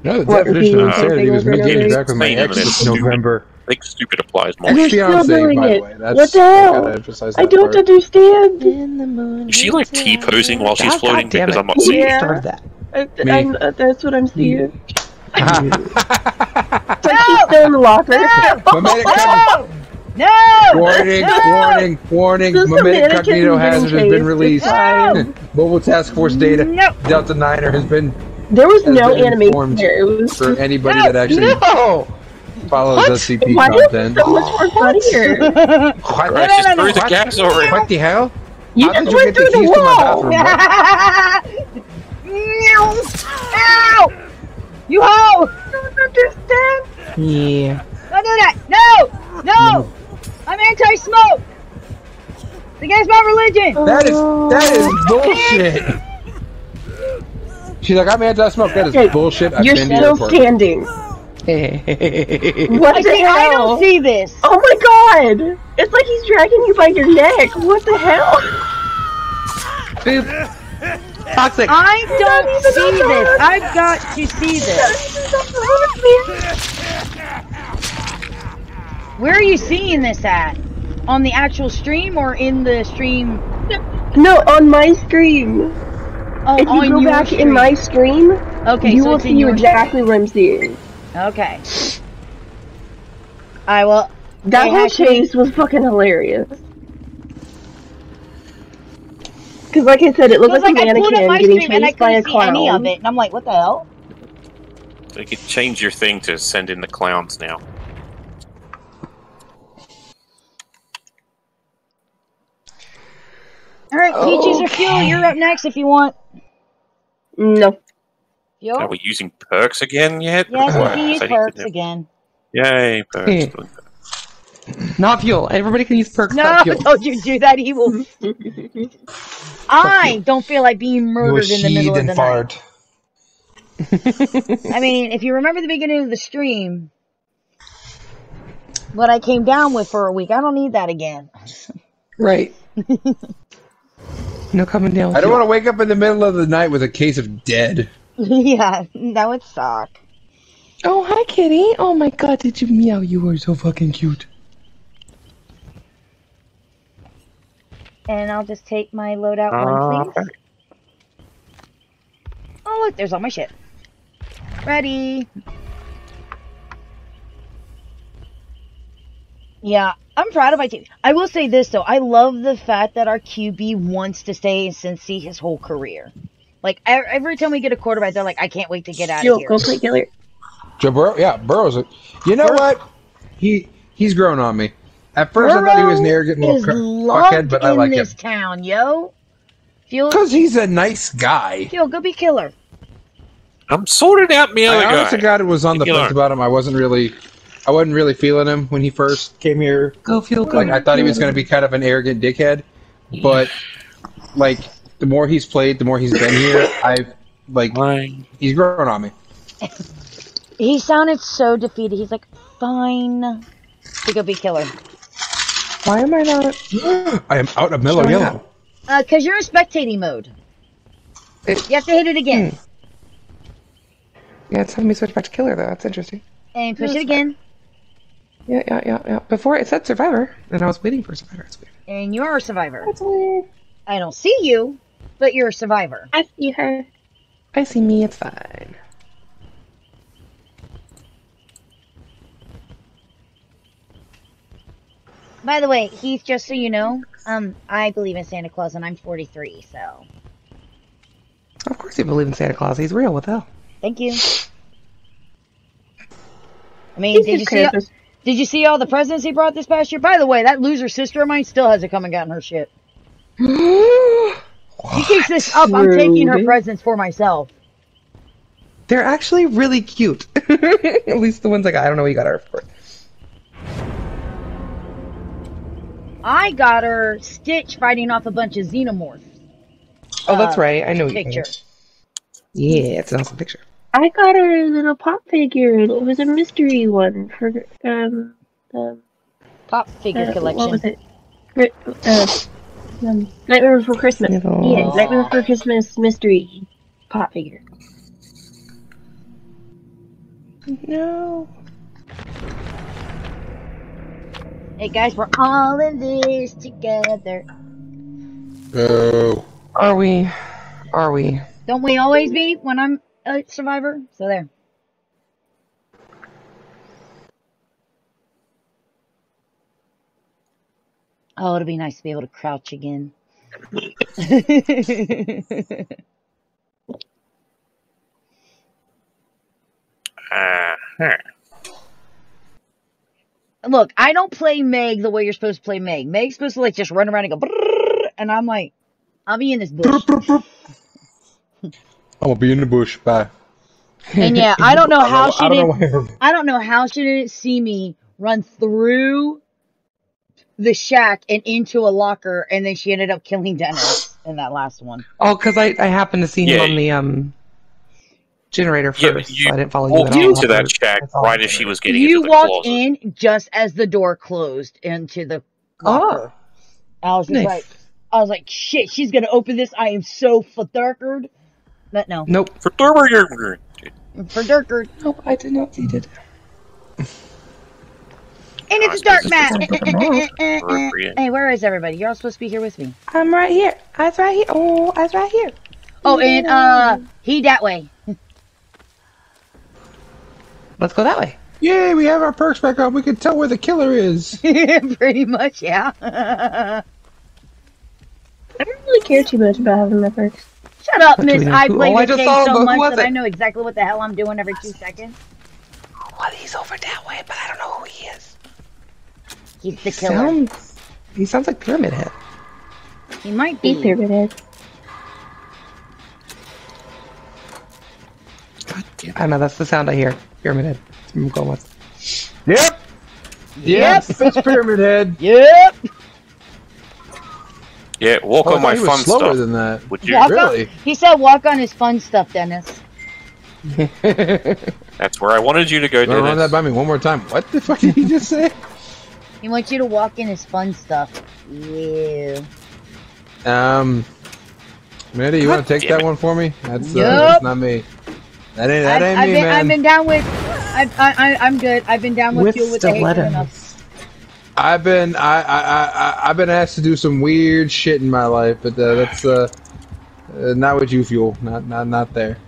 [SPEAKER 3] No, the
[SPEAKER 4] What,
[SPEAKER 3] definition of
[SPEAKER 4] repeating
[SPEAKER 3] insanity was me
[SPEAKER 4] something
[SPEAKER 3] getting
[SPEAKER 4] over
[SPEAKER 3] back with my
[SPEAKER 5] and over?
[SPEAKER 3] ex this
[SPEAKER 5] Stupid.
[SPEAKER 3] November.
[SPEAKER 5] I think stupid applies more.
[SPEAKER 4] And you're
[SPEAKER 3] Ex-fiance,
[SPEAKER 4] still doing
[SPEAKER 3] by the
[SPEAKER 4] it.
[SPEAKER 3] way. That's,
[SPEAKER 4] What the
[SPEAKER 3] I
[SPEAKER 4] hell?
[SPEAKER 3] gotta
[SPEAKER 4] I don't
[SPEAKER 3] part.
[SPEAKER 4] understand.
[SPEAKER 2] In the moon.
[SPEAKER 5] Is she like T posing while she's
[SPEAKER 2] God,
[SPEAKER 5] floating?
[SPEAKER 2] God
[SPEAKER 5] Because
[SPEAKER 2] it.
[SPEAKER 5] I'm not
[SPEAKER 2] Who
[SPEAKER 5] seeing
[SPEAKER 4] Yeah.
[SPEAKER 2] started that?
[SPEAKER 4] I, I'm, uh, that's what I'm seeing.
[SPEAKER 3] My [laughs] [laughs]
[SPEAKER 4] It's like she's still in the locker.
[SPEAKER 3] minute cognito,
[SPEAKER 1] No! No!
[SPEAKER 3] warning,
[SPEAKER 1] No!
[SPEAKER 3] warning, warning.
[SPEAKER 4] Just
[SPEAKER 3] My
[SPEAKER 4] a
[SPEAKER 3] minute
[SPEAKER 4] mannequin
[SPEAKER 3] cognito hazard has been released.
[SPEAKER 4] It's fine.
[SPEAKER 3] Mobile Task Force data.
[SPEAKER 1] No!
[SPEAKER 3] Delta Niner has been
[SPEAKER 4] There was no
[SPEAKER 3] been
[SPEAKER 4] animation
[SPEAKER 3] informed
[SPEAKER 4] there. It was
[SPEAKER 3] for anybody
[SPEAKER 1] No,
[SPEAKER 3] that actually
[SPEAKER 2] No!
[SPEAKER 3] Follows
[SPEAKER 2] What?
[SPEAKER 3] SCP
[SPEAKER 4] why is it so much more funnier?
[SPEAKER 3] What,
[SPEAKER 5] Christ, [laughs]
[SPEAKER 1] no,
[SPEAKER 5] just
[SPEAKER 1] no,
[SPEAKER 5] through the
[SPEAKER 3] what?
[SPEAKER 5] gas already.
[SPEAKER 3] what the hell?
[SPEAKER 4] You
[SPEAKER 3] How
[SPEAKER 4] just
[SPEAKER 3] did you
[SPEAKER 4] went
[SPEAKER 3] get the
[SPEAKER 4] through the
[SPEAKER 3] keys to my
[SPEAKER 4] wall.
[SPEAKER 3] bathroom? [laughs]
[SPEAKER 1] Ow! You hoe!
[SPEAKER 4] I don't understand.
[SPEAKER 2] Yeah.
[SPEAKER 1] Don't do that! No! No! I'm anti-smoke! It's against my religion.
[SPEAKER 3] That is that is [laughs] bullshit. She's like, I'm anti-smoke. That is
[SPEAKER 4] Okay,
[SPEAKER 3] bullshit. I've
[SPEAKER 4] You're
[SPEAKER 3] been to the
[SPEAKER 4] still
[SPEAKER 3] airport.
[SPEAKER 4] standing.
[SPEAKER 2] Hey. [laughs]
[SPEAKER 4] What
[SPEAKER 1] I
[SPEAKER 4] the
[SPEAKER 1] see. I don't see this.
[SPEAKER 4] Oh my god! It's like he's dragging you by your neck. What the hell?
[SPEAKER 2] Boop. [laughs] Toxic.
[SPEAKER 1] I don't see this.
[SPEAKER 4] hook.
[SPEAKER 1] I've got to see this. Where are you seeing this at? On the actual stream or in the stream?
[SPEAKER 4] No, on my screen.
[SPEAKER 1] Oh,
[SPEAKER 4] If you
[SPEAKER 1] on
[SPEAKER 4] go
[SPEAKER 1] your
[SPEAKER 4] back
[SPEAKER 1] stream.
[SPEAKER 4] in my screen,
[SPEAKER 1] Okay,
[SPEAKER 4] you
[SPEAKER 1] so
[SPEAKER 4] will see
[SPEAKER 1] your
[SPEAKER 4] exactly what I'm seeing.
[SPEAKER 1] Okay. I will.
[SPEAKER 4] That
[SPEAKER 1] They
[SPEAKER 4] whole chase was fucking hilarious. Because, like I said, it looked
[SPEAKER 1] It
[SPEAKER 4] like,
[SPEAKER 1] like
[SPEAKER 4] a
[SPEAKER 1] I pulled up
[SPEAKER 4] mannequin
[SPEAKER 1] my
[SPEAKER 4] getting
[SPEAKER 1] stream and I
[SPEAKER 4] chased by a
[SPEAKER 1] couldn't see any of it, and I'm like, what the hell?
[SPEAKER 5] They could change your thing to send in the clowns now.
[SPEAKER 1] All right, Peaches or Fuel, you're up oh. next if you want.
[SPEAKER 4] No.
[SPEAKER 1] Fuel?
[SPEAKER 5] Are we using perks again yet?
[SPEAKER 1] Yes, we can use
[SPEAKER 5] so
[SPEAKER 1] perks
[SPEAKER 5] can-
[SPEAKER 1] again.
[SPEAKER 5] Yay, perks.
[SPEAKER 2] Not fuel. Everybody can use perks.
[SPEAKER 1] No,
[SPEAKER 2] fuel. [laughs]
[SPEAKER 1] don't you do that, he will. [laughs] I don't feel like being murdered in the middle of the night. I mean, if you remember the beginning of the stream, what I came down with for a week, I don't need that again.
[SPEAKER 2] Right. [laughs] no coming down.
[SPEAKER 3] I don't want to wake up in the middle of the night with a case of dead. [laughs]
[SPEAKER 1] yeah, that would suck.
[SPEAKER 2] Oh, hi, kitty. Oh my god, did you meow? You are so fucking cute.
[SPEAKER 1] And I'll just take my loadout
[SPEAKER 5] Uh,
[SPEAKER 1] one, please. Oh, look, there's all my shit. Ready. Yeah, I'm proud of my team. I will say this, though. I love the fact that our QB wants to stay in Cincy his whole career. Like, e- every time we get a quarterback, they're like, I can't wait to get out
[SPEAKER 4] Yo,
[SPEAKER 1] of here.
[SPEAKER 4] go play killer.
[SPEAKER 3] Joe Burrow, yeah, Burrow's. A, you know
[SPEAKER 1] Burrow-
[SPEAKER 3] what? He he's grown on me. At first, I thought he was an arrogant little
[SPEAKER 1] is
[SPEAKER 3] cr-
[SPEAKER 1] loved
[SPEAKER 3] fuckhead, but I
[SPEAKER 1] in
[SPEAKER 3] like him
[SPEAKER 1] this town, yo.
[SPEAKER 3] Because he's a nice guy.
[SPEAKER 1] Fuel, go be killer.
[SPEAKER 5] I'm sorting out my other
[SPEAKER 3] I honest to
[SPEAKER 5] guy.
[SPEAKER 3] God was on the
[SPEAKER 5] Killer.
[SPEAKER 3] fence about him. I wasn't really, I wasn't really feeling him when he first came here.
[SPEAKER 2] Go fuel. Go.
[SPEAKER 3] Like I thought he was going to be kind of an arrogant dickhead, but like the more he's played, the more he's been here. [coughs] I've like
[SPEAKER 5] Mine.
[SPEAKER 3] he's grown on me.
[SPEAKER 1] He sounded so defeated. He's like, fine. To go be killer.
[SPEAKER 2] Why am I not? [gasps]
[SPEAKER 3] I am out of mellow
[SPEAKER 2] Showing
[SPEAKER 3] yellow.
[SPEAKER 2] up.
[SPEAKER 1] Uh, cause you're in spectating mode.
[SPEAKER 2] It-
[SPEAKER 1] You have to hit it again.
[SPEAKER 2] Yeah, it's having me switch back to killer though. That's interesting.
[SPEAKER 1] And push
[SPEAKER 2] That's
[SPEAKER 1] it again.
[SPEAKER 2] Yeah, yeah, yeah, yeah. Before it said survivor, and I was waiting for survivor. It's weird.
[SPEAKER 1] And you're a survivor.
[SPEAKER 2] That's weird.
[SPEAKER 1] I don't see you, but you're a survivor.
[SPEAKER 4] I see her.
[SPEAKER 2] I see me. It's fine.
[SPEAKER 1] By the way, Heath, just so you know, um, I believe in Santa Claus and I'm 43, so
[SPEAKER 2] Of course, you believe in Santa Claus. He's real. What the hell?
[SPEAKER 1] thank you. I mean, did you see?
[SPEAKER 4] Krampus.
[SPEAKER 1] Did you see all the presents he brought this past year? By the way, that loser sister of mine still hasn't come and gotten her shit. [gasps] [gasps] She keeps this up. I'm taking her
[SPEAKER 4] Rude.
[SPEAKER 1] presents for myself.
[SPEAKER 2] They're actually really cute. [laughs] At least the ones I got. I don't know what you got her for.
[SPEAKER 1] I got her Stitch fighting off a bunch of xenomorphs.
[SPEAKER 2] Oh, that's
[SPEAKER 1] Uh,
[SPEAKER 2] right. I know what you
[SPEAKER 1] Picture.
[SPEAKER 2] Yeah, it's an awesome picture.
[SPEAKER 4] I got her a little pop figure. and It was a mystery one for um um
[SPEAKER 1] Pop figure
[SPEAKER 4] uh,
[SPEAKER 1] collection.
[SPEAKER 4] What was it? Uh, um, Nightmare Before Christmas.
[SPEAKER 2] Little-
[SPEAKER 4] Yeah, Nightmare Before Christmas mystery pop figure.
[SPEAKER 2] No.
[SPEAKER 1] Hey guys, we're all in this together.
[SPEAKER 3] Oh,
[SPEAKER 2] Are we? Are we?
[SPEAKER 1] Don't we always be when I'm a survivor? So there. Oh, it'll be nice to be able to crouch again.
[SPEAKER 5] Uh, huh.
[SPEAKER 1] Look, I don't play Meg the way you're supposed to play Meg. Meg's supposed to like just run around and go, and I'm like, I'll be in this bush.
[SPEAKER 3] I'm gonna be in the bush. Bye.
[SPEAKER 1] And yeah, I don't know [laughs]
[SPEAKER 3] I
[SPEAKER 1] how
[SPEAKER 3] don't
[SPEAKER 1] she
[SPEAKER 3] I don't
[SPEAKER 1] didn't.
[SPEAKER 3] where.
[SPEAKER 1] I don't know how she didn't see me run through the shack and into a locker, and then she ended up killing Dennis [gasps] in that last one.
[SPEAKER 2] Oh, because I, I happened to see him
[SPEAKER 5] Yeah.
[SPEAKER 2] on the um generator
[SPEAKER 5] Yeah,
[SPEAKER 2] first.
[SPEAKER 5] but you
[SPEAKER 2] so I didn't follow you
[SPEAKER 5] Walked
[SPEAKER 2] at all.
[SPEAKER 5] into that shack right as she was getting
[SPEAKER 1] you
[SPEAKER 5] into the
[SPEAKER 1] walked
[SPEAKER 5] closet.
[SPEAKER 1] in just as the door closed into the locker. I was just
[SPEAKER 2] Nice.
[SPEAKER 1] like, I was like, shit, she's gonna open this. I am so fadurkered. But no,
[SPEAKER 2] Nope.
[SPEAKER 5] For Thurber,
[SPEAKER 1] fadurkered.
[SPEAKER 2] Nope, I did not see it.
[SPEAKER 1] And it's a
[SPEAKER 5] Oh,
[SPEAKER 1] dark
[SPEAKER 5] suppose
[SPEAKER 1] map.
[SPEAKER 2] it's just a [laughs]
[SPEAKER 5] Appropriate.
[SPEAKER 1] hey, where is everybody? You're all supposed to be here with me.
[SPEAKER 2] I'm right here. I was right here. Oh, I was right here.
[SPEAKER 1] Oh, and uh, he that way. [laughs]
[SPEAKER 2] Let's go that way.
[SPEAKER 3] Yay, we have our perks back on. We can tell where the killer is. [laughs]
[SPEAKER 1] Pretty much, yeah.
[SPEAKER 4] I don't really care too much about having my perks.
[SPEAKER 1] Shut up,
[SPEAKER 2] What
[SPEAKER 1] Miss. I play
[SPEAKER 2] oh,
[SPEAKER 1] this
[SPEAKER 2] just
[SPEAKER 1] game so much
[SPEAKER 2] was
[SPEAKER 1] that I know exactly what the hell I'm doing every two seconds.
[SPEAKER 2] Well, he's over that way, but I don't know who he is.
[SPEAKER 1] He's the killer.
[SPEAKER 2] Sounds. He sounds like Pyramid Head.
[SPEAKER 1] He might
[SPEAKER 4] Eat
[SPEAKER 1] be.
[SPEAKER 4] pyramid head.
[SPEAKER 5] God damn
[SPEAKER 2] I know that's the sound I hear. Pyramid Head. I'm going with.
[SPEAKER 3] Yep. Yep. It's Pyramid Head. [laughs]
[SPEAKER 1] Yep.
[SPEAKER 5] Yeah, walk
[SPEAKER 3] Oh,
[SPEAKER 5] on my
[SPEAKER 3] thought he was
[SPEAKER 5] fun
[SPEAKER 3] slower
[SPEAKER 5] stuff.
[SPEAKER 3] than that.
[SPEAKER 5] Would you?
[SPEAKER 1] Walk
[SPEAKER 3] Really?
[SPEAKER 1] on. He said, "Walk on his fun stuff, Dennis." [laughs]
[SPEAKER 5] That's where I wanted you to go,
[SPEAKER 3] You wanna run that by me one more time? What the fuck did he just say? [laughs]
[SPEAKER 1] He wants you to walk in his fun stuff. Yeah.
[SPEAKER 3] Um, Mandy, you want to take that
[SPEAKER 5] it.
[SPEAKER 3] one for me? That's, uh,
[SPEAKER 1] Yup.
[SPEAKER 3] that's not me. That ain't that
[SPEAKER 1] I've,
[SPEAKER 3] ain't
[SPEAKER 1] I've
[SPEAKER 3] me,
[SPEAKER 1] been,
[SPEAKER 3] man.
[SPEAKER 1] I've been down with. I've, I, I, I'm good. I've been down with,
[SPEAKER 2] With
[SPEAKER 1] fuel with the hatred
[SPEAKER 2] stilettos.
[SPEAKER 1] enough.
[SPEAKER 3] I've been I, I I I- I've been asked to do some weird shit in my life, but uh, that's uh, uh, not with you, fuel. Not not not there.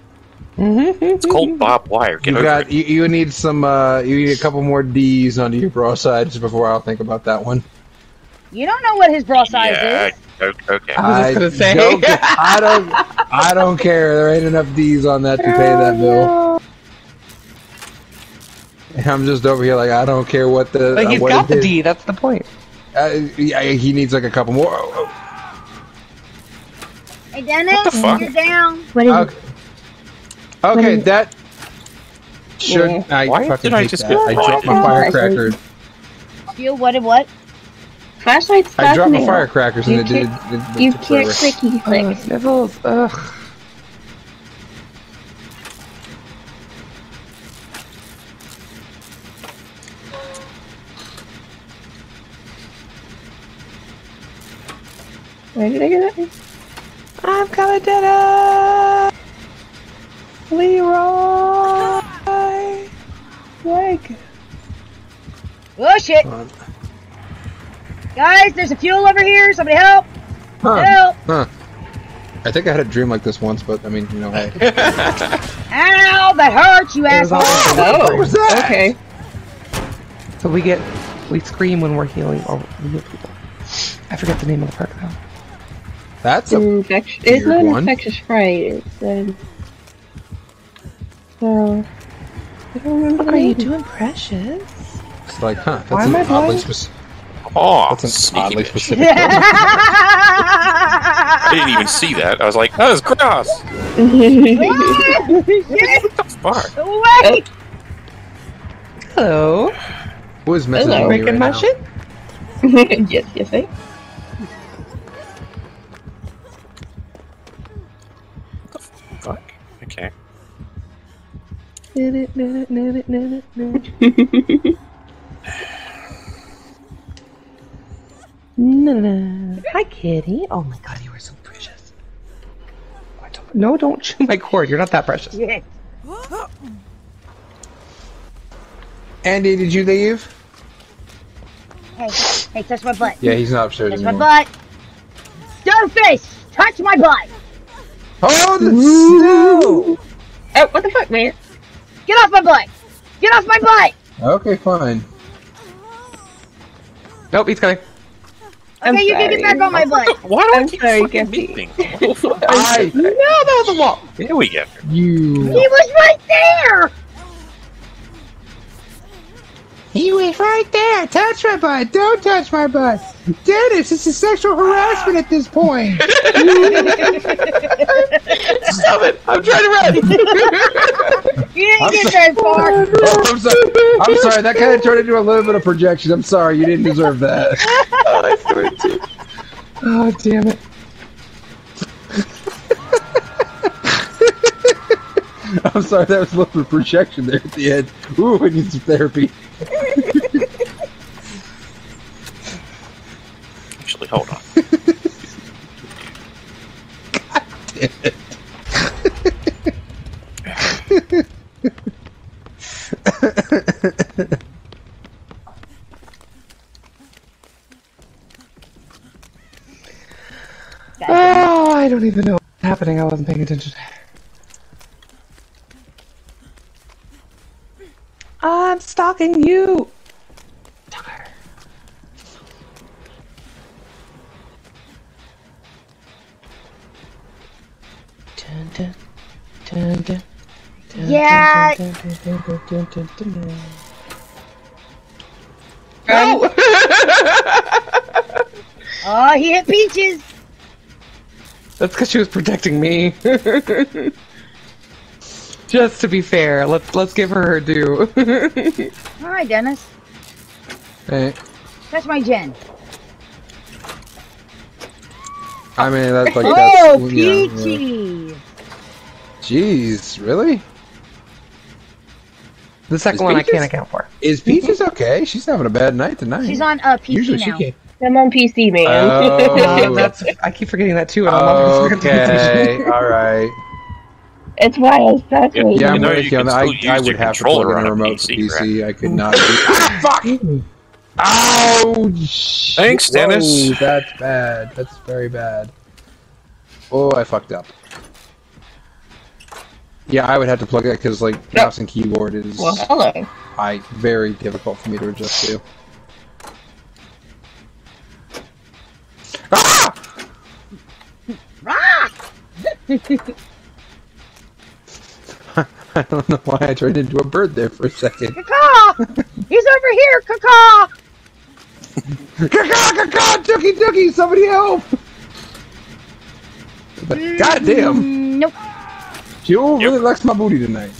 [SPEAKER 5] It's called barbed wire. Get
[SPEAKER 3] You
[SPEAKER 5] over
[SPEAKER 3] got
[SPEAKER 5] it.
[SPEAKER 3] you, you need some uh you need a couple more D's under your broadsides before I'll think about that one.
[SPEAKER 1] You don't know what his bra size
[SPEAKER 5] Yeah,
[SPEAKER 1] is.
[SPEAKER 5] okay.
[SPEAKER 2] I was just gonna say.
[SPEAKER 3] don't [laughs] I don't I don't care. There ain't enough D's on that to pay that bill. I'm just over here like I don't care what the
[SPEAKER 2] Like he's
[SPEAKER 3] what
[SPEAKER 2] got the. D. That's the point.
[SPEAKER 3] Uh, yeah, he needs like a couple more. Oh,
[SPEAKER 1] Hey, Dennis,
[SPEAKER 5] What the fuck?
[SPEAKER 1] you're down.
[SPEAKER 4] What is
[SPEAKER 3] oh.
[SPEAKER 4] it?
[SPEAKER 3] Okay, okay,
[SPEAKER 4] is-
[SPEAKER 3] that should
[SPEAKER 4] Yeah.
[SPEAKER 3] I
[SPEAKER 5] Why
[SPEAKER 3] fucking
[SPEAKER 5] did I just
[SPEAKER 3] that.
[SPEAKER 5] get
[SPEAKER 3] I dropped my
[SPEAKER 4] flashlights?
[SPEAKER 3] firecracker.
[SPEAKER 1] You what? and What?
[SPEAKER 4] Flashlight's
[SPEAKER 3] I dropped my
[SPEAKER 4] fascinating.
[SPEAKER 3] firecrackers and
[SPEAKER 4] You
[SPEAKER 3] it did.
[SPEAKER 4] can't-
[SPEAKER 3] It, it,
[SPEAKER 4] You
[SPEAKER 3] took
[SPEAKER 4] can't clicky click.
[SPEAKER 2] Uh, sniffles. Ugh.
[SPEAKER 4] Where did I get that?
[SPEAKER 2] I'm coming to the Leroy. Like.
[SPEAKER 1] Oh shit,
[SPEAKER 3] Hold
[SPEAKER 1] guys! There's a fuel over here. Somebody help!
[SPEAKER 3] Huh.
[SPEAKER 1] Help!
[SPEAKER 3] Huh. I think I had a dream like this once, but I mean, you know, hey. [laughs]
[SPEAKER 1] Ow! That hurts, you
[SPEAKER 2] It was
[SPEAKER 1] asshole!
[SPEAKER 2] all-
[SPEAKER 3] What was that?
[SPEAKER 4] Okay.
[SPEAKER 2] So we get we scream when we're healing or we heal people. I forget the name of the perk though.
[SPEAKER 3] That's
[SPEAKER 4] An
[SPEAKER 3] a
[SPEAKER 4] infection. It's not an
[SPEAKER 3] one.
[SPEAKER 4] infectious fright. It's um. So. I don't remember
[SPEAKER 2] What are you doing, Precious?
[SPEAKER 3] it's like, huh? That's
[SPEAKER 2] Why
[SPEAKER 3] an
[SPEAKER 2] am I
[SPEAKER 3] oddly
[SPEAKER 2] blind?
[SPEAKER 3] specific.
[SPEAKER 5] Oh,
[SPEAKER 3] That's an oddly
[SPEAKER 5] bitch.
[SPEAKER 3] specific. [laughs]
[SPEAKER 5] I didn't even see that. I was like, that is grass.
[SPEAKER 1] Shit! [laughs]
[SPEAKER 5] Fuck.
[SPEAKER 1] Wait!
[SPEAKER 2] Hello.
[SPEAKER 3] Who is messaging
[SPEAKER 4] Hello.
[SPEAKER 3] me
[SPEAKER 2] Breaking
[SPEAKER 3] right
[SPEAKER 2] my
[SPEAKER 3] now?
[SPEAKER 2] shit? [laughs]
[SPEAKER 4] yes, yes, I.
[SPEAKER 2] Hi, kitty. Oh my god, you are so precious. Oh, don't- No, don't chew my cord. You're not that precious.
[SPEAKER 3] Andy, did you leave?
[SPEAKER 1] Hey, hey, touch my butt.
[SPEAKER 3] Yeah, he's not upstairs
[SPEAKER 1] Touch my
[SPEAKER 3] anymore.
[SPEAKER 1] butt. Starface! Touch my butt!
[SPEAKER 3] Oh, the snow!
[SPEAKER 4] Oh, what the fuck, man?
[SPEAKER 1] Get off my butt! Get off my butt!
[SPEAKER 3] Okay, fine.
[SPEAKER 2] Nope, he's coming.
[SPEAKER 4] I'm
[SPEAKER 1] okay, you can get back on my butt. [laughs]
[SPEAKER 5] Why do I
[SPEAKER 4] I'm
[SPEAKER 5] keep
[SPEAKER 4] sorry,
[SPEAKER 5] fucking
[SPEAKER 4] Jesse.
[SPEAKER 5] meeting? What [laughs] the fuck?
[SPEAKER 3] I,
[SPEAKER 2] No, that was a wall.
[SPEAKER 5] There we go.
[SPEAKER 3] You.
[SPEAKER 1] He was right there!
[SPEAKER 3] He was right there. Touch my butt. Don't touch my butt. Dennis, this is sexual harassment at this point.
[SPEAKER 2] Stop it! I'm trying to run. [laughs]
[SPEAKER 1] You didn't
[SPEAKER 3] I'm
[SPEAKER 1] get
[SPEAKER 3] so-
[SPEAKER 1] very far.
[SPEAKER 3] Oh, I'm sorry. I'm sorry. That kind of turned into a little bit of projection. I'm sorry. You didn't deserve that. [laughs]
[SPEAKER 2] oh, I started to. Oh damn it! [laughs]
[SPEAKER 3] I'm sorry. That was a little bit of projection there at the end. Ooh, I need some therapy. [laughs]
[SPEAKER 5] Actually, hold on.
[SPEAKER 2] Oh, I don't even know what's happening. I wasn't paying attention. I'm stalking you. Stalker. Dun, dun, dun, dun, dun,
[SPEAKER 1] Yeah.
[SPEAKER 2] dun, dun, dun, dun, dun, dun, dun, dun. No!
[SPEAKER 1] Oh, he hit Peaches.
[SPEAKER 2] That's because she was protecting me. [laughs] Just to be fair, let's let's give her her due. [laughs]
[SPEAKER 1] All right, Dennis.
[SPEAKER 3] Hey,
[SPEAKER 1] That's my gen.
[SPEAKER 3] I mean, that's like
[SPEAKER 1] Oh,
[SPEAKER 3] that's, you know, yeah.
[SPEAKER 1] Peachy.
[SPEAKER 3] Jeez, really?
[SPEAKER 2] the second
[SPEAKER 3] Is
[SPEAKER 2] one I can't account for.
[SPEAKER 3] Is Peaches okay? She's having a bad night tonight.
[SPEAKER 1] She's on uh, PC
[SPEAKER 3] Usually
[SPEAKER 1] now.
[SPEAKER 3] she can't.
[SPEAKER 4] I'm on PC, man.
[SPEAKER 3] Oh. [laughs]
[SPEAKER 2] That's I keep forgetting that too, and I'm
[SPEAKER 3] Okay, [laughs] all right.
[SPEAKER 4] It's why I stuck
[SPEAKER 5] Yeah,
[SPEAKER 4] with
[SPEAKER 3] Yeah,
[SPEAKER 5] You
[SPEAKER 3] I'm
[SPEAKER 5] know
[SPEAKER 3] with
[SPEAKER 5] you
[SPEAKER 3] you on
[SPEAKER 5] can.
[SPEAKER 3] I,
[SPEAKER 5] still
[SPEAKER 3] I
[SPEAKER 5] use
[SPEAKER 3] would
[SPEAKER 5] your
[SPEAKER 3] have to
[SPEAKER 5] controller
[SPEAKER 3] plug in
[SPEAKER 5] on
[SPEAKER 3] a
[SPEAKER 5] a
[SPEAKER 3] remote for
[SPEAKER 5] PC,
[SPEAKER 3] PC. I could not. Do... ah, [laughs] fuck! Ouch!
[SPEAKER 5] Thanks,
[SPEAKER 3] Whoa,
[SPEAKER 5] Dennis.
[SPEAKER 3] That's bad. That's very bad. Oh, I fucked up. Yeah, I would have to plug it because like mouse and keyboard is
[SPEAKER 4] Well, hello.
[SPEAKER 3] I very difficult for me to adjust to. Ah! [laughs]
[SPEAKER 1] Ah! [laughs]
[SPEAKER 3] I don't know why I turned into a bird there for a second.
[SPEAKER 1] Caw! He's over here, Caw!
[SPEAKER 3] Caw, caw, Dookie, Dookie, somebody help! But goddamn,
[SPEAKER 1] Mm, Nope.
[SPEAKER 3] Jill
[SPEAKER 5] Yep.
[SPEAKER 3] really likes my booty tonight.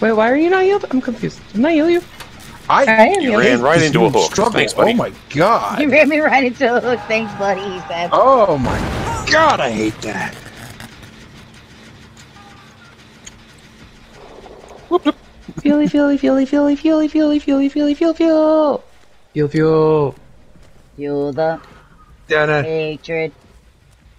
[SPEAKER 2] Wait, why are you not healed? I'm confused. Didn't I heal you?
[SPEAKER 3] I,
[SPEAKER 4] I am
[SPEAKER 5] You ran right into a hook.
[SPEAKER 3] struggle.
[SPEAKER 5] Thanks, buddy.
[SPEAKER 3] Oh my god.
[SPEAKER 1] You ran me right into a hook. Thanks, buddy. He said.
[SPEAKER 3] Oh my god, I hate that.
[SPEAKER 2] Feely, feely, feely, feely, feely, feely, feely, feely, feel, feel. Feel, feel.
[SPEAKER 1] Feel the
[SPEAKER 3] Da-da.
[SPEAKER 1] hatred.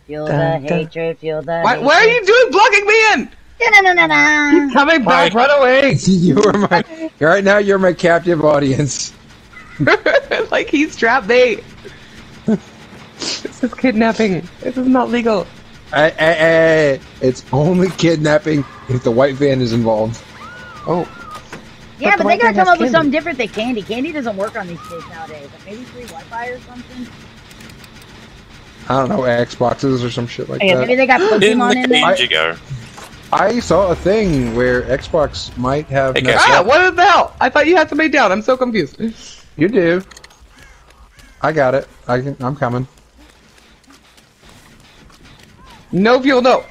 [SPEAKER 1] Feel the
[SPEAKER 2] Dun, dun.
[SPEAKER 1] hatred. Feel the.
[SPEAKER 2] Why, why are you doing blocking me in?
[SPEAKER 1] you?
[SPEAKER 2] Coming back,
[SPEAKER 5] Why?
[SPEAKER 2] run away. [laughs]
[SPEAKER 3] you are my right now. You're my captive audience. [laughs]
[SPEAKER 2] like he's trapped bait. this is kidnapping. This is not legal.
[SPEAKER 3] Eh, eh, eh. It's only kidnapping if the white van is involved.
[SPEAKER 2] Oh,
[SPEAKER 1] Yeah,
[SPEAKER 2] But the
[SPEAKER 1] but they gotta come
[SPEAKER 2] has
[SPEAKER 1] up with something different than candy. Candy doesn't work on these kids nowadays. Like maybe free Wi-Fi or something.
[SPEAKER 3] I don't know Xboxes or some shit like
[SPEAKER 4] Yeah,
[SPEAKER 1] Maybe
[SPEAKER 3] that.
[SPEAKER 1] they got
[SPEAKER 5] In
[SPEAKER 1] Pokemon
[SPEAKER 5] the
[SPEAKER 1] in there.
[SPEAKER 5] cage you go.
[SPEAKER 3] I saw a thing where Xbox might have.
[SPEAKER 5] Hey,
[SPEAKER 3] messed
[SPEAKER 5] guys.
[SPEAKER 2] ah,
[SPEAKER 3] up.
[SPEAKER 2] what the hell? I thought you had somebody down. I'm so confused.
[SPEAKER 3] You do. I got it. I can. I'm coming.
[SPEAKER 2] No fuel, no.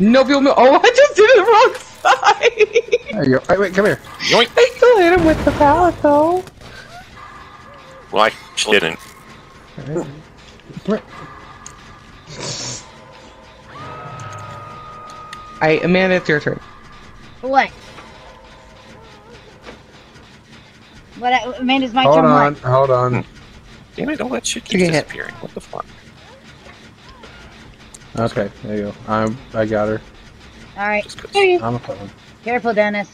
[SPEAKER 2] No fuel, no. Oh, [laughs] I just did it wrong side.
[SPEAKER 3] There you go. Hey, wait, come here.
[SPEAKER 5] Yoink.
[SPEAKER 2] I still hit him with the pallet though.
[SPEAKER 5] Well, I didn't.
[SPEAKER 3] Come here.
[SPEAKER 2] I Amanda, it's your turn.
[SPEAKER 1] What? What? I- Amanda's my turn?
[SPEAKER 3] Hold
[SPEAKER 1] turn.
[SPEAKER 3] on.
[SPEAKER 1] What?
[SPEAKER 3] Hold on. Hmm.
[SPEAKER 5] Damn it, all that shit
[SPEAKER 2] You
[SPEAKER 5] keeps
[SPEAKER 2] get hit.
[SPEAKER 5] disappearing. What the fuck?
[SPEAKER 3] Okay. There you go. I'm. I got her.
[SPEAKER 1] All right.
[SPEAKER 5] Just 'cause-
[SPEAKER 3] I'm a coming.
[SPEAKER 1] Careful, Dennis.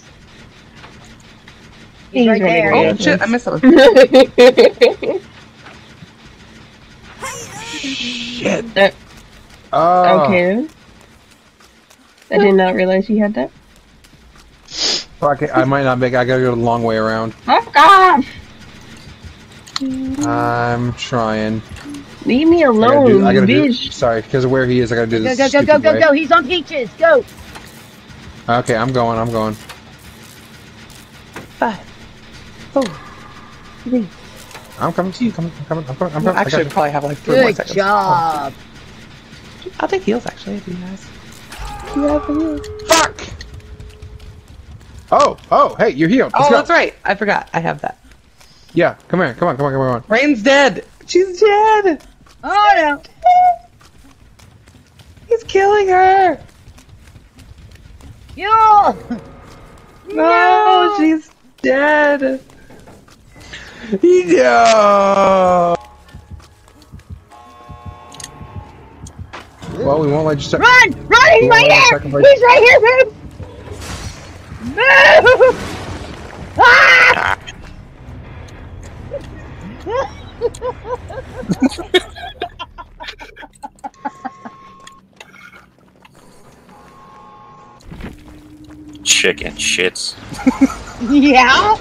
[SPEAKER 1] He's,
[SPEAKER 4] He's
[SPEAKER 1] right there.
[SPEAKER 2] Oh
[SPEAKER 4] Yeah.
[SPEAKER 2] shit, I missed that one.
[SPEAKER 3] Shit. Oh.
[SPEAKER 4] okay. I did not realize you had that.
[SPEAKER 3] Fuck it. I might not make. I gotta go the long way around.
[SPEAKER 4] Fuck off!
[SPEAKER 3] I'm trying.
[SPEAKER 4] Leave me
[SPEAKER 3] I gotta
[SPEAKER 4] alone,
[SPEAKER 3] do. I gotta do.
[SPEAKER 4] bitch.
[SPEAKER 3] Sorry, because of where he is. I gotta do
[SPEAKER 1] Go,
[SPEAKER 3] this.
[SPEAKER 1] go, go, go,
[SPEAKER 3] stupid
[SPEAKER 1] go,
[SPEAKER 3] way.
[SPEAKER 1] go. He's on peaches. Go.
[SPEAKER 3] Okay, I'm going. I'm going.
[SPEAKER 2] five, four, three.
[SPEAKER 3] I'm coming to you. Coming, I'm coming. I'm coming. I'm coming. I
[SPEAKER 2] Actually,
[SPEAKER 3] you.
[SPEAKER 2] I probably have like three more
[SPEAKER 1] Good
[SPEAKER 2] seconds.
[SPEAKER 1] job.
[SPEAKER 2] I'll take heals actually if you guys. You have the heals.
[SPEAKER 3] Fuck! Oh, oh, hey, you're healed. Let's
[SPEAKER 2] Oh,
[SPEAKER 3] go.
[SPEAKER 2] that's right. I forgot. I have that.
[SPEAKER 3] Yeah, come here. Come on, come on, come on.
[SPEAKER 2] Rain's dead. She's dead.
[SPEAKER 1] Oh no.
[SPEAKER 2] He's killing her.
[SPEAKER 1] Yo. [laughs]
[SPEAKER 2] No, she's dead.
[SPEAKER 3] Yeah. Well, we won't let you start.
[SPEAKER 1] Run! Run! He's
[SPEAKER 3] Yeah,
[SPEAKER 1] right here!
[SPEAKER 3] second place.
[SPEAKER 1] He's right here, babe! Move! [laughs] Ah! [laughs]
[SPEAKER 5] Chicken shits. [laughs]
[SPEAKER 1] yeah?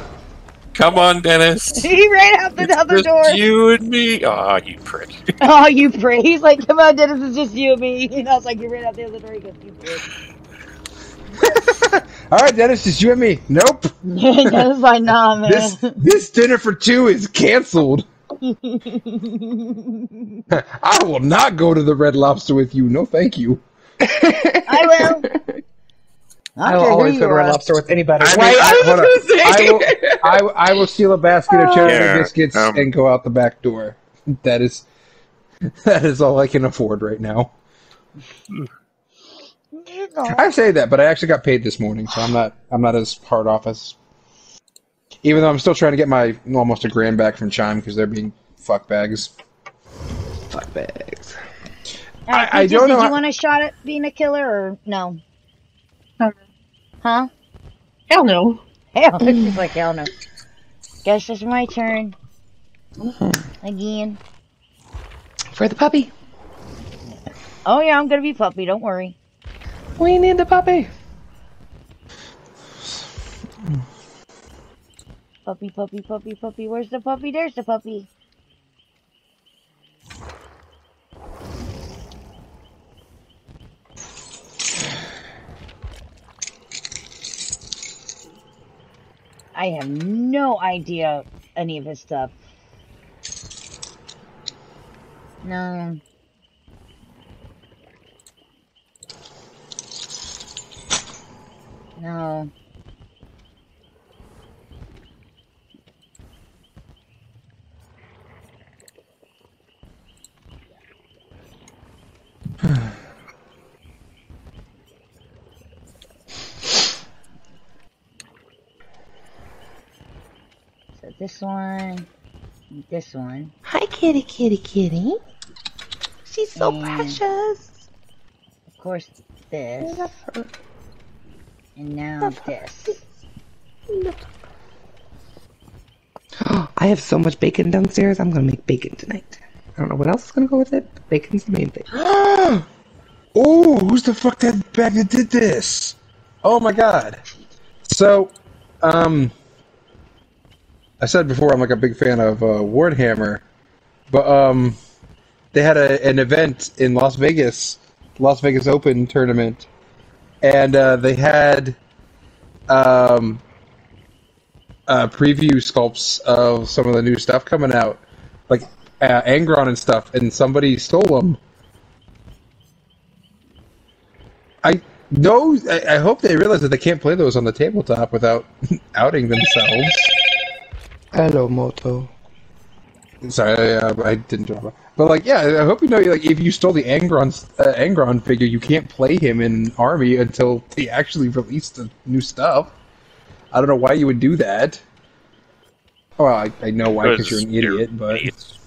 [SPEAKER 5] Come on, Dennis. [laughs]
[SPEAKER 1] He ran out the other
[SPEAKER 5] Just
[SPEAKER 1] door.
[SPEAKER 5] you and me. Oh, you prick. [laughs]
[SPEAKER 1] Oh, you prick. He's like, come on, Dennis, it's just you and me. And I was like, you ran out the other door. He goes, you prick.
[SPEAKER 3] All right, Dennis, just you and me. Nope.
[SPEAKER 1] Dennis was like, nah, man.
[SPEAKER 3] This this dinner for two is canceled. I will not go to the Red Lobster with you. No, thank you.
[SPEAKER 1] I will. I
[SPEAKER 2] I
[SPEAKER 1] don't
[SPEAKER 2] will always go to Red
[SPEAKER 1] are.
[SPEAKER 2] Lobster with anybody.
[SPEAKER 3] I mean,
[SPEAKER 2] Right,
[SPEAKER 3] I-
[SPEAKER 2] I,
[SPEAKER 3] hold on.
[SPEAKER 2] was gonna
[SPEAKER 3] I will, I, I will steal a basket of cherry
[SPEAKER 5] Yeah,
[SPEAKER 3] biscuits
[SPEAKER 5] um,
[SPEAKER 3] and go out the back door. That is [laughs] that is all I can afford right now. I say that, but I actually got paid this morning, so I'm not I'm not as hard off as. Even though I'm still trying to get my almost a grand back from Chime because they're being fuck bags.
[SPEAKER 2] Fuck bags.
[SPEAKER 1] All right,
[SPEAKER 3] I- I don't
[SPEAKER 1] did
[SPEAKER 3] know
[SPEAKER 1] you
[SPEAKER 3] how-
[SPEAKER 1] want a shot at being a killer or no?
[SPEAKER 4] No.
[SPEAKER 1] Huh?
[SPEAKER 4] Hell no.
[SPEAKER 1] Hell, [laughs] she's like, hell no. Guess it's my turn. Hmm. Again.
[SPEAKER 2] For the puppy.
[SPEAKER 1] Oh yeah, I'm gonna be puppy. Don't worry.
[SPEAKER 2] We need the puppy.
[SPEAKER 1] Puppy, puppy, puppy, puppy. Where's the puppy? There's the puppy. I have no idea any of his stuff. No. No. [sighs] [sighs] [sighs] this one, this one,
[SPEAKER 2] Hi, kitty, kitty, kitty. She's so
[SPEAKER 1] And-
[SPEAKER 2] precious.
[SPEAKER 1] of course this, and now this. [gasps]
[SPEAKER 2] I have so much bacon downstairs. I'm gonna make bacon tonight. I don't know what else is gonna go with it. but Bacon's the main thing. [gasps]
[SPEAKER 3] oh, who's the fuck that bag that did this? Oh my god. So, um, I said before I'm like a big fan of uh, Warhammer, but um, they had a, an event in Las Vegas, Las Vegas Open tournament, and uh, they had um, uh, preview sculpts of some of the new stuff coming out, like uh, Angron and stuff, and somebody stole them. I know. I, I hope they realize that they can't play those on the tabletop without [laughs] outing themselves.
[SPEAKER 2] Hello, Moto.
[SPEAKER 3] Sorry, I, I didn't drop it. But like, yeah, I hope you know. Like, if you stole the Angron uh, Angron figure, you can't play him in Army until they actually release the new stuff. I don't know why you would do that. Well, I, I know why because you're an idiot, but
[SPEAKER 5] idiots.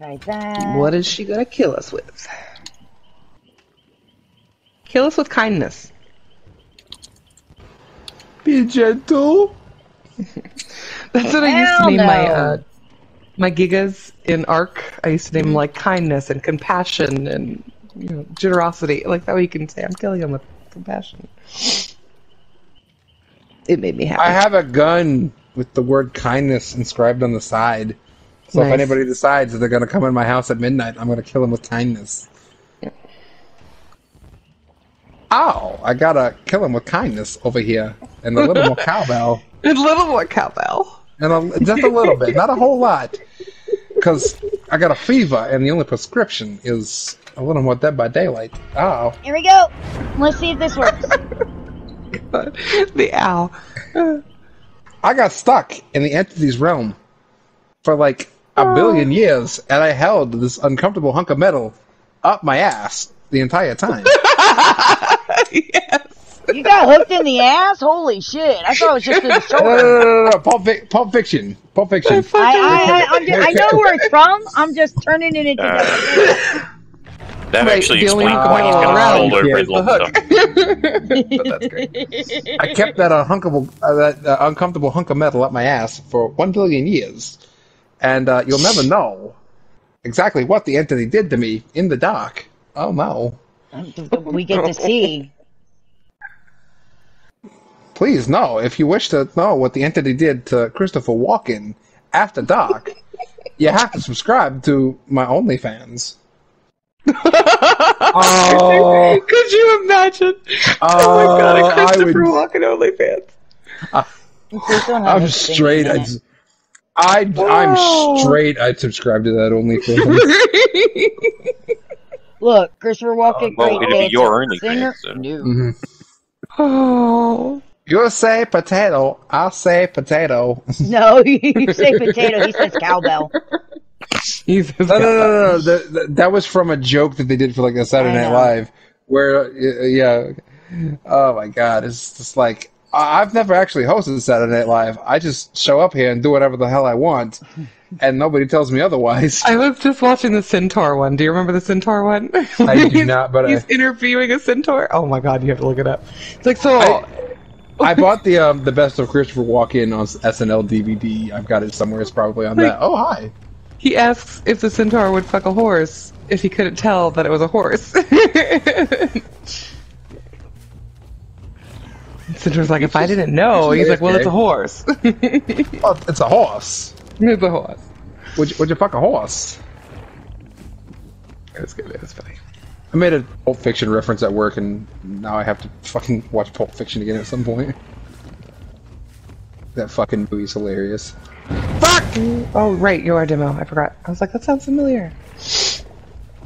[SPEAKER 1] Try that.
[SPEAKER 2] What is she gonna kill us with? Kill us with kindness.
[SPEAKER 3] be gentle. [laughs]
[SPEAKER 2] That's what I used to name my uh, my gigas in ARK. I used to name them like kindness and compassion and you know generosity. Like that way you can say I'm killing him with compassion. It made me happy.
[SPEAKER 3] I have a gun with the word kindness inscribed on the side. So if anybody decides that they're gonna come in my house at midnight, I'm gonna kill them with kindness. Ow! I gotta kill him with kindness over here, and a little more [laughs] cowbell,
[SPEAKER 2] A little more cowbell.
[SPEAKER 3] and a, just a little bit, not a whole lot, because I got a fever, and the only prescription is a little more Dead by Daylight. Ow!
[SPEAKER 1] Here we go. Let's see if this works. [laughs]
[SPEAKER 2] the owl.
[SPEAKER 3] I got stuck in the entity's realm for like a billion years, and I held this uncomfortable hunk of metal up my ass the entire time. [laughs]
[SPEAKER 2] yes.
[SPEAKER 1] You got hooked in the ass? Holy shit! I thought it was just in the
[SPEAKER 3] no, no,
[SPEAKER 1] shoulder.
[SPEAKER 3] no, no, no, Pulp, Fic- Pulp Fiction. Pulp Fiction.
[SPEAKER 1] I, I, I, I'm just, I know where it's from. I'm just turning it into.
[SPEAKER 5] Uh, That
[SPEAKER 2] Right,
[SPEAKER 5] actually
[SPEAKER 2] the only
[SPEAKER 5] explains why he's got
[SPEAKER 3] around
[SPEAKER 5] a shoulder
[SPEAKER 3] here
[SPEAKER 5] red
[SPEAKER 3] the
[SPEAKER 5] lobster.
[SPEAKER 2] but that's great.
[SPEAKER 3] I kept that uncomfortable, uh, that uh, uncomfortable hunk of metal up my ass for one billion years, and uh, you'll never know exactly what the entity did to me in the dark. Oh no! [laughs]
[SPEAKER 1] we get to see.
[SPEAKER 3] Please no. If you wish to know what the entity did to Christopher Walken after dark, you have to subscribe to my OnlyFans. [laughs] Oh,
[SPEAKER 2] Could you imagine? oh my god,
[SPEAKER 3] uh,
[SPEAKER 2] a
[SPEAKER 3] I
[SPEAKER 2] Christopher
[SPEAKER 3] would-
[SPEAKER 2] Walken OnlyFans.
[SPEAKER 1] This
[SPEAKER 3] I'm
[SPEAKER 1] a thing
[SPEAKER 3] straight.
[SPEAKER 1] In
[SPEAKER 3] I'd,
[SPEAKER 1] it.
[SPEAKER 3] I'd,
[SPEAKER 2] Whoa.
[SPEAKER 3] I'm straight. I'd subscribe to that [laughs] OnlyFans.
[SPEAKER 1] Look, Christopher Walken,
[SPEAKER 5] well,
[SPEAKER 1] great
[SPEAKER 5] it'd be your OnlyFans,
[SPEAKER 1] singer.
[SPEAKER 5] so.
[SPEAKER 1] No.
[SPEAKER 3] hmm
[SPEAKER 2] oh.
[SPEAKER 3] You say potato, I'll say potato. [laughs]
[SPEAKER 1] No, you say potato. He says cowbell.
[SPEAKER 2] He's
[SPEAKER 3] No, no, no, no. no. The, the, that was from a joke that they did for like a Saturday Night. Live, where uh, yeah. Oh my god, it's just like I- I've never actually hosted Saturday Night Live. I just show up here and do whatever the hell I want, [laughs] and nobody tells me otherwise.
[SPEAKER 2] I was just watching the Centaur one. Do you remember the Centaur one?
[SPEAKER 3] I do [laughs] not, but I,
[SPEAKER 2] He's interviewing a centaur. Oh my god, you have to look it up. It's like so.
[SPEAKER 3] I- I bought the um, the best of Christopher Walken on SNL DVD. I've got it somewhere. It's probably on that. Oh hi.
[SPEAKER 2] he asks if the centaur would fuck a horse if he couldn't tell that it was a horse. [laughs] Centaur's like, if I didn't know, he's like, well, it's a horse. [laughs]
[SPEAKER 3] Oh, it's a horse.
[SPEAKER 2] it's a horse.
[SPEAKER 3] Would you, would you fuck a horse?
[SPEAKER 2] Was good. Was funny.
[SPEAKER 3] I made a Pulp Fiction reference at work, and now I have to fucking watch Pulp Fiction again at some point. That fucking movie's hilarious.
[SPEAKER 2] Fuck! Oh, right, you are demo. I forgot. I was like, that sounds familiar.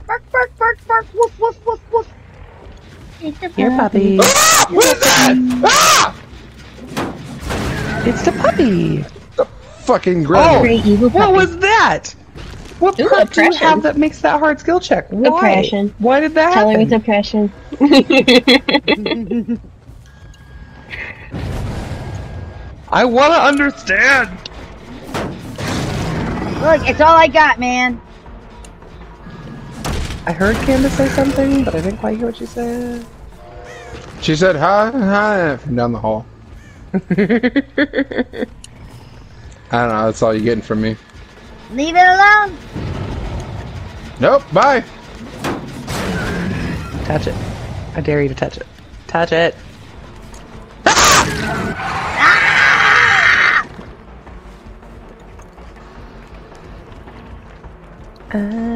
[SPEAKER 1] Bark, bark, bark, bark. Woof, woof, woof, woof.
[SPEAKER 2] Here, puppy.
[SPEAKER 3] Ah! What is that? Ah!
[SPEAKER 2] It's the puppy.
[SPEAKER 3] The fucking grab
[SPEAKER 2] Oh.
[SPEAKER 4] Great evil
[SPEAKER 2] What was that? What
[SPEAKER 4] Ooh,
[SPEAKER 2] perk do you have that makes that hard skill check? Why?
[SPEAKER 4] Oppression.
[SPEAKER 2] Why did that
[SPEAKER 4] Telling
[SPEAKER 2] happen?
[SPEAKER 4] it's oppression. [laughs]
[SPEAKER 2] I want to understand.
[SPEAKER 1] Look, it's all I got, man.
[SPEAKER 2] I heard Candace say something, but I didn't quite hear what she said.
[SPEAKER 3] She said hi, hi, from down the hall. [laughs] I don't know, that's all you're getting from me.
[SPEAKER 1] Leave it alone.
[SPEAKER 3] Nope, bye.
[SPEAKER 2] touch it. I dare you to touch it. Touch it. Ah!
[SPEAKER 3] Uh,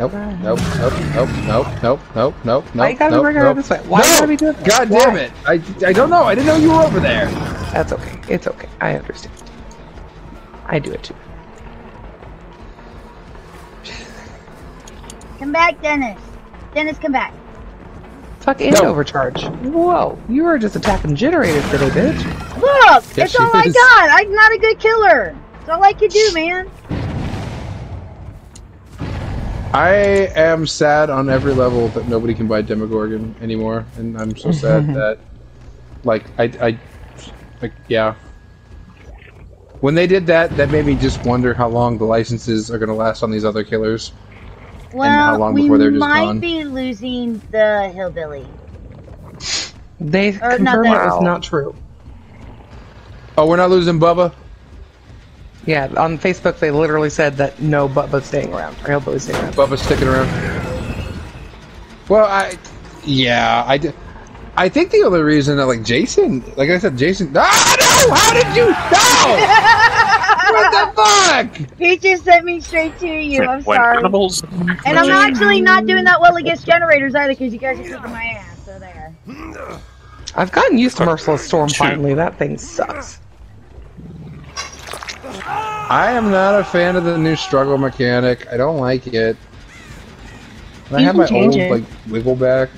[SPEAKER 3] Nope, nope, nope, nope, nope, nope, nope, nope,
[SPEAKER 2] Why you
[SPEAKER 3] nope,
[SPEAKER 2] gotta
[SPEAKER 3] nope,
[SPEAKER 2] bring her
[SPEAKER 3] nope.
[SPEAKER 2] this way? Why
[SPEAKER 3] no!
[SPEAKER 2] gotta be doing that?
[SPEAKER 3] God
[SPEAKER 2] Why?
[SPEAKER 3] damn it! I, I don't know. I didn't know you were over there.
[SPEAKER 2] That's okay. It's okay. I understand. I do it too.
[SPEAKER 1] Come back, Dennis. Dennis, come back.
[SPEAKER 2] Fuck and
[SPEAKER 3] No.
[SPEAKER 2] overcharge. Whoa, you were just attacking generators today, bitch.
[SPEAKER 1] Look,
[SPEAKER 3] Yes,
[SPEAKER 1] it's all
[SPEAKER 3] she
[SPEAKER 1] I got. I'm not a good killer. It's all I can do, man.
[SPEAKER 3] I am sad on every level that nobody can buy Demogorgon anymore, and I'm so sad [laughs] that, like, I, I, like, yeah. When they did that, that made me just wonder how long the licenses are going to last on these other killers.
[SPEAKER 1] Well,
[SPEAKER 3] how long
[SPEAKER 1] we
[SPEAKER 3] before they're just
[SPEAKER 1] might
[SPEAKER 3] gone?
[SPEAKER 1] be losing the hillbilly.
[SPEAKER 2] They
[SPEAKER 1] Or not
[SPEAKER 2] confirmed
[SPEAKER 1] that-
[SPEAKER 2] it was not true.
[SPEAKER 3] Oh, we're not losing Bubba.
[SPEAKER 2] Yeah, on Facebook they literally said that no Bubba's staying around. Or Hillbilly's staying around.
[SPEAKER 3] Bubba's sticking around. Well, I, yeah, I, I think the only reason that like Jason, like I said, Jason. Ah, no! How did you? No! [laughs] what the fuck?
[SPEAKER 1] He just sent me straight to you. I'm
[SPEAKER 5] when
[SPEAKER 1] sorry.
[SPEAKER 5] animals.
[SPEAKER 1] And I'm actually not doing that well against generators either because you guys are kicking my ass. So there.
[SPEAKER 2] I've gotten used to Merciless Storm finally. That thing sucks.
[SPEAKER 3] I am not a fan of the new struggle mechanic. I don't like it. And I have
[SPEAKER 4] can
[SPEAKER 3] my old
[SPEAKER 4] it.
[SPEAKER 3] like wiggle back.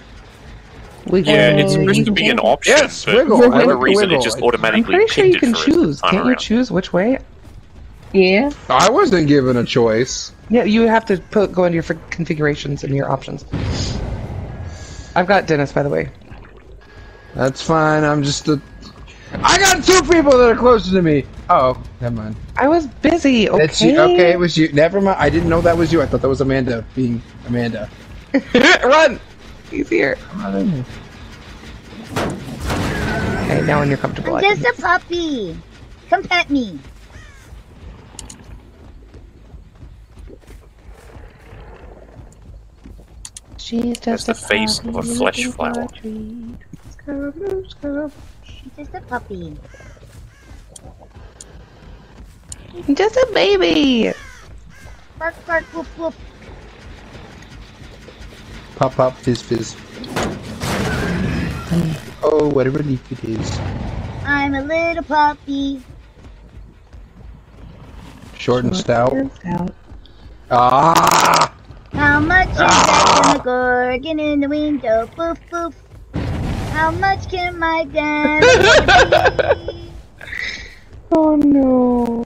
[SPEAKER 2] We
[SPEAKER 5] Yeah, it's supposed to be an option,
[SPEAKER 3] Yes,
[SPEAKER 5] but
[SPEAKER 3] wiggle.
[SPEAKER 5] for
[SPEAKER 3] I
[SPEAKER 5] whatever
[SPEAKER 3] like
[SPEAKER 5] reason,
[SPEAKER 3] wiggle.
[SPEAKER 5] it just
[SPEAKER 3] I'm
[SPEAKER 2] I'm pretty sure you can choose. Can't you
[SPEAKER 5] around.
[SPEAKER 2] choose which way?
[SPEAKER 4] Yeah.
[SPEAKER 3] I wasn't given a choice.
[SPEAKER 2] Yeah, you have to put go into your configurations and your options. I've got Dennis, by the way.
[SPEAKER 3] That's fine. I'm just a. I got two people that are closer to me. Oh, never mind.
[SPEAKER 2] I was busy. Okay.
[SPEAKER 3] It's you. Okay, it was you. Never mind. I didn't know that was you. I thought that was Amanda being Amanda. [laughs]
[SPEAKER 2] Run. He's here.
[SPEAKER 3] I'm not in here.
[SPEAKER 2] Okay, now when you're comfortable, I
[SPEAKER 1] I'm just a puppy. Come pet me.
[SPEAKER 2] She's just
[SPEAKER 5] That's the face of a flesh flower.
[SPEAKER 1] I'm just a puppy.
[SPEAKER 2] Just a baby.
[SPEAKER 1] Bark, bark, woof, woof.
[SPEAKER 3] Pop, pop, fizz, fizz. Oh, what a relief it is.
[SPEAKER 1] I'm a little puppy.
[SPEAKER 3] Short and stout.
[SPEAKER 2] Out.
[SPEAKER 3] Ah!
[SPEAKER 1] How much is that Demogorgon in the window? Boof, boof. How much can my [laughs] damage be? [laughs]
[SPEAKER 2] Oh no.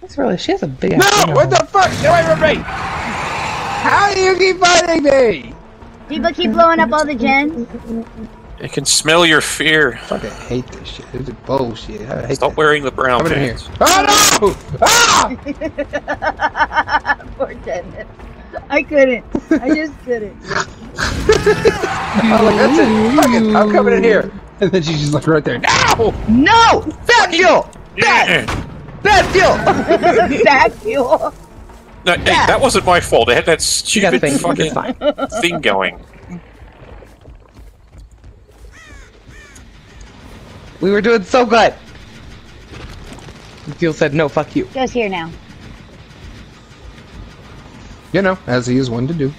[SPEAKER 2] That's really. She has a big. ass
[SPEAKER 3] No! What the fuck? Get away from me! How do you keep fighting me?
[SPEAKER 1] People keep blowing up all the gens.
[SPEAKER 5] I can smell your fear.
[SPEAKER 3] Fucking hate this shit. This is bullshit. I hate
[SPEAKER 5] Stop
[SPEAKER 3] that.
[SPEAKER 5] wearing the brown
[SPEAKER 3] Come in here.
[SPEAKER 5] pants.
[SPEAKER 3] Oh no! Ah! [laughs]
[SPEAKER 1] Poor Dennis. I couldn't. I just couldn't. [laughs]
[SPEAKER 3] I'm like, that's it. Fuck it. I'm coming in here. And then she's just like right there. No!
[SPEAKER 2] No! Bad fuel!
[SPEAKER 5] Yeah.
[SPEAKER 2] Bad fuel!
[SPEAKER 1] Bad fuel.
[SPEAKER 5] No, hey, that wasn't my fault. I had that
[SPEAKER 2] You got a
[SPEAKER 5] stupid fucking thing going.
[SPEAKER 2] We were doing so good. Fuel said no. Fuck you.
[SPEAKER 1] Goes here now.
[SPEAKER 3] You know, as he is one to do.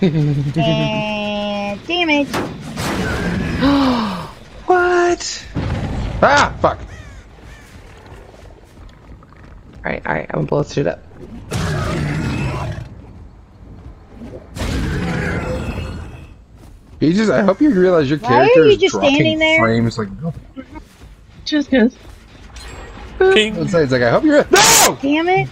[SPEAKER 3] [laughs]
[SPEAKER 1] And damage. [gasps]
[SPEAKER 2] What?
[SPEAKER 3] Ah! Fuck.
[SPEAKER 2] Alright, alright. I'm gonna blow this shit up.
[SPEAKER 3] Peaches, I hope you realize your
[SPEAKER 1] Why are
[SPEAKER 3] character
[SPEAKER 1] you
[SPEAKER 3] is
[SPEAKER 1] just
[SPEAKER 3] dropping
[SPEAKER 1] standing there?
[SPEAKER 3] frames like.
[SPEAKER 4] Just cause.
[SPEAKER 5] King.
[SPEAKER 3] It's like, it's like I hope you're. No!
[SPEAKER 1] Damn it.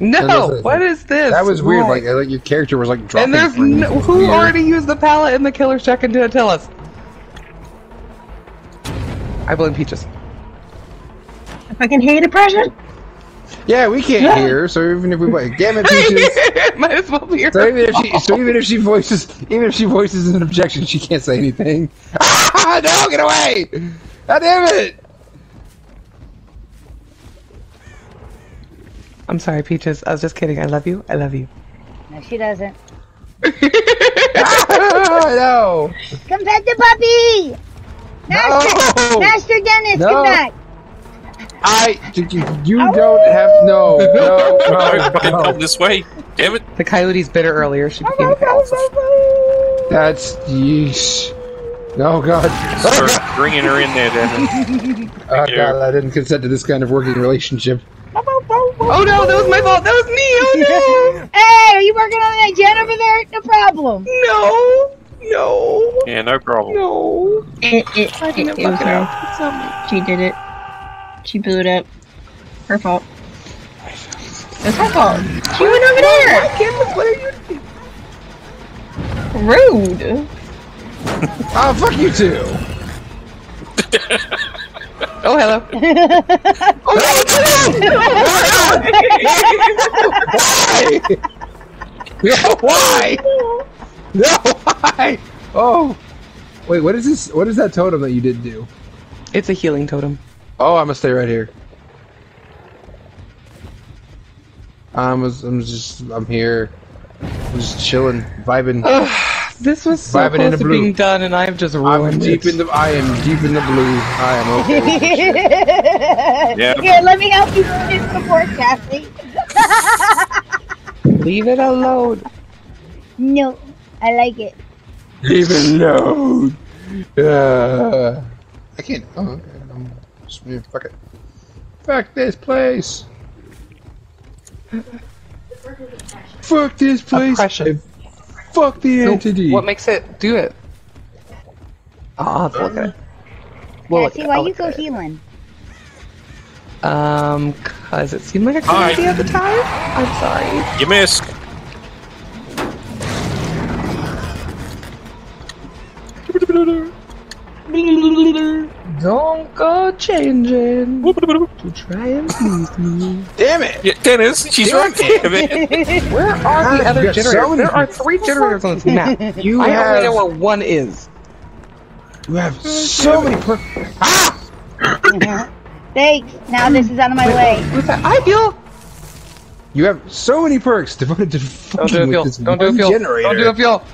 [SPEAKER 2] No!
[SPEAKER 3] listen,
[SPEAKER 2] What is this?
[SPEAKER 3] That was weird. Like, like your character was like dropping
[SPEAKER 2] and there's no, who
[SPEAKER 3] Weird.
[SPEAKER 2] already used the pallet in the killer's check into Attilas? I blame Peaches.
[SPEAKER 4] I fucking hate depression.
[SPEAKER 3] Yeah, we can't hear. So even if we, damn it, [laughs] Peaches.
[SPEAKER 2] Might as well be your
[SPEAKER 3] So even if she, so even if she voices, even if she voices an objection, she can't say anything. [laughs] Ah, no, get away! God damn it!
[SPEAKER 2] I'm sorry, Peaches. I was just kidding. I love you. I love you.
[SPEAKER 1] No, she doesn't.
[SPEAKER 3] Ah, no!
[SPEAKER 1] Come back the puppy! Master,
[SPEAKER 3] No!
[SPEAKER 1] Master Dennis,
[SPEAKER 3] No.
[SPEAKER 1] come back!
[SPEAKER 3] I, you, you don't have no, no, [laughs]
[SPEAKER 5] No,
[SPEAKER 3] no,
[SPEAKER 5] fucking come this way. Damn it.
[SPEAKER 2] The coyote's bit her earlier. She oh became a coyote.
[SPEAKER 3] That's yeesh. Oh god.
[SPEAKER 5] Start bringing her in there, then. [laughs]
[SPEAKER 3] Oh god, I didn't consent to this kind of working relationship.
[SPEAKER 2] Oh no, that was my fault. That was me. Oh no! [laughs]
[SPEAKER 1] Hey, are you working on that gen over there? No problem.
[SPEAKER 2] no. No. No.
[SPEAKER 5] Yeah, no problem.
[SPEAKER 2] No.
[SPEAKER 4] It, it, it, it, was her. She did it. She blew it up. Her fault. It's her fault. She went over there.
[SPEAKER 2] Candace, what are you
[SPEAKER 4] Rude.
[SPEAKER 3] Oh, fuck you too!
[SPEAKER 2] Oh, hello. [laughs]
[SPEAKER 3] Oh, why? No, why? No, why? Oh. Wait, what is this? What is that totem that you didn't do?
[SPEAKER 2] It's a healing totem.
[SPEAKER 3] Oh, I'm gonna stay right here. I'm, I'm just, I'm here. I'm just chilling, vibing.
[SPEAKER 2] This was so
[SPEAKER 3] Vibing in
[SPEAKER 2] close
[SPEAKER 3] the
[SPEAKER 2] to
[SPEAKER 3] blue.
[SPEAKER 2] being done, and I've just ruined I'm
[SPEAKER 3] deep
[SPEAKER 2] it.
[SPEAKER 3] in the, I am deep in the blue. I am okay. with. [laughs]
[SPEAKER 5] Yeah.
[SPEAKER 1] Here, let me help you finish the board, Cassie.
[SPEAKER 2] Leave it alone.
[SPEAKER 1] No, I like it.
[SPEAKER 3] Leave it alone. Uh, I can't. Oh, okay. I'm just, yeah, fuck it. Fuck this place. Fuck this place.
[SPEAKER 2] Oppression.
[SPEAKER 3] Fuck the
[SPEAKER 2] So,
[SPEAKER 3] entity.
[SPEAKER 2] what makes it do it? I'll have to look at it. We'll look
[SPEAKER 1] Cassie,
[SPEAKER 2] at-
[SPEAKER 1] why you go
[SPEAKER 2] it.
[SPEAKER 1] healing?
[SPEAKER 2] Um, cause it seemed like a good
[SPEAKER 5] Hi.
[SPEAKER 2] idea at the time. I'm sorry.
[SPEAKER 5] You missed. [laughs]
[SPEAKER 2] Don't go changing [laughs] to try and please me.
[SPEAKER 3] Damn it!
[SPEAKER 5] Yeah, Dennis, she's right there, [laughs] man. [laughs]
[SPEAKER 2] Where are the other
[SPEAKER 3] you got so
[SPEAKER 2] generators?
[SPEAKER 3] many
[SPEAKER 2] there are three generators on this map.
[SPEAKER 3] You
[SPEAKER 2] I
[SPEAKER 3] have,
[SPEAKER 2] only know where one is.
[SPEAKER 3] you have so many. Per- ah!
[SPEAKER 1] Thanks. Now this is out of my way.
[SPEAKER 2] Who's that? I feel.
[SPEAKER 3] you have so many perks devoted to
[SPEAKER 2] Don't
[SPEAKER 3] fucking
[SPEAKER 2] do a
[SPEAKER 3] with
[SPEAKER 2] feel.
[SPEAKER 3] this
[SPEAKER 2] Don't do a
[SPEAKER 3] one
[SPEAKER 2] feel.
[SPEAKER 3] generator.
[SPEAKER 2] Don't do a feel.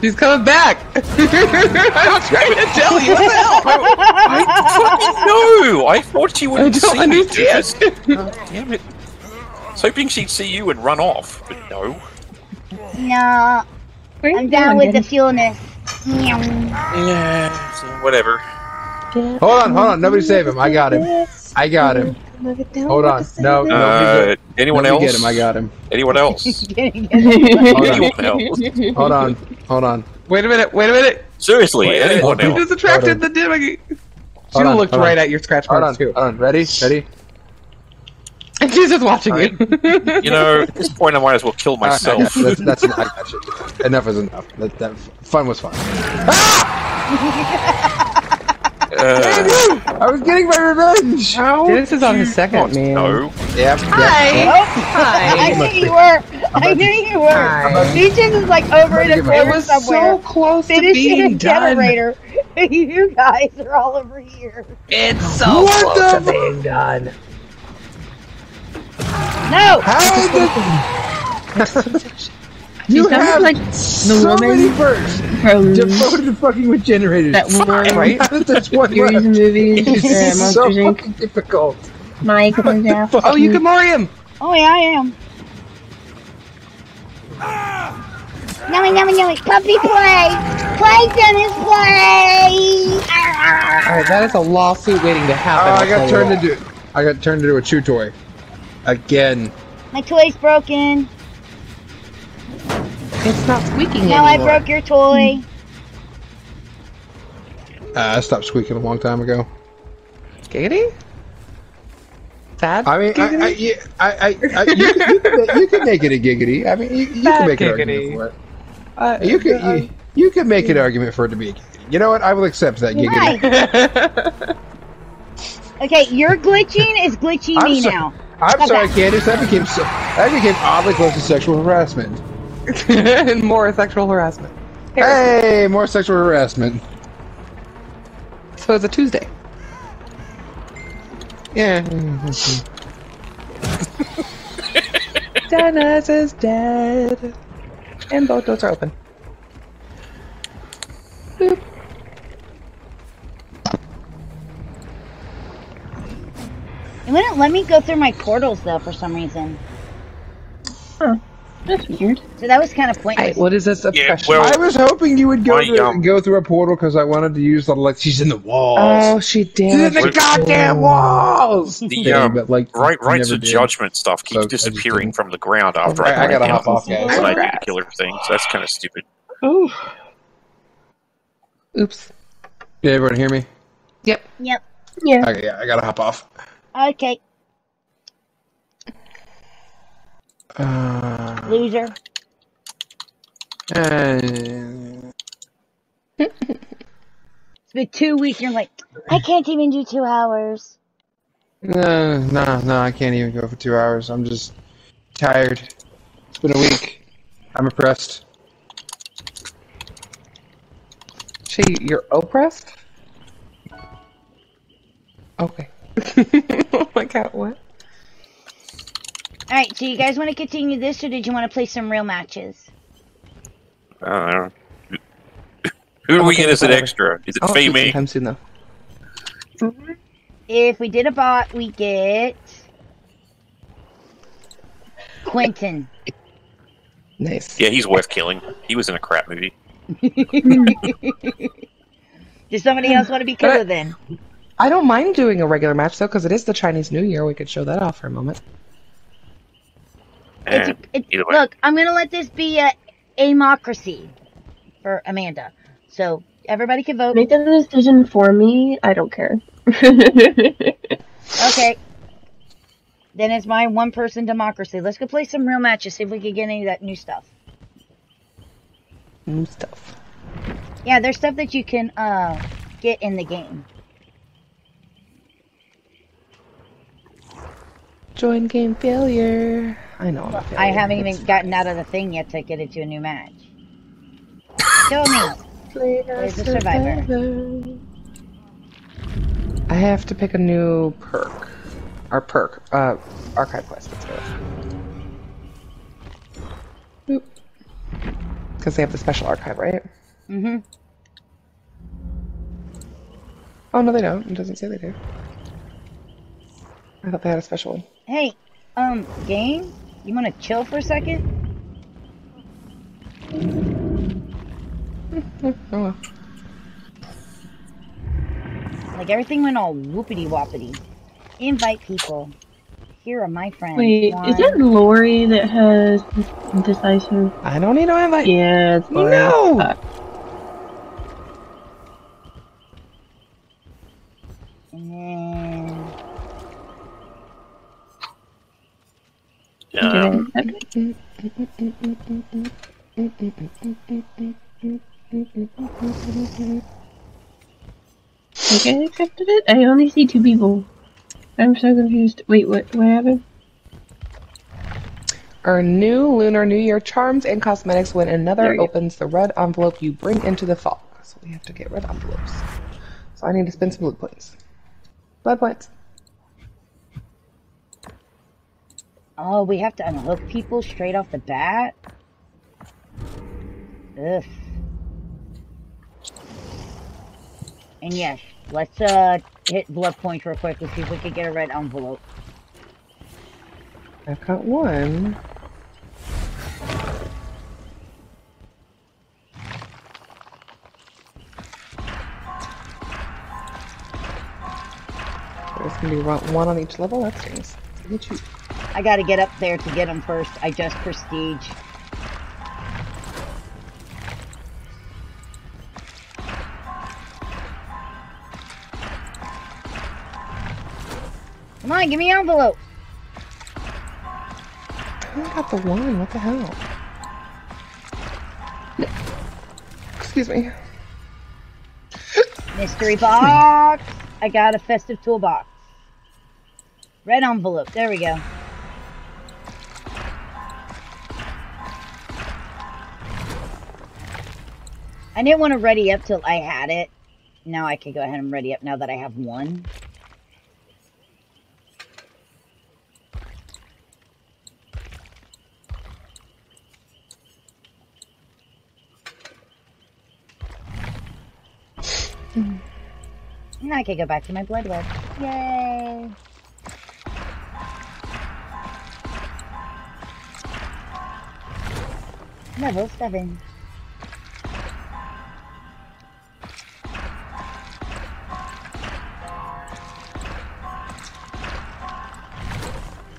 [SPEAKER 2] She's coming back. [laughs] I'm trying to tell you. What the hell?
[SPEAKER 5] No, I thought she
[SPEAKER 2] I
[SPEAKER 5] wouldn't
[SPEAKER 2] don't
[SPEAKER 5] see
[SPEAKER 2] understand.
[SPEAKER 5] me. Damn it. I was hoping she'd see you and run off, but no.
[SPEAKER 1] No, I'm
[SPEAKER 4] you
[SPEAKER 1] down
[SPEAKER 4] going,
[SPEAKER 1] with the
[SPEAKER 4] Dennis?
[SPEAKER 1] fuelness.
[SPEAKER 5] Yeah, so whatever.
[SPEAKER 3] Hold on, hold on. Nobody save him. I got him. I got him. Hold on. No, nobody
[SPEAKER 5] Uh,
[SPEAKER 3] get,
[SPEAKER 5] anyone else?
[SPEAKER 3] get him. I got him.
[SPEAKER 5] Anyone else? [laughs]
[SPEAKER 3] Hold on.
[SPEAKER 5] anyone else?
[SPEAKER 3] Hold on. Hold on.
[SPEAKER 2] Wait a minute. Wait a minute.
[SPEAKER 5] Seriously,
[SPEAKER 3] Wait,
[SPEAKER 5] anyone
[SPEAKER 3] wait,
[SPEAKER 2] You just attracted
[SPEAKER 3] Hold
[SPEAKER 2] the dimmy. She
[SPEAKER 3] on,
[SPEAKER 2] looked
[SPEAKER 3] hold on.
[SPEAKER 2] right at your scratch
[SPEAKER 3] Hold on.
[SPEAKER 2] too.
[SPEAKER 3] Hold on. Ready? Ready?
[SPEAKER 2] And [laughs] she's just watching
[SPEAKER 5] Alright.
[SPEAKER 2] you. [laughs]
[SPEAKER 5] You know, at this point, I might as well kill
[SPEAKER 3] All right, I
[SPEAKER 5] myself.
[SPEAKER 3] got. That's, that's enough. I got you. Enough is enough. That, that fun was fun.
[SPEAKER 5] Uh,
[SPEAKER 3] I was getting my revenge.
[SPEAKER 2] Dennis is on his second,
[SPEAKER 5] oh,
[SPEAKER 2] man.
[SPEAKER 5] no.
[SPEAKER 3] Yep. yep,
[SPEAKER 2] Hi.
[SPEAKER 1] I
[SPEAKER 2] Hi.
[SPEAKER 1] knew you were. I knew you were.
[SPEAKER 2] Hi.
[SPEAKER 1] Peaches is like over in a
[SPEAKER 3] It
[SPEAKER 2] It
[SPEAKER 1] corner
[SPEAKER 2] was
[SPEAKER 1] somewhere.
[SPEAKER 2] so close to
[SPEAKER 1] Finishing a
[SPEAKER 2] being done.
[SPEAKER 1] generator. [laughs] you guys are all over here.
[SPEAKER 2] It's so
[SPEAKER 3] What
[SPEAKER 2] close
[SPEAKER 3] the
[SPEAKER 2] to being done.
[SPEAKER 1] No.
[SPEAKER 3] How [laughs] did [laughs]
[SPEAKER 4] You
[SPEAKER 3] you
[SPEAKER 4] sound
[SPEAKER 3] have
[SPEAKER 4] like
[SPEAKER 3] so
[SPEAKER 4] woman
[SPEAKER 3] many perks
[SPEAKER 4] from
[SPEAKER 3] devoted to fucking with generators?
[SPEAKER 4] that one
[SPEAKER 3] right? [laughs] That's one
[SPEAKER 4] series of
[SPEAKER 3] left.
[SPEAKER 4] movies, uh,
[SPEAKER 3] It's so
[SPEAKER 4] Monsters Inc.
[SPEAKER 3] fucking difficult.
[SPEAKER 4] Mike comes out.
[SPEAKER 2] Oh, you can Morium.
[SPEAKER 1] Oh yeah, I am. Yummy, yummy, yummy. Puppy play. Play, Dennis, play.
[SPEAKER 2] All right, that is a lawsuit waiting to
[SPEAKER 3] Oh,
[SPEAKER 2] happen.
[SPEAKER 3] I
[SPEAKER 2] I'll
[SPEAKER 3] got turned
[SPEAKER 2] you
[SPEAKER 3] into I got turned into a chew toy. Again.
[SPEAKER 1] My toy's broken.
[SPEAKER 2] That. It's not squeaking
[SPEAKER 1] Now I broke your toy.
[SPEAKER 3] Uh, I stopped squeaking a long time ago.
[SPEAKER 2] Giggity? Sad?
[SPEAKER 3] I mean,
[SPEAKER 2] giggity?
[SPEAKER 3] I, yeah, I, I, I you, you, can, you can make it a giggity. I mean, you, you can make an argument for it.
[SPEAKER 2] Uh,
[SPEAKER 3] You can, you, you can make an argument for it to be a giggity. You know what? I will accept that giggity.
[SPEAKER 1] Hi. [laughs] Okay, your glitching is glitching
[SPEAKER 3] I'm
[SPEAKER 1] me
[SPEAKER 3] so-
[SPEAKER 1] now.
[SPEAKER 3] I'm
[SPEAKER 1] Okay.
[SPEAKER 3] sorry, Candace. That became so, that became oddly close to sexual harassment. [laughs]
[SPEAKER 2] and more sexual harassment.
[SPEAKER 3] Hey, more sexual harassment.
[SPEAKER 2] So it's a Tuesday.
[SPEAKER 3] Yeah. [laughs]
[SPEAKER 2] Dennis is dead. And both doors are open. Boop.
[SPEAKER 1] It wouldn't let me go through my portals though for some reason.
[SPEAKER 4] That's weird.
[SPEAKER 1] So that was kind of
[SPEAKER 2] Hey,
[SPEAKER 1] pointless.
[SPEAKER 2] what is this oppression?
[SPEAKER 5] well-
[SPEAKER 3] I was hoping you would go
[SPEAKER 5] My,
[SPEAKER 3] to,
[SPEAKER 5] um,
[SPEAKER 3] go through a portal because I wanted to use the like she's in the walls.
[SPEAKER 2] oh, she
[SPEAKER 3] she's in the goddamn walls.
[SPEAKER 5] The
[SPEAKER 3] Yeah,
[SPEAKER 5] um,
[SPEAKER 3] but like
[SPEAKER 5] right, rights
[SPEAKER 3] never
[SPEAKER 5] of
[SPEAKER 3] did.
[SPEAKER 5] judgment stuff keeps
[SPEAKER 3] So,
[SPEAKER 5] disappearing from the ground after
[SPEAKER 3] I-
[SPEAKER 5] I,
[SPEAKER 3] I gotta hop
[SPEAKER 5] down
[SPEAKER 3] off, guys.
[SPEAKER 5] When I do killer thing, so that's kind of stupid.
[SPEAKER 2] Ooh. Oops.
[SPEAKER 3] Did everyone hear me?
[SPEAKER 2] Yep.
[SPEAKER 1] Yep.
[SPEAKER 4] Yeah.
[SPEAKER 3] Okay, yeah, I gotta hop off.
[SPEAKER 1] Okay,
[SPEAKER 3] Uh,
[SPEAKER 1] loser.
[SPEAKER 3] uh,
[SPEAKER 1] It's been two weeks. You're like, I can't even do two hours.
[SPEAKER 3] no, no, no, I can't even go for two hours. I'm just tired. It's been a week. I'm oppressed.
[SPEAKER 2] She, you're oppressed? Okay. [laughs] oh my god, what?
[SPEAKER 1] Alright, so you guys want to continue this or did you want to play some real matches?
[SPEAKER 5] I don't know. Who do we
[SPEAKER 2] Okay,
[SPEAKER 5] get as an extra? Is it
[SPEAKER 2] I'll
[SPEAKER 5] Fei
[SPEAKER 2] shoot
[SPEAKER 5] Mei?
[SPEAKER 2] sometime soon though.
[SPEAKER 1] If we did a bot, we get Quentin.
[SPEAKER 2] Nice.
[SPEAKER 5] Yeah, he's worth killing. He was in a crap movie. [laughs]
[SPEAKER 1] Does somebody else want to be
[SPEAKER 2] But I-
[SPEAKER 1] killer then?
[SPEAKER 2] I don't mind doing a regular match though, because it is the Chinese New Year. We could show that off for a moment.
[SPEAKER 1] It's a, it,
[SPEAKER 5] either way.
[SPEAKER 1] look, I'm gonna let this be a democracy for Amanda. So everybody can vote.
[SPEAKER 4] Make that decision for me. I don't care. [laughs]
[SPEAKER 1] Okay. Then it's my one person democracy. Let's go play some real matches, see if we can get any of that new stuff.
[SPEAKER 2] New stuff.
[SPEAKER 1] Yeah, there's stuff that you can uh get in the game.
[SPEAKER 2] Join game failure. I know. I'm a
[SPEAKER 1] I
[SPEAKER 2] failure.
[SPEAKER 1] haven't even gotten out of the thing yet to get into a new match. Show me. Where's the survivor?
[SPEAKER 2] I have to pick a new perk. Or perk. Uh, archive quest. Let's go. Because they have the special archive, right?
[SPEAKER 1] Mm-hmm.
[SPEAKER 2] Oh, no, they don't. It doesn't say they do. I thought they had a special one.
[SPEAKER 1] Hey, um, game? You wanna chill for a second? [laughs] Like everything went all whoopity woppity. Invite people. Here are my friends.
[SPEAKER 4] Wait,
[SPEAKER 1] One-
[SPEAKER 4] is it Laurie that has decisive?
[SPEAKER 2] I don't need to invite.
[SPEAKER 4] Yeah, it's Laurie.
[SPEAKER 2] No!
[SPEAKER 4] I get accepted it? I only see two people. I'm so confused. Wait, what? What happened?
[SPEAKER 2] Earn new Lunar New Year charms and cosmetics when another
[SPEAKER 4] we go.
[SPEAKER 2] opens the red envelope you bring into the fog. So we have to get red envelopes. So I need to spend some blood points. Blood points.
[SPEAKER 1] Oh, we have to unhook people straight off the bat? Ugh. And yes, let's uh hit blood points real quick. Let's see if we can get a red envelope.
[SPEAKER 2] I've got one. There's gonna be one one on each level. That's nice. Let me choose.
[SPEAKER 1] I gotta get up there to get them first. I just prestige. Come on, give me an envelope.
[SPEAKER 2] I got the one. What the hell? Excuse me.
[SPEAKER 1] Mystery box. I got a festive toolbox. Red envelope. There we go. I didn't want to ready up till I had it. Now I can go ahead and ready up now that I have one. Now I can go back to my blood web. Yay! Level 7.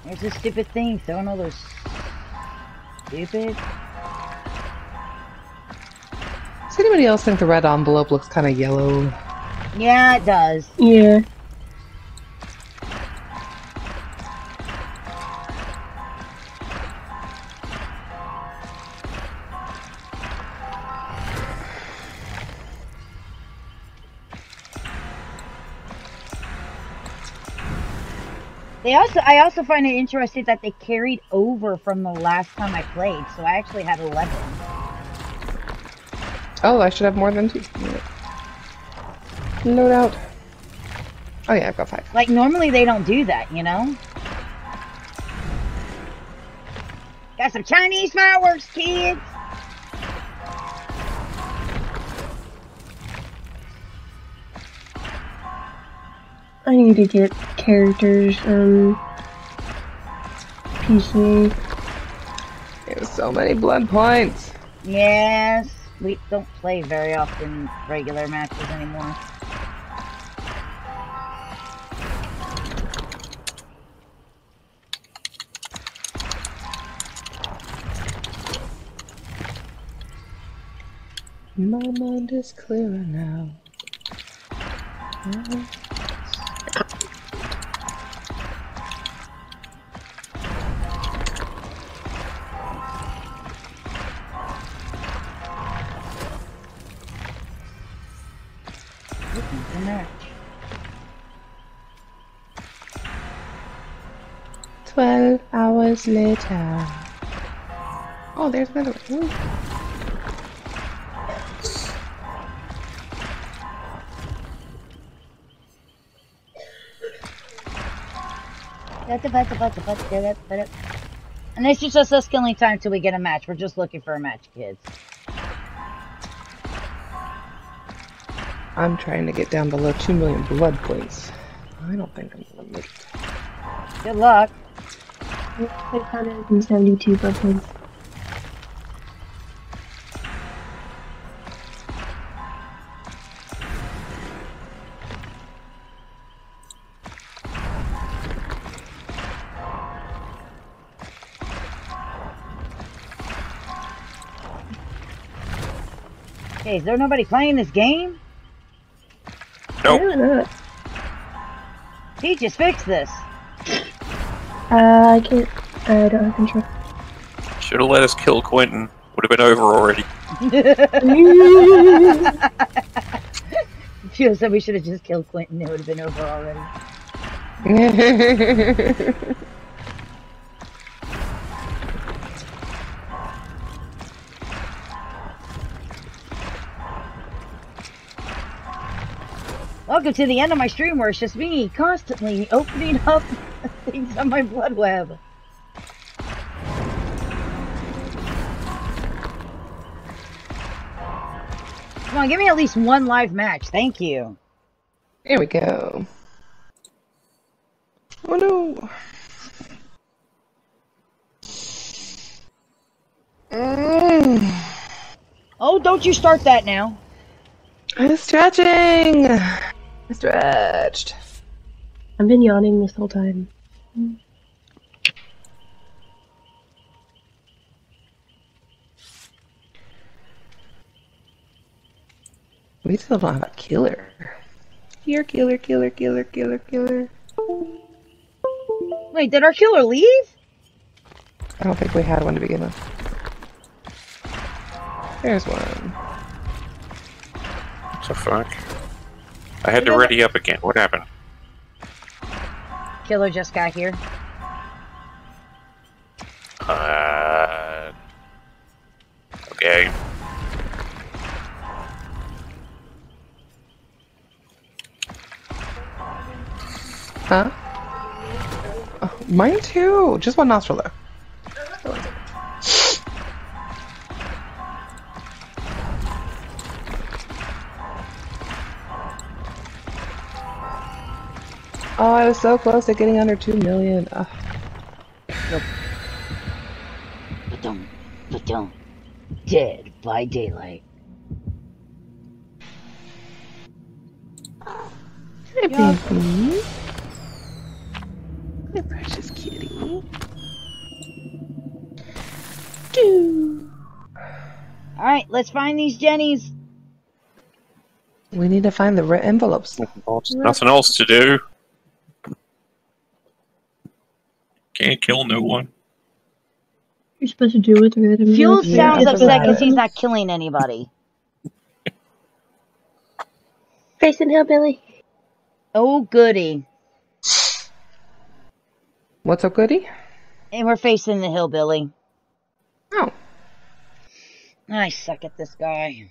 [SPEAKER 1] There's this stupid thing throwing all those stupid.
[SPEAKER 2] Does anybody else think the red envelope looks kind of yellow?
[SPEAKER 1] Yeah, it does.
[SPEAKER 4] Yeah.
[SPEAKER 1] Also, I also find it interesting that they carried over from the last time I played, so I actually had 11.
[SPEAKER 2] Oh, I should have more than two. Load out. Oh yeah, I've got five.
[SPEAKER 1] Like, normally they don't do that, you know? got some Chinese fireworks, kids.
[SPEAKER 4] I need to get characters um PC.
[SPEAKER 2] There's so many blood points.
[SPEAKER 1] Yes, we don't play very often regular matches anymore.
[SPEAKER 2] My mind is clearer now.
[SPEAKER 1] Looking
[SPEAKER 2] later. Oh, there's another one. Ooh.
[SPEAKER 1] And this is just us killing time till we get a match. We're just looking for a match, kids.
[SPEAKER 2] I'm trying to get down below 2 million blood points. I don't think I'm gonna make it.
[SPEAKER 1] Good luck.
[SPEAKER 4] 672 blood points.
[SPEAKER 1] Hey, is there nobody playing this game?
[SPEAKER 4] I
[SPEAKER 5] Nope.
[SPEAKER 4] don't.
[SPEAKER 1] He just fixed this.
[SPEAKER 4] Uh, I can't. I don't have control.
[SPEAKER 5] Should have let us kill Quentin. Would have been over already. [laughs]
[SPEAKER 1] Fio said we should have just killed Quentin. It would have been over already. [laughs] Welcome to the end of my stream where it's just me constantly opening [laughs] up things on my blood web. Come on, give me at least one live match. Thank you.
[SPEAKER 2] Here we go. Oh no. Mm.
[SPEAKER 1] Oh, don't you start that now. [sighs]
[SPEAKER 2] I'm stretching. I stretched.
[SPEAKER 4] I've been yawning this whole time.
[SPEAKER 2] We still don't have a killer. Here, killer, killer, killer, killer, killer.
[SPEAKER 1] Wait, did our killer leave?
[SPEAKER 2] I don't think we had one to begin with. There's one.
[SPEAKER 5] What the fuck? I had to ready up again. What happened?
[SPEAKER 1] Killer just got here.
[SPEAKER 5] Uh. Okay.
[SPEAKER 2] Huh? Oh, mine too. Just one nostril though. Oh, I was so close to getting under two million. Ugh.
[SPEAKER 1] Ba-dum, don't. Dead by daylight.
[SPEAKER 2] Hi, baby. My precious kitty. Doo.
[SPEAKER 1] Alright, let's find these Jennies.
[SPEAKER 2] We need to find the envelopes.
[SPEAKER 5] Nothing else to do. Can't kill no one.
[SPEAKER 4] You're supposed to do with red and
[SPEAKER 1] Fuel
[SPEAKER 4] blue.
[SPEAKER 1] sounds
[SPEAKER 4] Yeah.
[SPEAKER 1] upset because he's not killing anybody.
[SPEAKER 4] Facing hillbilly.
[SPEAKER 1] Oh, goody.
[SPEAKER 2] What's up, goody?
[SPEAKER 1] And we're facing the hillbilly.
[SPEAKER 2] Oh,
[SPEAKER 1] I suck at this guy.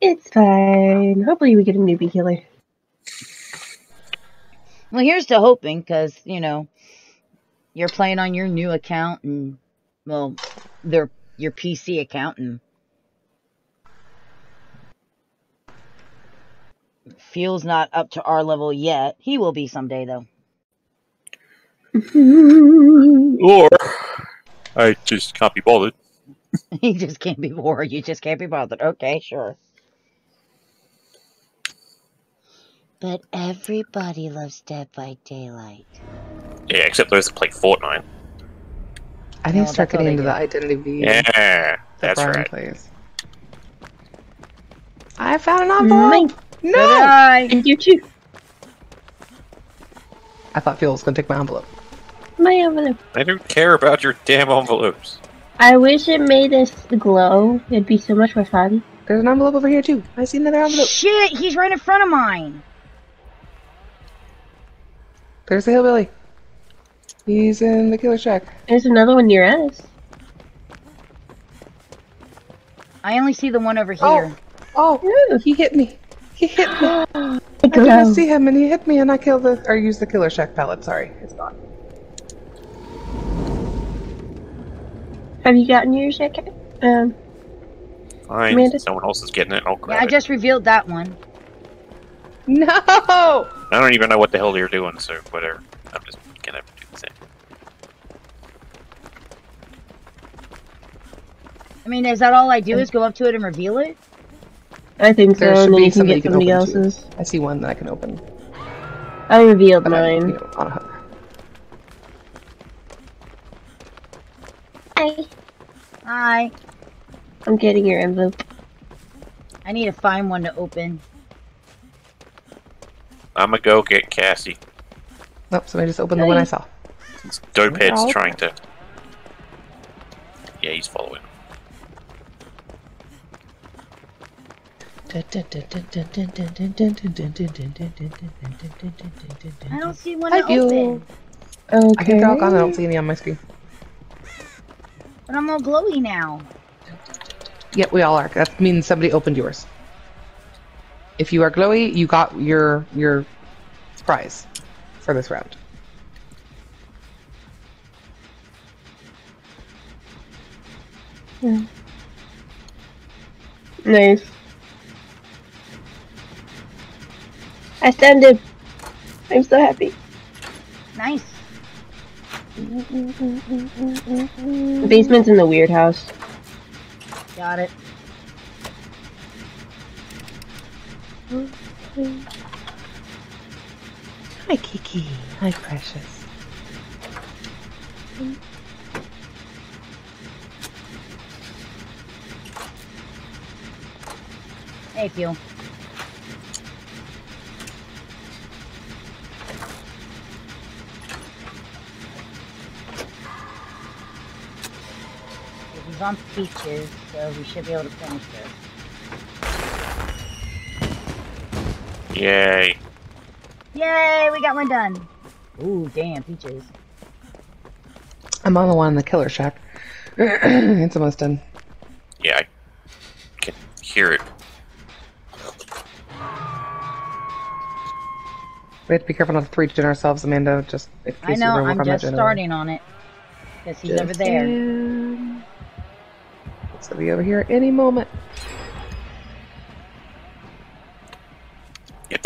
[SPEAKER 4] It's fine. Hopefully we get a newbie killer.
[SPEAKER 1] Well, here's to hoping, because, you know, you're playing on your new account and, well, their your PC account and Fuel's not up to our level yet. He will be someday, though. [laughs]
[SPEAKER 5] Or I just can't be bothered. [laughs]
[SPEAKER 1] he just can't be bored. You just can't be bothered. Okay, sure. But everybody loves Dead by Daylight.
[SPEAKER 5] Yeah, except those that play Fortnite.
[SPEAKER 2] I need
[SPEAKER 1] No,
[SPEAKER 2] to start getting into the
[SPEAKER 1] do.
[SPEAKER 2] identity V.
[SPEAKER 5] Yeah, that's right.
[SPEAKER 2] Plays. I found an envelope.
[SPEAKER 4] Mine.
[SPEAKER 2] No,
[SPEAKER 1] I.
[SPEAKER 4] And you too.
[SPEAKER 2] I thought Fuel was gonna take my envelope.
[SPEAKER 4] My envelope.
[SPEAKER 5] I don't care about your damn envelopes.
[SPEAKER 4] I wish it made us glow. It'd be so much more fun.
[SPEAKER 2] There's an envelope over here too. I see another envelope.
[SPEAKER 1] Shit, he's right in front of mine.
[SPEAKER 2] There's the hillbilly. He's in the killer shack.
[SPEAKER 4] There's another one near us.
[SPEAKER 1] I only see the one over
[SPEAKER 2] Oh.
[SPEAKER 1] here.
[SPEAKER 2] Oh, oh he hit me. He hit me. [gasps] I didn't
[SPEAKER 4] Go.
[SPEAKER 2] see him, and he hit me, and I killed the or used the killer shack pallet. Sorry, it's gone.
[SPEAKER 4] Have you gotten yours yet? Kat? Um,
[SPEAKER 5] Fine,
[SPEAKER 4] Amanda?
[SPEAKER 5] someone else is getting it. I'll
[SPEAKER 1] Yeah,
[SPEAKER 5] grab
[SPEAKER 1] I
[SPEAKER 5] it.
[SPEAKER 1] just revealed that one.
[SPEAKER 2] No.
[SPEAKER 5] I don't even know what the hell you're doing, so whatever. I'm just gonna do the same.
[SPEAKER 1] I mean, is that all I do is go up to it and reveal it?
[SPEAKER 4] I think so,
[SPEAKER 2] should
[SPEAKER 4] and then
[SPEAKER 2] be
[SPEAKER 4] you can
[SPEAKER 2] something
[SPEAKER 4] get
[SPEAKER 2] you can
[SPEAKER 4] somebody
[SPEAKER 2] open, too.
[SPEAKER 4] else's.
[SPEAKER 2] I see one that I can open.
[SPEAKER 4] I revealed
[SPEAKER 2] But I'm, you
[SPEAKER 4] mine.
[SPEAKER 2] know, on a hook.
[SPEAKER 4] Hi.
[SPEAKER 1] Hi.
[SPEAKER 4] I'm getting your envelope.
[SPEAKER 1] I need to find one to open.
[SPEAKER 5] I'm gonna go get Cassie.
[SPEAKER 2] Nope, somebody just opened the one I saw.
[SPEAKER 5] Dopehead's
[SPEAKER 2] Yeah.
[SPEAKER 5] trying to. Yeah, he's following.
[SPEAKER 1] I don't see one
[SPEAKER 2] Hi,
[SPEAKER 1] open.
[SPEAKER 4] Okay.
[SPEAKER 2] I can drop on. I don't see any on my screen.
[SPEAKER 1] But I'm all glowy now.
[SPEAKER 2] Yep, we all are. That means somebody opened yours. If you are glowy, you got your your prize for this round.
[SPEAKER 4] Nice. I stand him. I'm so happy.
[SPEAKER 1] Nice.
[SPEAKER 4] The basement's in the weird house.
[SPEAKER 1] Got it.
[SPEAKER 2] Hi, Kiki. Hi, Precious.
[SPEAKER 1] Hey, Fuel. He's on peaches, so we should be able to finish this.
[SPEAKER 5] Yay.
[SPEAKER 1] Yay, we got one done. Ooh, damn, peaches.
[SPEAKER 2] I'm on the one in the killer shack. [clears throat] it's almost done.
[SPEAKER 5] Yeah, I can hear it.
[SPEAKER 2] We have to be careful not to three gen ourselves, Amanda. Just in case
[SPEAKER 1] I know,
[SPEAKER 2] you ever work
[SPEAKER 1] I'm
[SPEAKER 2] on
[SPEAKER 1] just starting on it. Because he's over there.
[SPEAKER 2] It's gonna be over here any moment.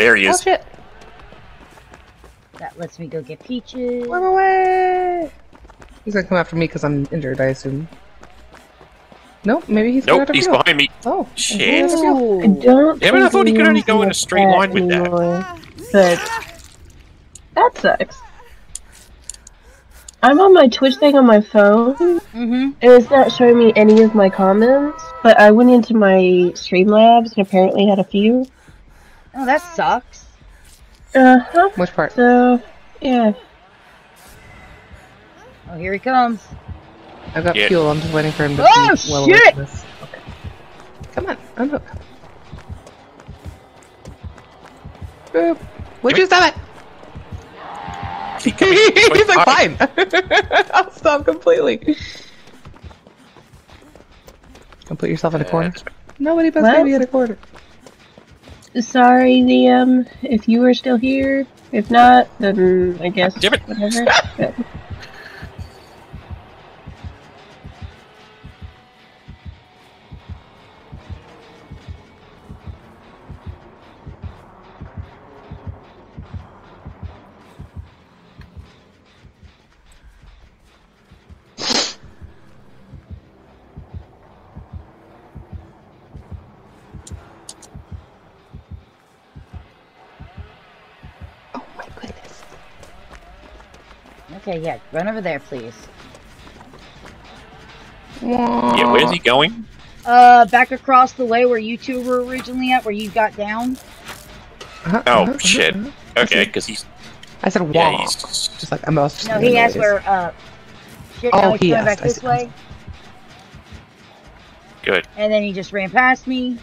[SPEAKER 5] There he
[SPEAKER 2] Oh shit!
[SPEAKER 1] That lets me go get peaches.
[SPEAKER 2] Run away! He's gonna come after me because I'm injured, I assume. Nope, maybe he's going
[SPEAKER 5] Nope, he's
[SPEAKER 2] Fuel.
[SPEAKER 5] behind me.
[SPEAKER 2] Oh,
[SPEAKER 5] Shit.
[SPEAKER 2] he's going after Fuel.
[SPEAKER 4] I don't.
[SPEAKER 5] Damn it, I thought he could only go in a straight line with that.
[SPEAKER 4] But that sucks. I'm on my Twitch thing on my phone,
[SPEAKER 1] Mm-hmm.
[SPEAKER 4] and it's not showing me any of my comments. But I went into my Streamlabs and apparently had a few.
[SPEAKER 1] Oh, that sucks.
[SPEAKER 4] Uh huh.
[SPEAKER 2] Which part?
[SPEAKER 4] So, yeah.
[SPEAKER 1] Oh, here he comes.
[SPEAKER 2] I've got
[SPEAKER 5] Yeah.
[SPEAKER 2] fuel. I'm just waiting for him to
[SPEAKER 1] Oh,
[SPEAKER 2] be well away
[SPEAKER 1] shit!
[SPEAKER 2] from this. Okay. Come on, unhook. Boop. Would you stop it? He's like, fine. [laughs] I'll stop completely. Don't put yourself in a corner. Nobody puts
[SPEAKER 4] What?
[SPEAKER 2] me in a corner.
[SPEAKER 4] Sorry, Liam. If you were still here, If not, then I guess
[SPEAKER 5] Damn it.
[SPEAKER 4] whatever.
[SPEAKER 1] Okay, yeah, run over there, please.
[SPEAKER 5] Yeah, where's he going?
[SPEAKER 1] Uh, back across the way where you two were originally at, where you got down.
[SPEAKER 5] Oh, shit. Okay, because he's
[SPEAKER 2] I said
[SPEAKER 5] yeah,
[SPEAKER 2] walk.
[SPEAKER 5] he's
[SPEAKER 2] Just like I'm just
[SPEAKER 1] No, he asked where, uh, shit,
[SPEAKER 2] Oh,
[SPEAKER 1] now he's
[SPEAKER 2] he
[SPEAKER 1] coming
[SPEAKER 2] asked,
[SPEAKER 1] back
[SPEAKER 2] I
[SPEAKER 1] this
[SPEAKER 2] see.
[SPEAKER 1] way.
[SPEAKER 5] good.
[SPEAKER 1] And then he just ran past me.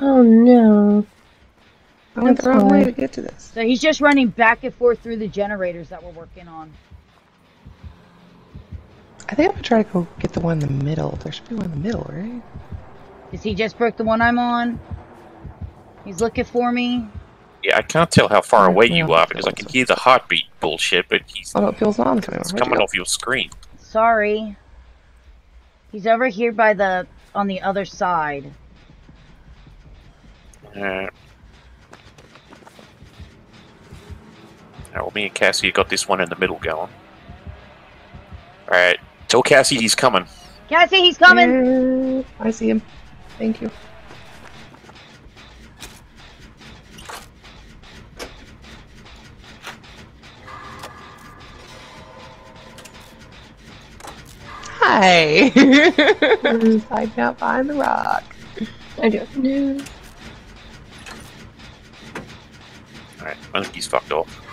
[SPEAKER 4] Oh no.
[SPEAKER 2] I went the
[SPEAKER 4] That's
[SPEAKER 2] wrong way to get to this.
[SPEAKER 1] So he's just running back and forth through the generators that we're working on.
[SPEAKER 2] I think I'm gonna try to go get the one in the middle. There should be one in the middle, right?
[SPEAKER 1] Is he just broke the one I'm on? He's looking for me.
[SPEAKER 5] Yeah, I can't tell how far away you are because I can hear the heartbeat bullshit, but he's
[SPEAKER 2] Oh no, it feels on coming.
[SPEAKER 5] it's
[SPEAKER 2] Where'd you
[SPEAKER 5] coming off your screen.
[SPEAKER 1] Sorry. He's over here by the, on the other side.
[SPEAKER 5] Uh, well, me and Cassie got this one in the middle going. Alright, tell Cassie he's coming.
[SPEAKER 1] Cassie, he's coming!
[SPEAKER 2] Yeah, I see him. Thank you. Hi. Just hiding out behind the rock.
[SPEAKER 4] I don't know.
[SPEAKER 5] Alright, I think he's fucked off.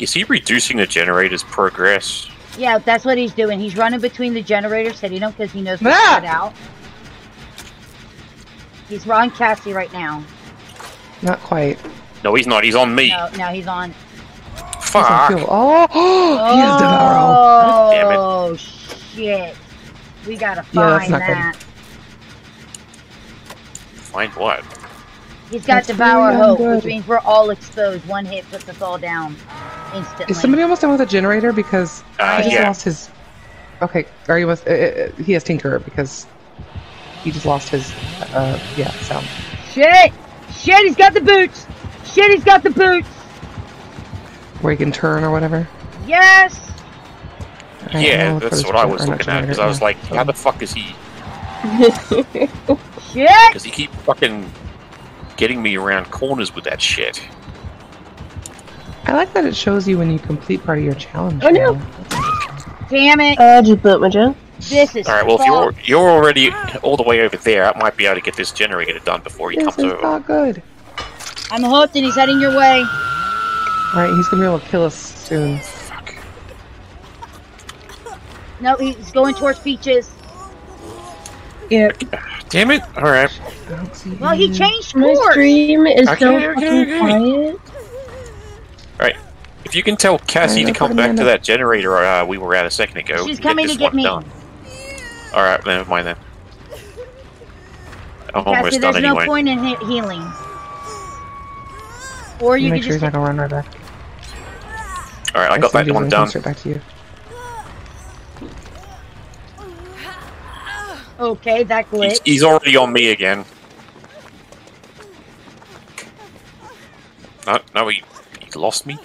[SPEAKER 5] Is he reducing the generator's progress?
[SPEAKER 1] Yeah, that's what he's doing. He's running between the generators, hitting them because he knows what's
[SPEAKER 2] Ah!
[SPEAKER 1] put out. He's on Cassie right now.
[SPEAKER 2] Not quite.
[SPEAKER 5] No, he's not. He's on me.
[SPEAKER 1] No, now he's on.
[SPEAKER 2] Doesn't
[SPEAKER 5] Fuck.
[SPEAKER 2] feel- Oh, [gasps] he is Devouro.
[SPEAKER 5] Damn it.
[SPEAKER 1] Oh, shit. We gotta find
[SPEAKER 2] Yeah, that's
[SPEAKER 1] find
[SPEAKER 2] not good.
[SPEAKER 5] Find what?
[SPEAKER 1] He's got
[SPEAKER 2] That's
[SPEAKER 1] Devour Hope,
[SPEAKER 2] good.
[SPEAKER 1] which means we're all exposed. One hit puts us all down instantly.
[SPEAKER 2] Is somebody almost done with a generator? Because
[SPEAKER 5] Uh,
[SPEAKER 2] he just
[SPEAKER 5] yeah.
[SPEAKER 2] lost his. Okay, are you with? Uh, uh, he has Tinker because he just lost his. Uh, yeah, sound.
[SPEAKER 1] Shit! Shit, he's got the boots! Shit, he's got the boots!
[SPEAKER 2] Where he can turn or whatever.
[SPEAKER 1] Yes!
[SPEAKER 2] Alright,
[SPEAKER 5] yeah,
[SPEAKER 2] I'll look for
[SPEAKER 5] that's what I was looking at because I was like, how the fuck is he? [laughs]
[SPEAKER 1] Shit!
[SPEAKER 5] Because he keep fucking getting me around corners with that shit.
[SPEAKER 2] I like that it shows you when you complete part of your challenge.
[SPEAKER 4] Oh, no.
[SPEAKER 2] now.
[SPEAKER 1] Damn it!
[SPEAKER 4] Uh, just blew up my jump.
[SPEAKER 1] This is
[SPEAKER 5] All right, well if you're you're already all the way over there, I might be able to get this generator done before he
[SPEAKER 2] This
[SPEAKER 5] comes
[SPEAKER 2] is
[SPEAKER 5] over.
[SPEAKER 2] not good.
[SPEAKER 1] I'm hooked and he's heading your way.
[SPEAKER 2] Alright, he's gonna be able to kill us soon.
[SPEAKER 5] Fuck.
[SPEAKER 1] No, he's going towards Peaches.
[SPEAKER 4] Yep.
[SPEAKER 5] Damn it! All right.
[SPEAKER 2] I don't see
[SPEAKER 1] Well, he
[SPEAKER 2] him.
[SPEAKER 1] changed
[SPEAKER 4] My
[SPEAKER 1] course.
[SPEAKER 4] stream is
[SPEAKER 5] Okay,
[SPEAKER 4] so
[SPEAKER 5] okay,
[SPEAKER 4] fucking
[SPEAKER 5] okay.
[SPEAKER 4] quiet.
[SPEAKER 5] If you can tell Cassie
[SPEAKER 2] Alright,
[SPEAKER 5] to come back to that generator uh, we were at a second ago,
[SPEAKER 1] She's
[SPEAKER 5] we can
[SPEAKER 1] coming
[SPEAKER 5] this
[SPEAKER 1] to get
[SPEAKER 5] one
[SPEAKER 1] me.
[SPEAKER 5] done. All right, never mind then. I'm
[SPEAKER 1] Cassie,
[SPEAKER 5] almost
[SPEAKER 1] there's
[SPEAKER 5] done
[SPEAKER 1] no
[SPEAKER 5] anyway.
[SPEAKER 1] point in he- healing. Or you
[SPEAKER 2] Make
[SPEAKER 1] can
[SPEAKER 2] sure he's
[SPEAKER 1] just.
[SPEAKER 2] not gonna run right back.
[SPEAKER 5] All right, I got that one
[SPEAKER 2] gonna come
[SPEAKER 5] done.
[SPEAKER 2] Back to you.
[SPEAKER 1] Okay, that
[SPEAKER 5] He's,
[SPEAKER 1] glitch.
[SPEAKER 5] he's already on me again. No, no, he, he lost me.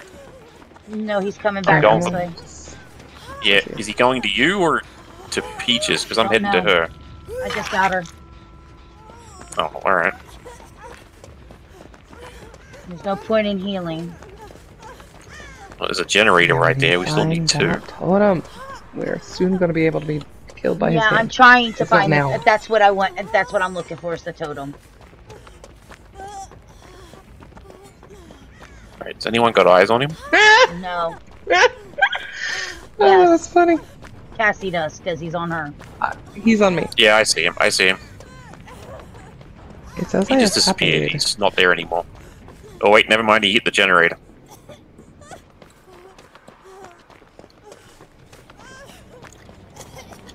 [SPEAKER 1] No, he's coming back
[SPEAKER 5] Don't.
[SPEAKER 1] this way.
[SPEAKER 5] Yeah, is he going to you or to Peaches? Because I'm
[SPEAKER 1] Don't
[SPEAKER 5] heading to her.
[SPEAKER 1] I just got her.
[SPEAKER 5] Oh, all right.
[SPEAKER 1] There's no point in healing.
[SPEAKER 5] Well, there's a generator right there. We still need
[SPEAKER 2] Find
[SPEAKER 5] two.
[SPEAKER 2] Totem. We're soon gonna be able to be killed by
[SPEAKER 1] yeah,
[SPEAKER 2] his
[SPEAKER 1] I'm trying to
[SPEAKER 2] It's
[SPEAKER 1] find
[SPEAKER 2] now.
[SPEAKER 1] it. That's what I want. That's what I'm looking for. Is the totem.
[SPEAKER 5] Right, has anyone got eyes on him? [laughs]
[SPEAKER 1] No, [laughs]
[SPEAKER 2] oh, that's funny.
[SPEAKER 1] Cassie does because he's on her.
[SPEAKER 2] Uh, he's on me.
[SPEAKER 5] Yeah, I see him. I see him.
[SPEAKER 2] It says
[SPEAKER 5] He
[SPEAKER 2] I
[SPEAKER 5] just disappeared.
[SPEAKER 2] separated.
[SPEAKER 5] He's not there anymore. Oh wait, never mind. He hit the generator.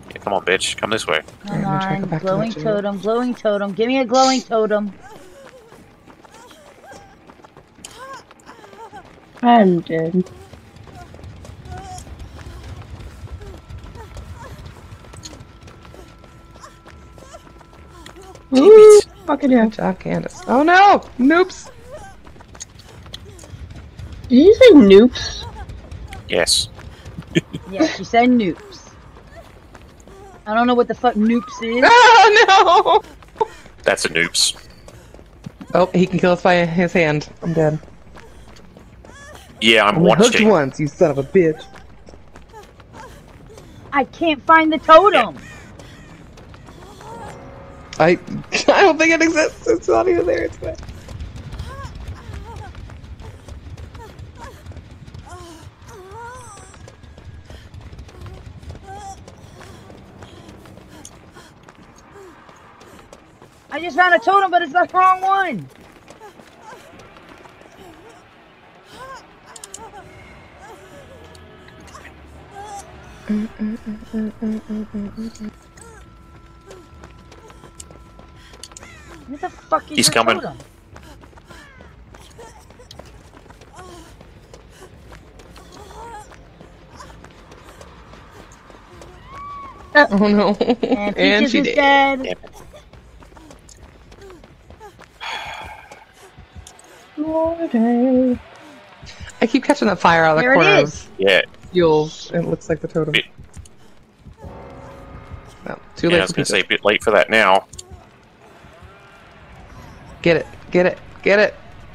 [SPEAKER 5] Yeah, come Come on, bitch. Come this way.
[SPEAKER 1] Come
[SPEAKER 2] I'm gonna try to
[SPEAKER 1] on,
[SPEAKER 2] go back to
[SPEAKER 1] glowing totem, glowing totem. Give me a glowing totem.
[SPEAKER 4] I'm dead.
[SPEAKER 5] Damn
[SPEAKER 4] Ooh,
[SPEAKER 5] it.
[SPEAKER 4] fucking hell.
[SPEAKER 2] Good job, Candace. Oh no! Noops!
[SPEAKER 4] Did you say noops?
[SPEAKER 5] Yes. [laughs]
[SPEAKER 1] Yeah, she said noops. I don't know what the fuck noops is. [laughs]
[SPEAKER 2] Oh no!
[SPEAKER 5] That's a noobs.
[SPEAKER 2] Oh, he can kill us by his hand. I'm dead.
[SPEAKER 5] Yeah, I'm
[SPEAKER 2] Only hooked once, you son of a bitch.
[SPEAKER 1] I can't find the totem.
[SPEAKER 2] I [laughs] I don't think it exists. It's not even there. It's there.
[SPEAKER 1] I just found a totem, but it's the wrong one. What the fuck is
[SPEAKER 5] He's
[SPEAKER 1] your
[SPEAKER 5] coming.
[SPEAKER 1] totem? [laughs]
[SPEAKER 2] Oh no.
[SPEAKER 1] And
[SPEAKER 2] and she did.
[SPEAKER 1] dead.
[SPEAKER 5] Damn it.
[SPEAKER 2] I keep catching that fire out of the
[SPEAKER 1] There it
[SPEAKER 2] corner
[SPEAKER 1] is.
[SPEAKER 2] of
[SPEAKER 5] Yeah.
[SPEAKER 2] Fuels. It looks like the totem.
[SPEAKER 5] Bit-
[SPEAKER 2] No, too
[SPEAKER 5] yeah,
[SPEAKER 2] late
[SPEAKER 5] I was
[SPEAKER 2] for
[SPEAKER 5] going to say,
[SPEAKER 2] pizza.
[SPEAKER 5] a bit late for that now.
[SPEAKER 2] Get it, get it, get it.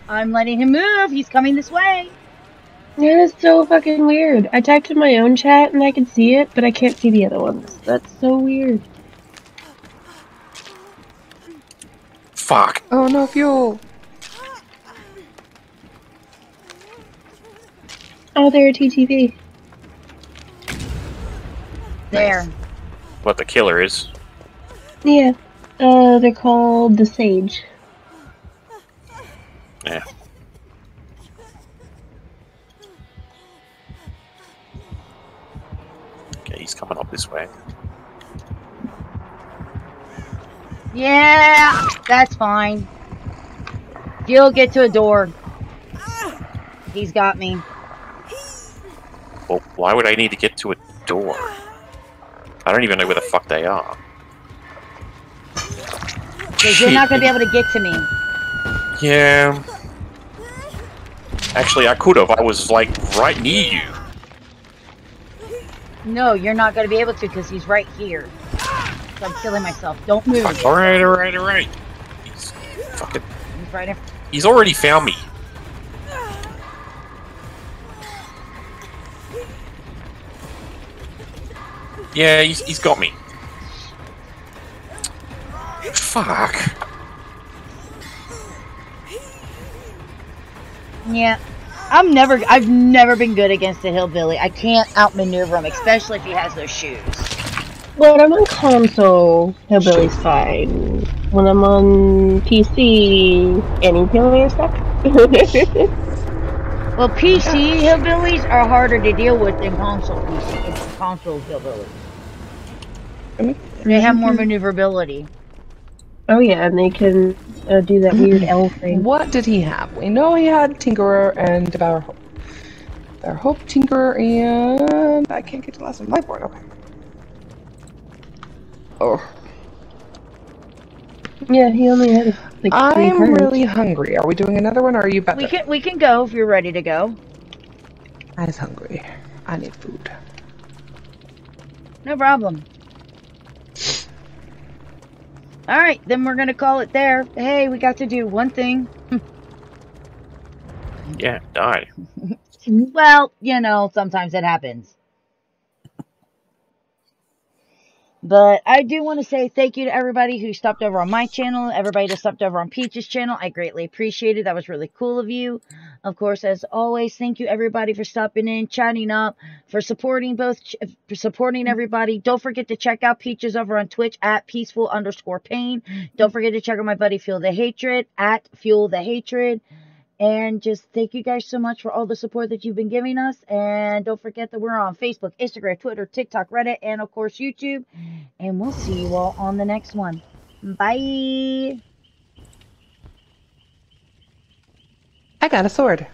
[SPEAKER 1] I'm letting him move. He's coming this way.
[SPEAKER 4] That is so fucking weird. I typed in my own chat and I can see it, but I can't see the other ones. That's so weird.
[SPEAKER 5] Fuck.
[SPEAKER 2] Oh no, fuel.
[SPEAKER 4] Oh, they're a TTV.
[SPEAKER 1] There.
[SPEAKER 5] What the killer is.
[SPEAKER 4] Yeah. Uh, they're called the Sage.
[SPEAKER 5] Yeah. Okay, he's coming up this way.
[SPEAKER 1] Yeah, that's fine. You'll get to a door. He's got me.
[SPEAKER 5] Well, why would I need to get to a door? I don't even know where the fuck they are.
[SPEAKER 1] Because you're not going to be able to get to me.
[SPEAKER 5] Yeah. Actually, I could have. I was like right near you.
[SPEAKER 1] No, you're not going to be able to because he's right here. So I'm killing myself. Don't move.
[SPEAKER 5] All right, all right, all right. He's fucking.
[SPEAKER 1] He's right in.
[SPEAKER 5] He's already found me. Yeah, he's, he's got me. Fuck.
[SPEAKER 1] Yeah. I'm never, I've never been good against a hillbilly. I can't outmaneuver him, especially if he has those shoes.
[SPEAKER 4] When I'm on console, Hillbilly's fine. When I'm on PC, any player stuff.
[SPEAKER 1] Well, PC hillbillies are harder to deal with than console PC, console hillbillies. They have more maneuverability.
[SPEAKER 4] oh yeah, and they can uh, do that weird L thing.
[SPEAKER 2] What did he have? We know he had Tinkerer and Devour Hope. Devour Hope, Tinkerer, and I can't get to the last one. Lightborn, okay. Oh,
[SPEAKER 4] Yeah, he only had like three
[SPEAKER 2] I'm
[SPEAKER 4] turns.
[SPEAKER 2] really hungry. Are we doing another one, or are you about
[SPEAKER 1] We can we can go if you're ready to go.
[SPEAKER 2] I'm hungry. I need food.
[SPEAKER 1] No problem. All right, then we're gonna call it there. Hey, we got to do one thing.
[SPEAKER 5] Yeah, die. [laughs]
[SPEAKER 1] Well, you know, sometimes it happens. But I do want to say thank you to everybody who stopped over on my channel, everybody that stopped over on Peach's channel. I greatly appreciate it. That was really cool of you. Of course, as always, thank you everybody for stopping in, chatting up, for supporting both, for supporting everybody. Don't forget to check out Peaches over on Twitch at peaceful underscore pain. Don't forget to check out my buddy Fuel the Hatred at Fuel the Hatred. And just thank you guys so much for all the support that you've been giving us. And don't forget that we're on Facebook, Instagram, Twitter, TikTok, Reddit, and of course YouTube. And we'll see you all on the next one. Bye.
[SPEAKER 2] I got a sword.